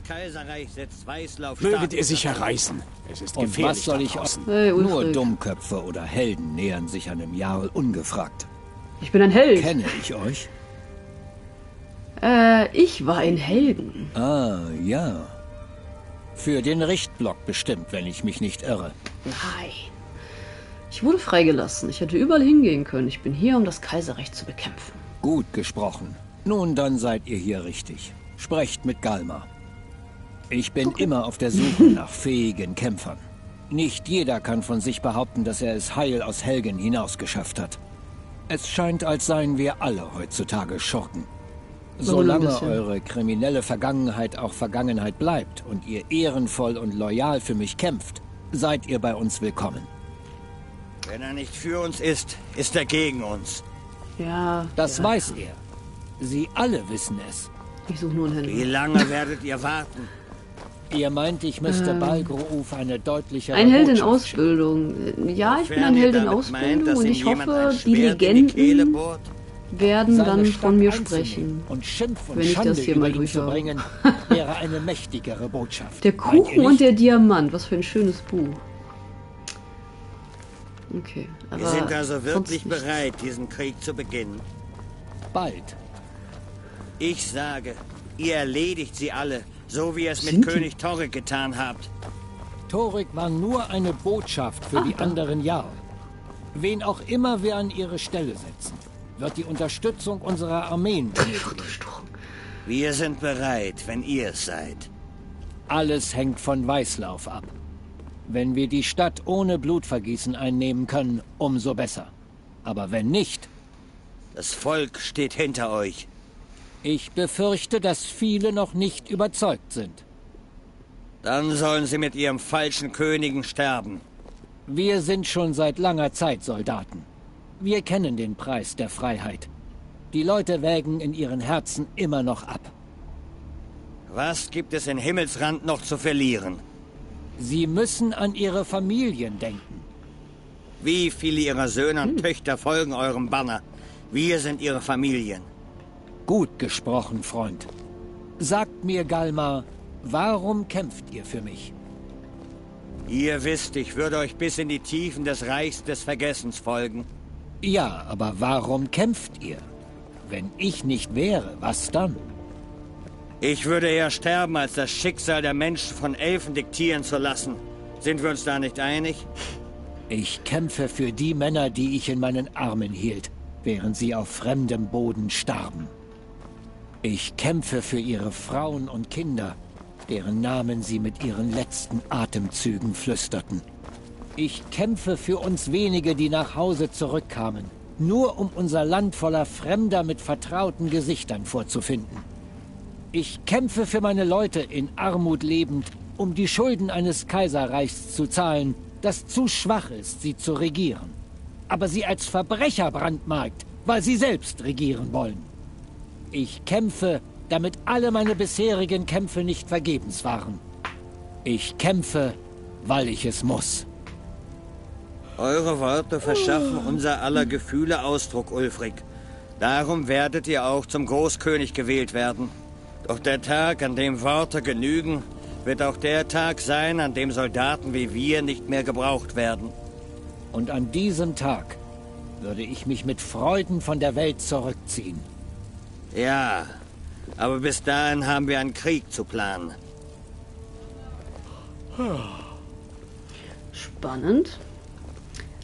Möget ihr sich herreißen. Es ist Und gefährlich was soll ich draußen. Hey, Nur. Dummköpfe oder Helden nähern sich einem Jarl ungefragt. Ich bin ein Held. Kenne ich euch? Äh, ich war ein Helden. Ah, ja. Für den Richtblock bestimmt, wenn ich mich nicht irre. Nein. Ich wurde freigelassen. Ich hätte überall hingehen können. Ich bin hier, um das Kaiserreich zu bekämpfen. Gut gesprochen. Nun, dann seid ihr hier richtig. Sprecht mit Galmar. Ich bin immer auf der Suche (laughs) nach fähigen Kämpfern. Nicht jeder kann von sich behaupten, dass er es heil aus Helgen hinausgeschafft hat. Es scheint, als seien wir alle heutzutage Schurken. Solange eure kriminelle Vergangenheit auch Vergangenheit bleibt und ihr ehrenvoll und loyal für mich kämpft, seid ihr bei uns willkommen. Wenn er nicht für uns ist, ist er gegen uns. Ja. Das ja. weiß er. Sie alle wissen es. Ich suche nur einen Händler. Wie lange werdet ihr warten? Ihr meint, ich müsste Ähm, Balgruf eine deutlichere Ein Held in Ausbildung. Ja, ich bin ein Held in meint, Ausbildung dass und ich hoffe, die Legenden werden dann Stadt von mir sprechen. Und Schimpf und wenn ich das hier mal bringen, (laughs) wäre eine mächtigere Botschaft. Der Meint Kuchen und der Diamant. Was für ein schönes Buch. Okay. Aber Wir sind also wirklich bereit, diesen Krieg zu beginnen. Bald. Ich sage, ihr erledigt sie alle, so wie ihr es mit Sind König Torre getan habt. Torik war nur eine Botschaft für die anderen Jarl. Wen auch immer wir an ihre Stelle setzen, wird die Unterstützung unserer Armeen benötigen. Wir sind bereit, wenn ihr es seid. Alles hängt von Weißlauf ab. Wenn wir die Stadt ohne Blutvergießen einnehmen können, umso besser. Aber wenn nicht... Das Volk steht hinter euch. Ich befürchte, dass viele noch nicht überzeugt sind. Dann sollen sie mit ihrem falschen Königen sterben. Wir sind schon seit langer Zeit Soldaten. Wir kennen den Preis der Freiheit. Die Leute wägen in ihren Herzen immer noch ab. Was gibt es in Himmelsrand noch zu verlieren? Sie müssen an ihre Familien denken. Wie viele ihrer Söhne und Töchter folgen eurem Banner? Wir sind ihre Familien. Gut gesprochen, Freund. Sagt mir, Galmar, warum kämpft ihr für mich? Ihr wisst, ich würde euch bis in die Tiefen des Reichs des Vergessens folgen. Ja, aber warum kämpft ihr? Wenn ich nicht wäre, was dann? Ich würde eher sterben, als das Schicksal der Menschen von Elfen diktieren zu lassen. Sind wir uns da nicht einig? Ich kämpfe für die Männer, die ich in meinen Armen hielt, während sie auf fremdem Boden starben. Ich kämpfe für ihre Frauen und Kinder, deren Namen sie mit ihren letzten Atemzügen flüsterten. Ich kämpfe für uns wenige, die nach Hause zurückkamen, nur um unser Land voller Fremder mit vertrauten Gesichtern vorzufinden. Ich kämpfe für meine Leute in Armut lebend, um die Schulden eines Kaiserreichs zu zahlen, das zu schwach ist, sie zu regieren. Aber sie als Verbrecher brandmarkt, weil sie selbst regieren wollen. Ich kämpfe, damit alle meine bisherigen Kämpfe nicht vergebens waren. Ich kämpfe, weil ich es muss. Eure Worte verschaffen unser aller Gefühle Ausdruck, Ulfric. Darum werdet ihr auch zum Großkönig gewählt werden. Doch der Tag, an dem Worte genügen, wird auch der Tag sein, an dem Soldaten wie wir nicht mehr gebraucht werden. Und an diesem Tag würde ich mich mit Freuden von der Welt zurückziehen. Ja, aber bis dahin haben wir einen Krieg zu planen. Spannend.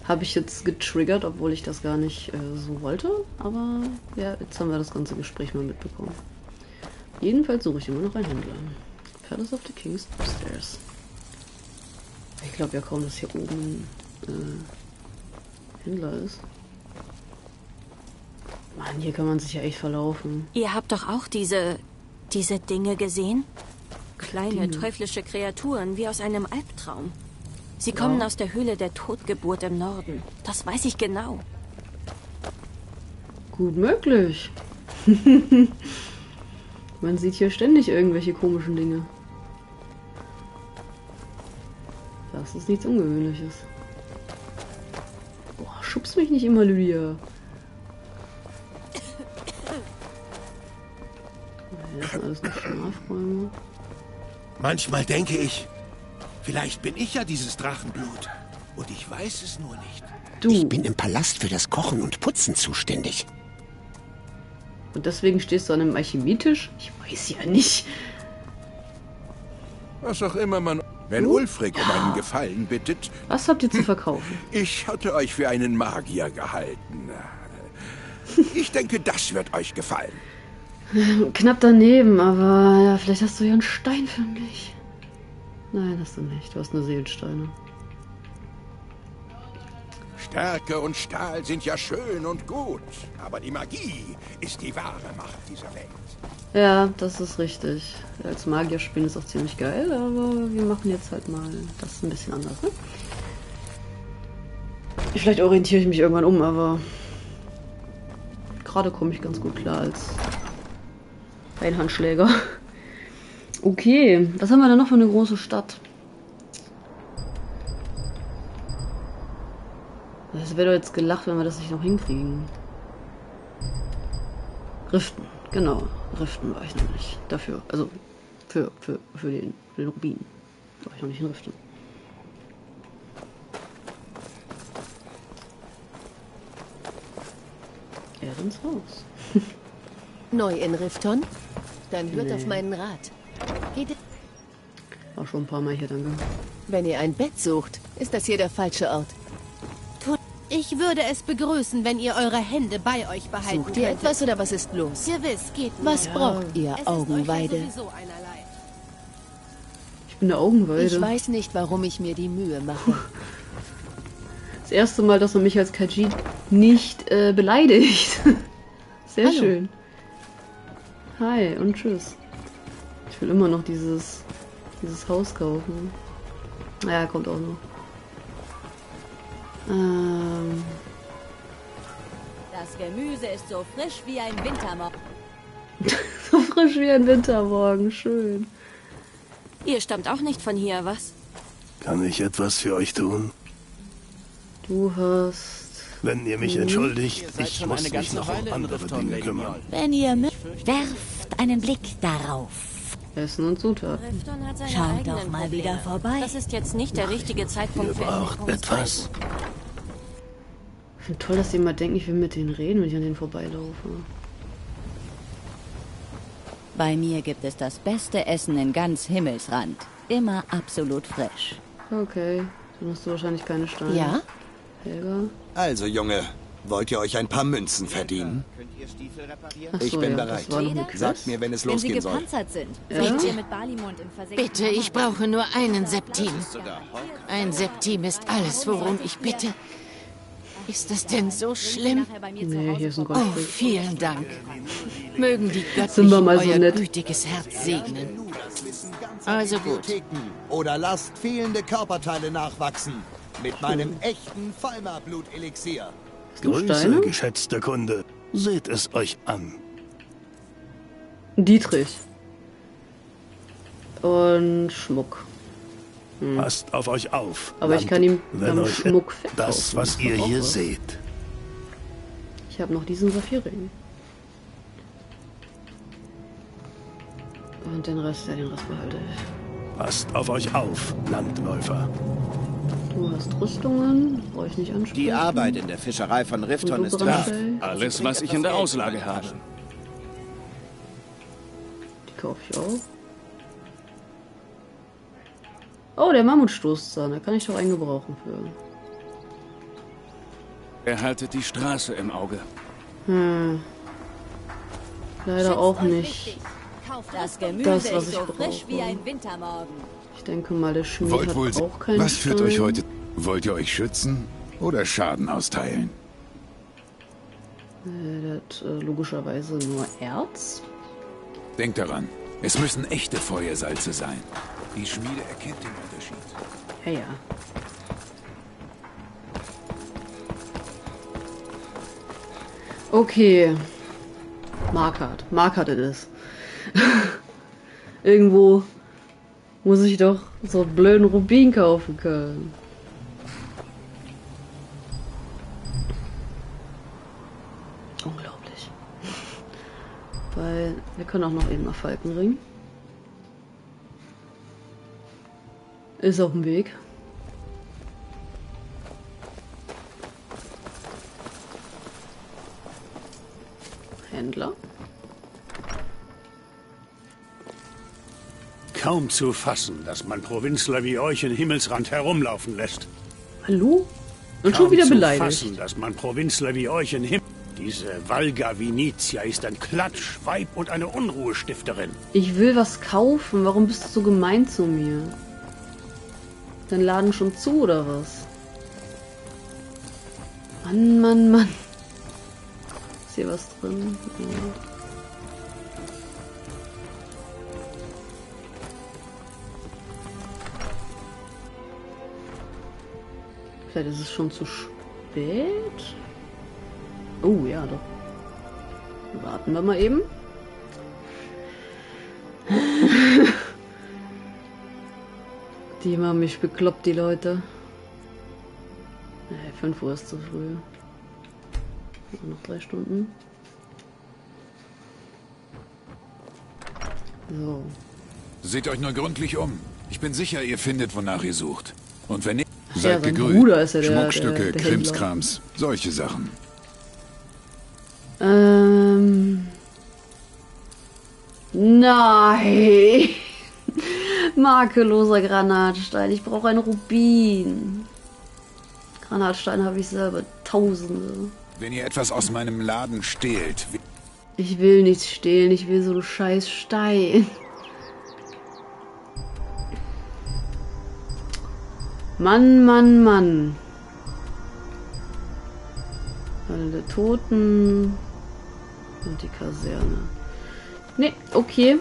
Habe ich jetzt getriggert, obwohl ich das gar nicht äh, so wollte. Aber ja, jetzt haben wir das ganze Gespräch mal mitbekommen. Jedenfalls suche ich immer noch einen Händler. Palace of the King's Upstairs. Ich glaube ja kaum, dass hier oben äh, Händler ist. Mann, hier kann man sich ja echt verlaufen. Ihr habt doch auch diese... diese Dinge gesehen? Kleine Dinge. teuflische Kreaturen wie aus einem Albtraum. Sie Ja. kommen aus der Höhle der Totgeburt im Norden. Das weiß ich genau. Gut möglich. (laughs) man sieht hier ständig irgendwelche komischen Dinge. Das ist nichts Ungewöhnliches. Boah, schubst mich nicht immer, Lydia. Das alles noch Schlafräume. Manchmal denke ich, vielleicht bin ich ja dieses Drachenblut. Und ich weiß es nur nicht. Du. Ich bin im Palast für das Kochen und Putzen zuständig. Und deswegen stehst du an einem Alchemietisch? Ich weiß ja nicht. Was auch immer man... Wenn Ulfric um einen Gefallen bittet... Was habt ihr zu verkaufen? (laughs) Ich hatte euch für einen Magier gehalten. Ich denke, das wird euch gefallen. (laughs) Knapp daneben, aber ja, vielleicht hast du ja einen Stein für mich. Nein, hast du nicht. Du hast nur Seelensteine. Stärke und Stahl sind ja schön und gut, aber die Magie ist die wahre Macht dieser Welt. Ja, das ist richtig. Als Magier spielen ist auch ziemlich geil, aber wir machen jetzt halt mal das ein bisschen anders, ne? Vielleicht orientiere ich mich irgendwann um, aber gerade komme ich ganz gut klar als Einhandschläger. Okay, was haben wir denn noch für eine große Stadt? Das wäre doch jetzt gelacht, wenn wir das nicht noch hinkriegen. Riften, genau. Riften war ich noch nicht. Dafür, also für, für, für, den, für den Rubin. War ich noch nicht in Riften. Erins Haus. (laughs) Neu in Rifton? Dann hört Nee. auf meinen Rat. Geht War schon ein paar Mal hier, danke. Wenn ihr ein Bett sucht, ist das hier der falsche Ort. Ich würde es begrüßen, wenn ihr eure Hände bei euch behalten Sucht ihr etwas oder was ist los? Gewiss, geht Was nur. braucht ihr, Es ja Augenweide? einerlei. bin eine Augenweide. Ich weiß nicht, warum ich mir die Mühe mache. (laughs) Das erste Mal, dass man mich als Khajiit nicht äh, beleidigt. (laughs) Sehr Hallo. schön. Hi und tschüss. Ich will immer noch dieses, dieses Haus kaufen. Naja, kommt auch noch. Ähm, Das Gemüse ist so frisch wie ein Wintermorgen. (laughs) so frisch wie ein Wintermorgen, schön. Ihr stammt auch nicht von hier, was? Kann ich etwas für euch tun? Du hast. Wenn ihr mich Mhm. entschuldigt, Ihr ich muss eine mich noch um andere Dinge kümmern. Wenn ihr mögt, werft einen Blick darauf. Essen und Zutaten. Schaut doch mal Probleme. wieder vorbei. Das ist jetzt nicht der richtige Zeitpunkt für braucht etwas. Ich finde toll, dass die immer denken, ich will mit denen reden, wenn ich an denen vorbeilaufe. Bei mir gibt es das beste Essen in ganz Himmelsrand. Immer absolut frisch. Okay, dann hast du wahrscheinlich keine Steine. Ja? Helga? Also, Junge, wollt ihr euch ein paar Münzen verdienen? Ach Ich so, bin ja, bereit. Sagt mir, wenn es Wenn sie losgehen soll. gepanzert sind. Ja? Seid ihr mit Balimond im versenkten Bitte, ich brauche nur einen Septim. Ein Septim ist alles, worum ich bitte. Ist das denn so schlimm? Nee, hier ist ein Oh, Goldstück. vielen Dank. Mögen die Göttlichen so euer nett. gütiges Herz segnen. Also gut. Oder lasst fehlende Körperteile nachwachsen. Mit meinem echten Falmer-Blut-Elixier. Grüße, geschätzter Kunde. Seht es euch an. Dietrich. Und Schmuck. Hm. Passt auf euch auf. Aber ich kann ihm wenn euch Schmuck das, was ihr hier was. seht. Ich habe noch diesen Saphirring. Und den Rest, ja, den Rest behalte ich. Passt auf euch auf, Landläufer. Du hast Rüstungen, brauche ich nicht ansprechen. Die Arbeit in der Fischerei von Rifton ist. Brandstell? Alles, was ich in der Auslage habe. Die kaufe ich auch. Oh, der Mammutstoßzahn, da kann ich doch einen gebrauchen für. Behaltet die Straße im Auge. Hm. Leider auch nicht. Das was ist ich so frisch brauche. Denke mal, der Schmied Wollt hat wohl auch keinen Was führt Stein. euch heute? Wollt ihr euch schützen oder Schaden austeilen? Äh, der hat äh, logischerweise nur Erz. Denkt daran, es müssen echte Feuersalze sein. Die Schmiede erkennt den Unterschied. Ja, ja. Okay. Markart. Markart it is. (laughs) Irgendwo muss ich doch so einen blöden Rubin kaufen können. Unglaublich. (laughs) Weil wir können auch noch eben nach Falkenring. Ist auf dem Weg. Händler. Kaum zu fassen, dass man Provinzler wie euch in Himmelsrand herumlaufen lässt. Hallo? Und schon Kaum wieder zu beleidigt. fassen, dass man Provinzler wie euch in Himmel... Diese Valga Vinitia ist ein Klatsch, Weib und eine Unruhestifterin. Ich will was kaufen. Warum bist du so gemein zu mir? Dein Laden schon zu oder was? Mann, Mann, Mann. Ist hier was drin? Ja. Vielleicht ist es schon zu spät. Oh ja, doch. Warten wir mal eben. (laughs) Die haben mich bekloppt, die Leute. Nee, 5 Uhr ist zu früh. Noch drei Stunden. So. Seht euch nur gründlich um. Ich bin sicher, ihr findet, wonach ihr sucht. Und wenn nicht, seid sein gegrüßt. Bruder ist ja der- Schmuckstücke, der- der. Krimskrams, solche Sachen. Ähm. Nein! (laughs) Makelloser Granatstein. Ich brauche einen Rubin. Granatstein habe ich selber. Tausende. Wenn ihr etwas aus meinem Laden stehlt, Ich will nichts stehlen. Ich will so einen scheiß Stein. Mann, Mann, Mann. Alle Toten und die Kaserne. Ne, okay.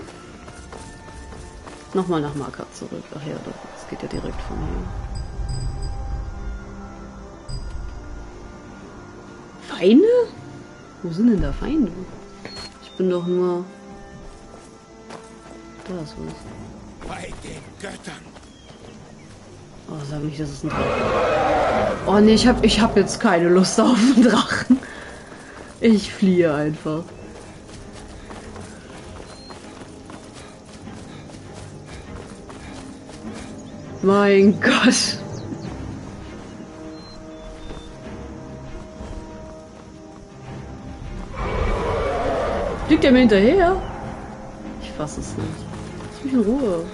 Nochmal nach Marker zurück. Ach ja, doch, das geht ja direkt von hier. Feinde? Wo sind denn da Feinde? Ich bin doch nur... Da ist was. Bei den Göttern. Oh, sag nicht, das ist ein Drache. Oh nee, ich hab, ich hab jetzt keine Lust auf einen Drachen. Ich fliehe einfach. Mein Gott. Fliegt er mir hinterher? Ich fasse es nicht. Lass mich in Ruhe.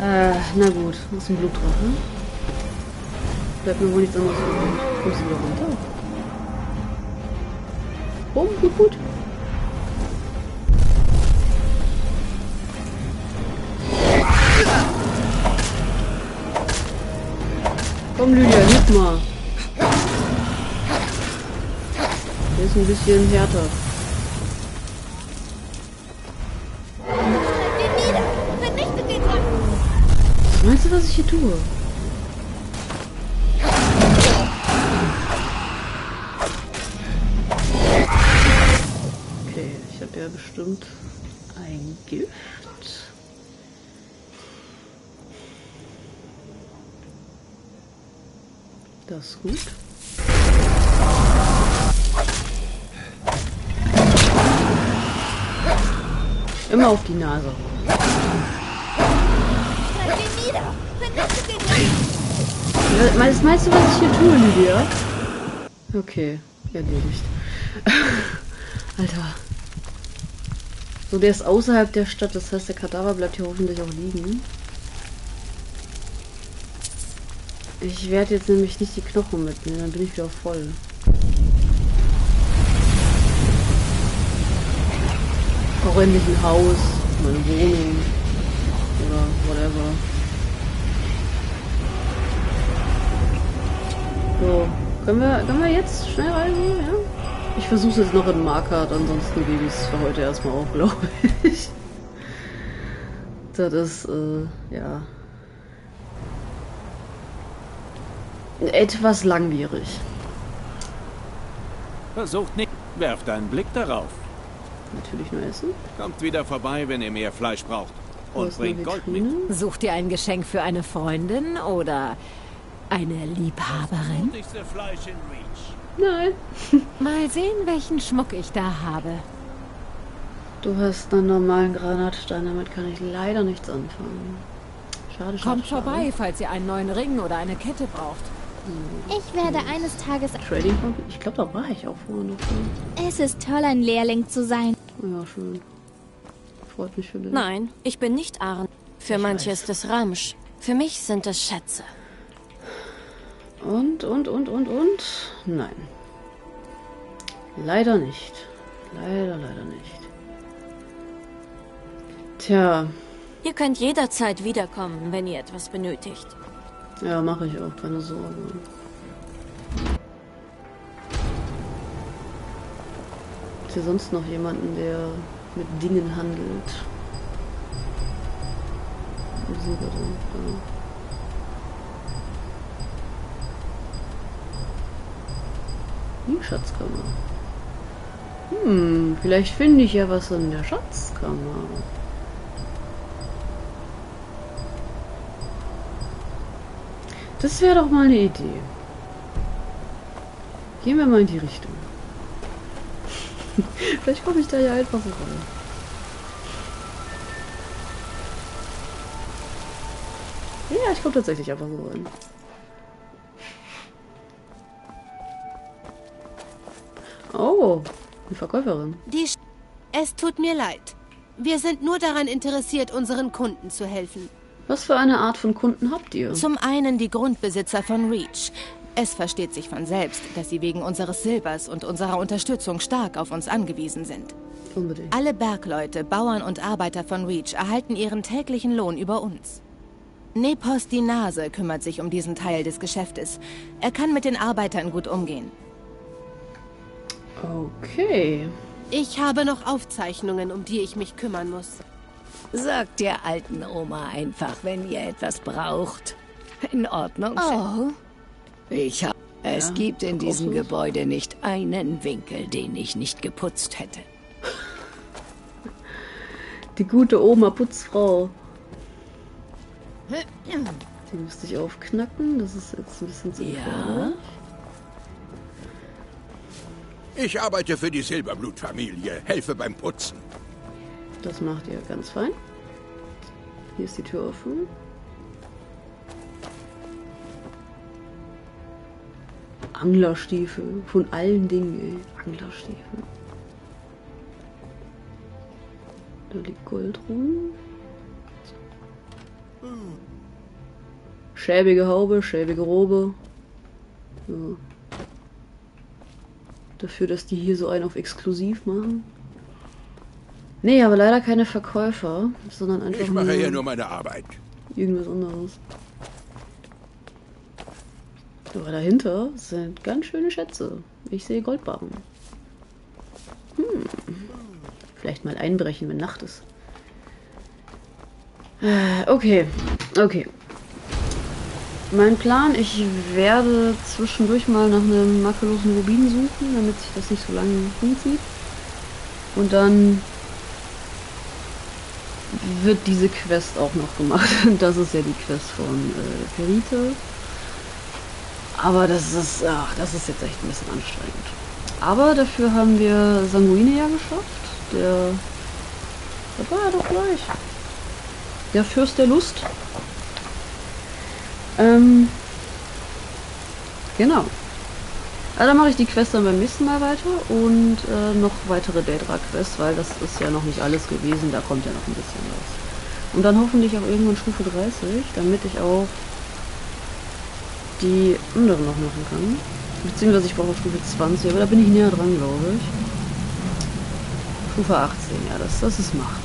Äh, na gut. Ist ein Blutdrache. Bleibt mir wohl nichts anderes übrig. Kommst du wieder runter? Oh, gut, gut. Komm, Lydia, hilf mal. Der ist ein bisschen härter. Was ich hier tue? Okay, ich habe ja bestimmt ein Gift. Das ist gut. Immer auf die Nase. Ja, meinst, meinst du, was ich hier tue, Lydia? Okay, erledigt. (laughs) Alter. So, der ist außerhalb der Stadt, das heißt, der Kadaver bleibt hier hoffentlich auch liegen. Ich werde jetzt nämlich nicht die Knochen mitnehmen, dann bin ich wieder voll. Auch endlich ein Haus, meine Wohnung oder whatever. So, können wir, können wir jetzt schnell reisen? Ja? Ich versuche es jetzt noch in Markart, ansonsten gebe ich es für heute erstmal auf, (laughs) glaube ich. Das ist, äh, ja. Etwas langwierig. Versucht nicht. Werft einen Blick darauf. Natürlich nur essen. Kommt wieder vorbei, wenn ihr mehr Fleisch braucht. Und bringt Gold mit. Sucht ihr ein Geschenk für eine Freundin oder eine Liebhaberin? Nein. (laughs) Mal sehen, welchen Schmuck ich da habe. Du hast einen normalen Granatstein, damit kann ich leider nichts anfangen. Schade, schade, Kommt schade. vorbei, falls ihr einen neuen Ring oder eine Kette braucht. Ich werde eines Tages... Trading Company? Ich glaube, da war ich auch vorher noch. Es ist toll, ein Lehrling zu sein. Ja, schön. Freut mich für dich. Nein, ich bin nicht Arn. Für manche ist es Ramsch. Für mich sind es Schätze. Und, und, und, und, und? Nein. Leider nicht. Leider, leider nicht. Tja, Ihr könnt jederzeit wiederkommen, wenn ihr etwas benötigt. ja, mache ich auch, keine Sorge. Gibt hier sonst noch jemanden, der mit Dingen handelt? Wo sind wir denn? Da. Die Schatzkammer. Hm, vielleicht finde ich ja was in der Schatzkammer. Das wäre doch mal eine Idee. Gehen wir mal in die Richtung. (laughs) vielleicht komme ich da ja einfach so rein. Ja, ich komme tatsächlich einfach so rein. Oh, eine Verkäuferin. Die Sch es tut mir leid. Wir sind nur daran interessiert, unseren Kunden zu helfen. Was für eine Art von Kunden habt ihr? Zum einen die Grundbesitzer von Reach. Es versteht sich von selbst, dass sie wegen unseres Silbers und unserer Unterstützung stark auf uns angewiesen sind. Unbedingt. Alle Bergleute, Bauern und Arbeiter von Reach erhalten ihren täglichen Lohn über uns. Nepos die Nase kümmert sich um diesen Teil des Geschäftes. Er kann mit den Arbeitern gut umgehen. Okay. Ich habe noch Aufzeichnungen, um die ich mich kümmern muss. Sagt der alten Oma einfach, wenn ihr etwas braucht. In Ordnung. Oh. Ich habe. Es Ja, gibt in diesem. Gebäude nicht einen Winkel, den ich nicht geputzt hätte. Die gute Oma Putzfrau. Die müsste ich aufknacken. Das ist jetzt ein bisschen zu gefährlich. Ich arbeite für die Silberblutfamilie, helfe beim Putzen. Das macht ihr ganz fein. Hier ist die Tür offen. Anglerstiefel. Von allen Dingen, ey. Anglerstiefel. Da liegt Gold rum. Schäbige Haube, schäbige Robe. Ja. Dafür, dass die hier so einen auf exklusiv machen. Nee, aber leider keine Verkäufer, sondern einfach Ich mache nur hier nur meine Arbeit. irgendwas anderes. Aber dahinter sind ganz schöne Schätze. Ich sehe Goldbarren. Hm. Vielleicht mal einbrechen, wenn Nacht ist. Äh, Okay, okay. Mein Plan, ich werde zwischendurch mal nach einem makellosen Rubin suchen, damit sich das nicht so lange hinzieht. Und dann wird diese Quest auch noch gemacht. (laughs) Das ist ja die Quest von äh, Perite. Aber das ist, ach, das ist jetzt echt ein bisschen anstrengend. Aber dafür haben wir Sanguine ja geschafft. Der, das war ja doch gleich. Der Fürst der Lust. Ähm, genau. Also dann mache ich die Quest dann beim nächsten Mal weiter und äh, noch weitere Daedra-Quests, weil das ist ja noch nicht alles gewesen, da kommt ja noch ein bisschen was. Und dann hoffentlich auch irgendwann Stufe 30, damit ich auch die anderen noch machen kann. Beziehungsweise ich brauche Stufe 20, aber da bin ich näher dran, glaube ich. Stufe 18, ja, das, das ist machbar.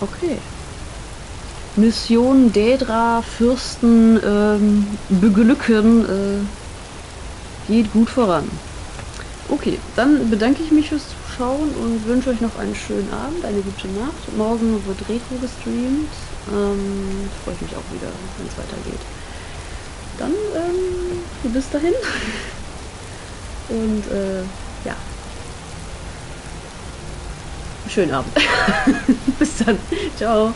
Okay. Mission Daedra Fürsten ähm, beglücken äh, geht gut voran. Okay, dann bedanke ich mich fürs Zuschauen und wünsche euch noch einen schönen Abend, eine gute Nacht. Morgen wird Retro gestreamt. Ähm, freue ich mich auch wieder, wenn es weitergeht. Dann ähm, bis dahin. (laughs) Und äh, ja. Schönen Abend. (laughs) bis dann. Ciao.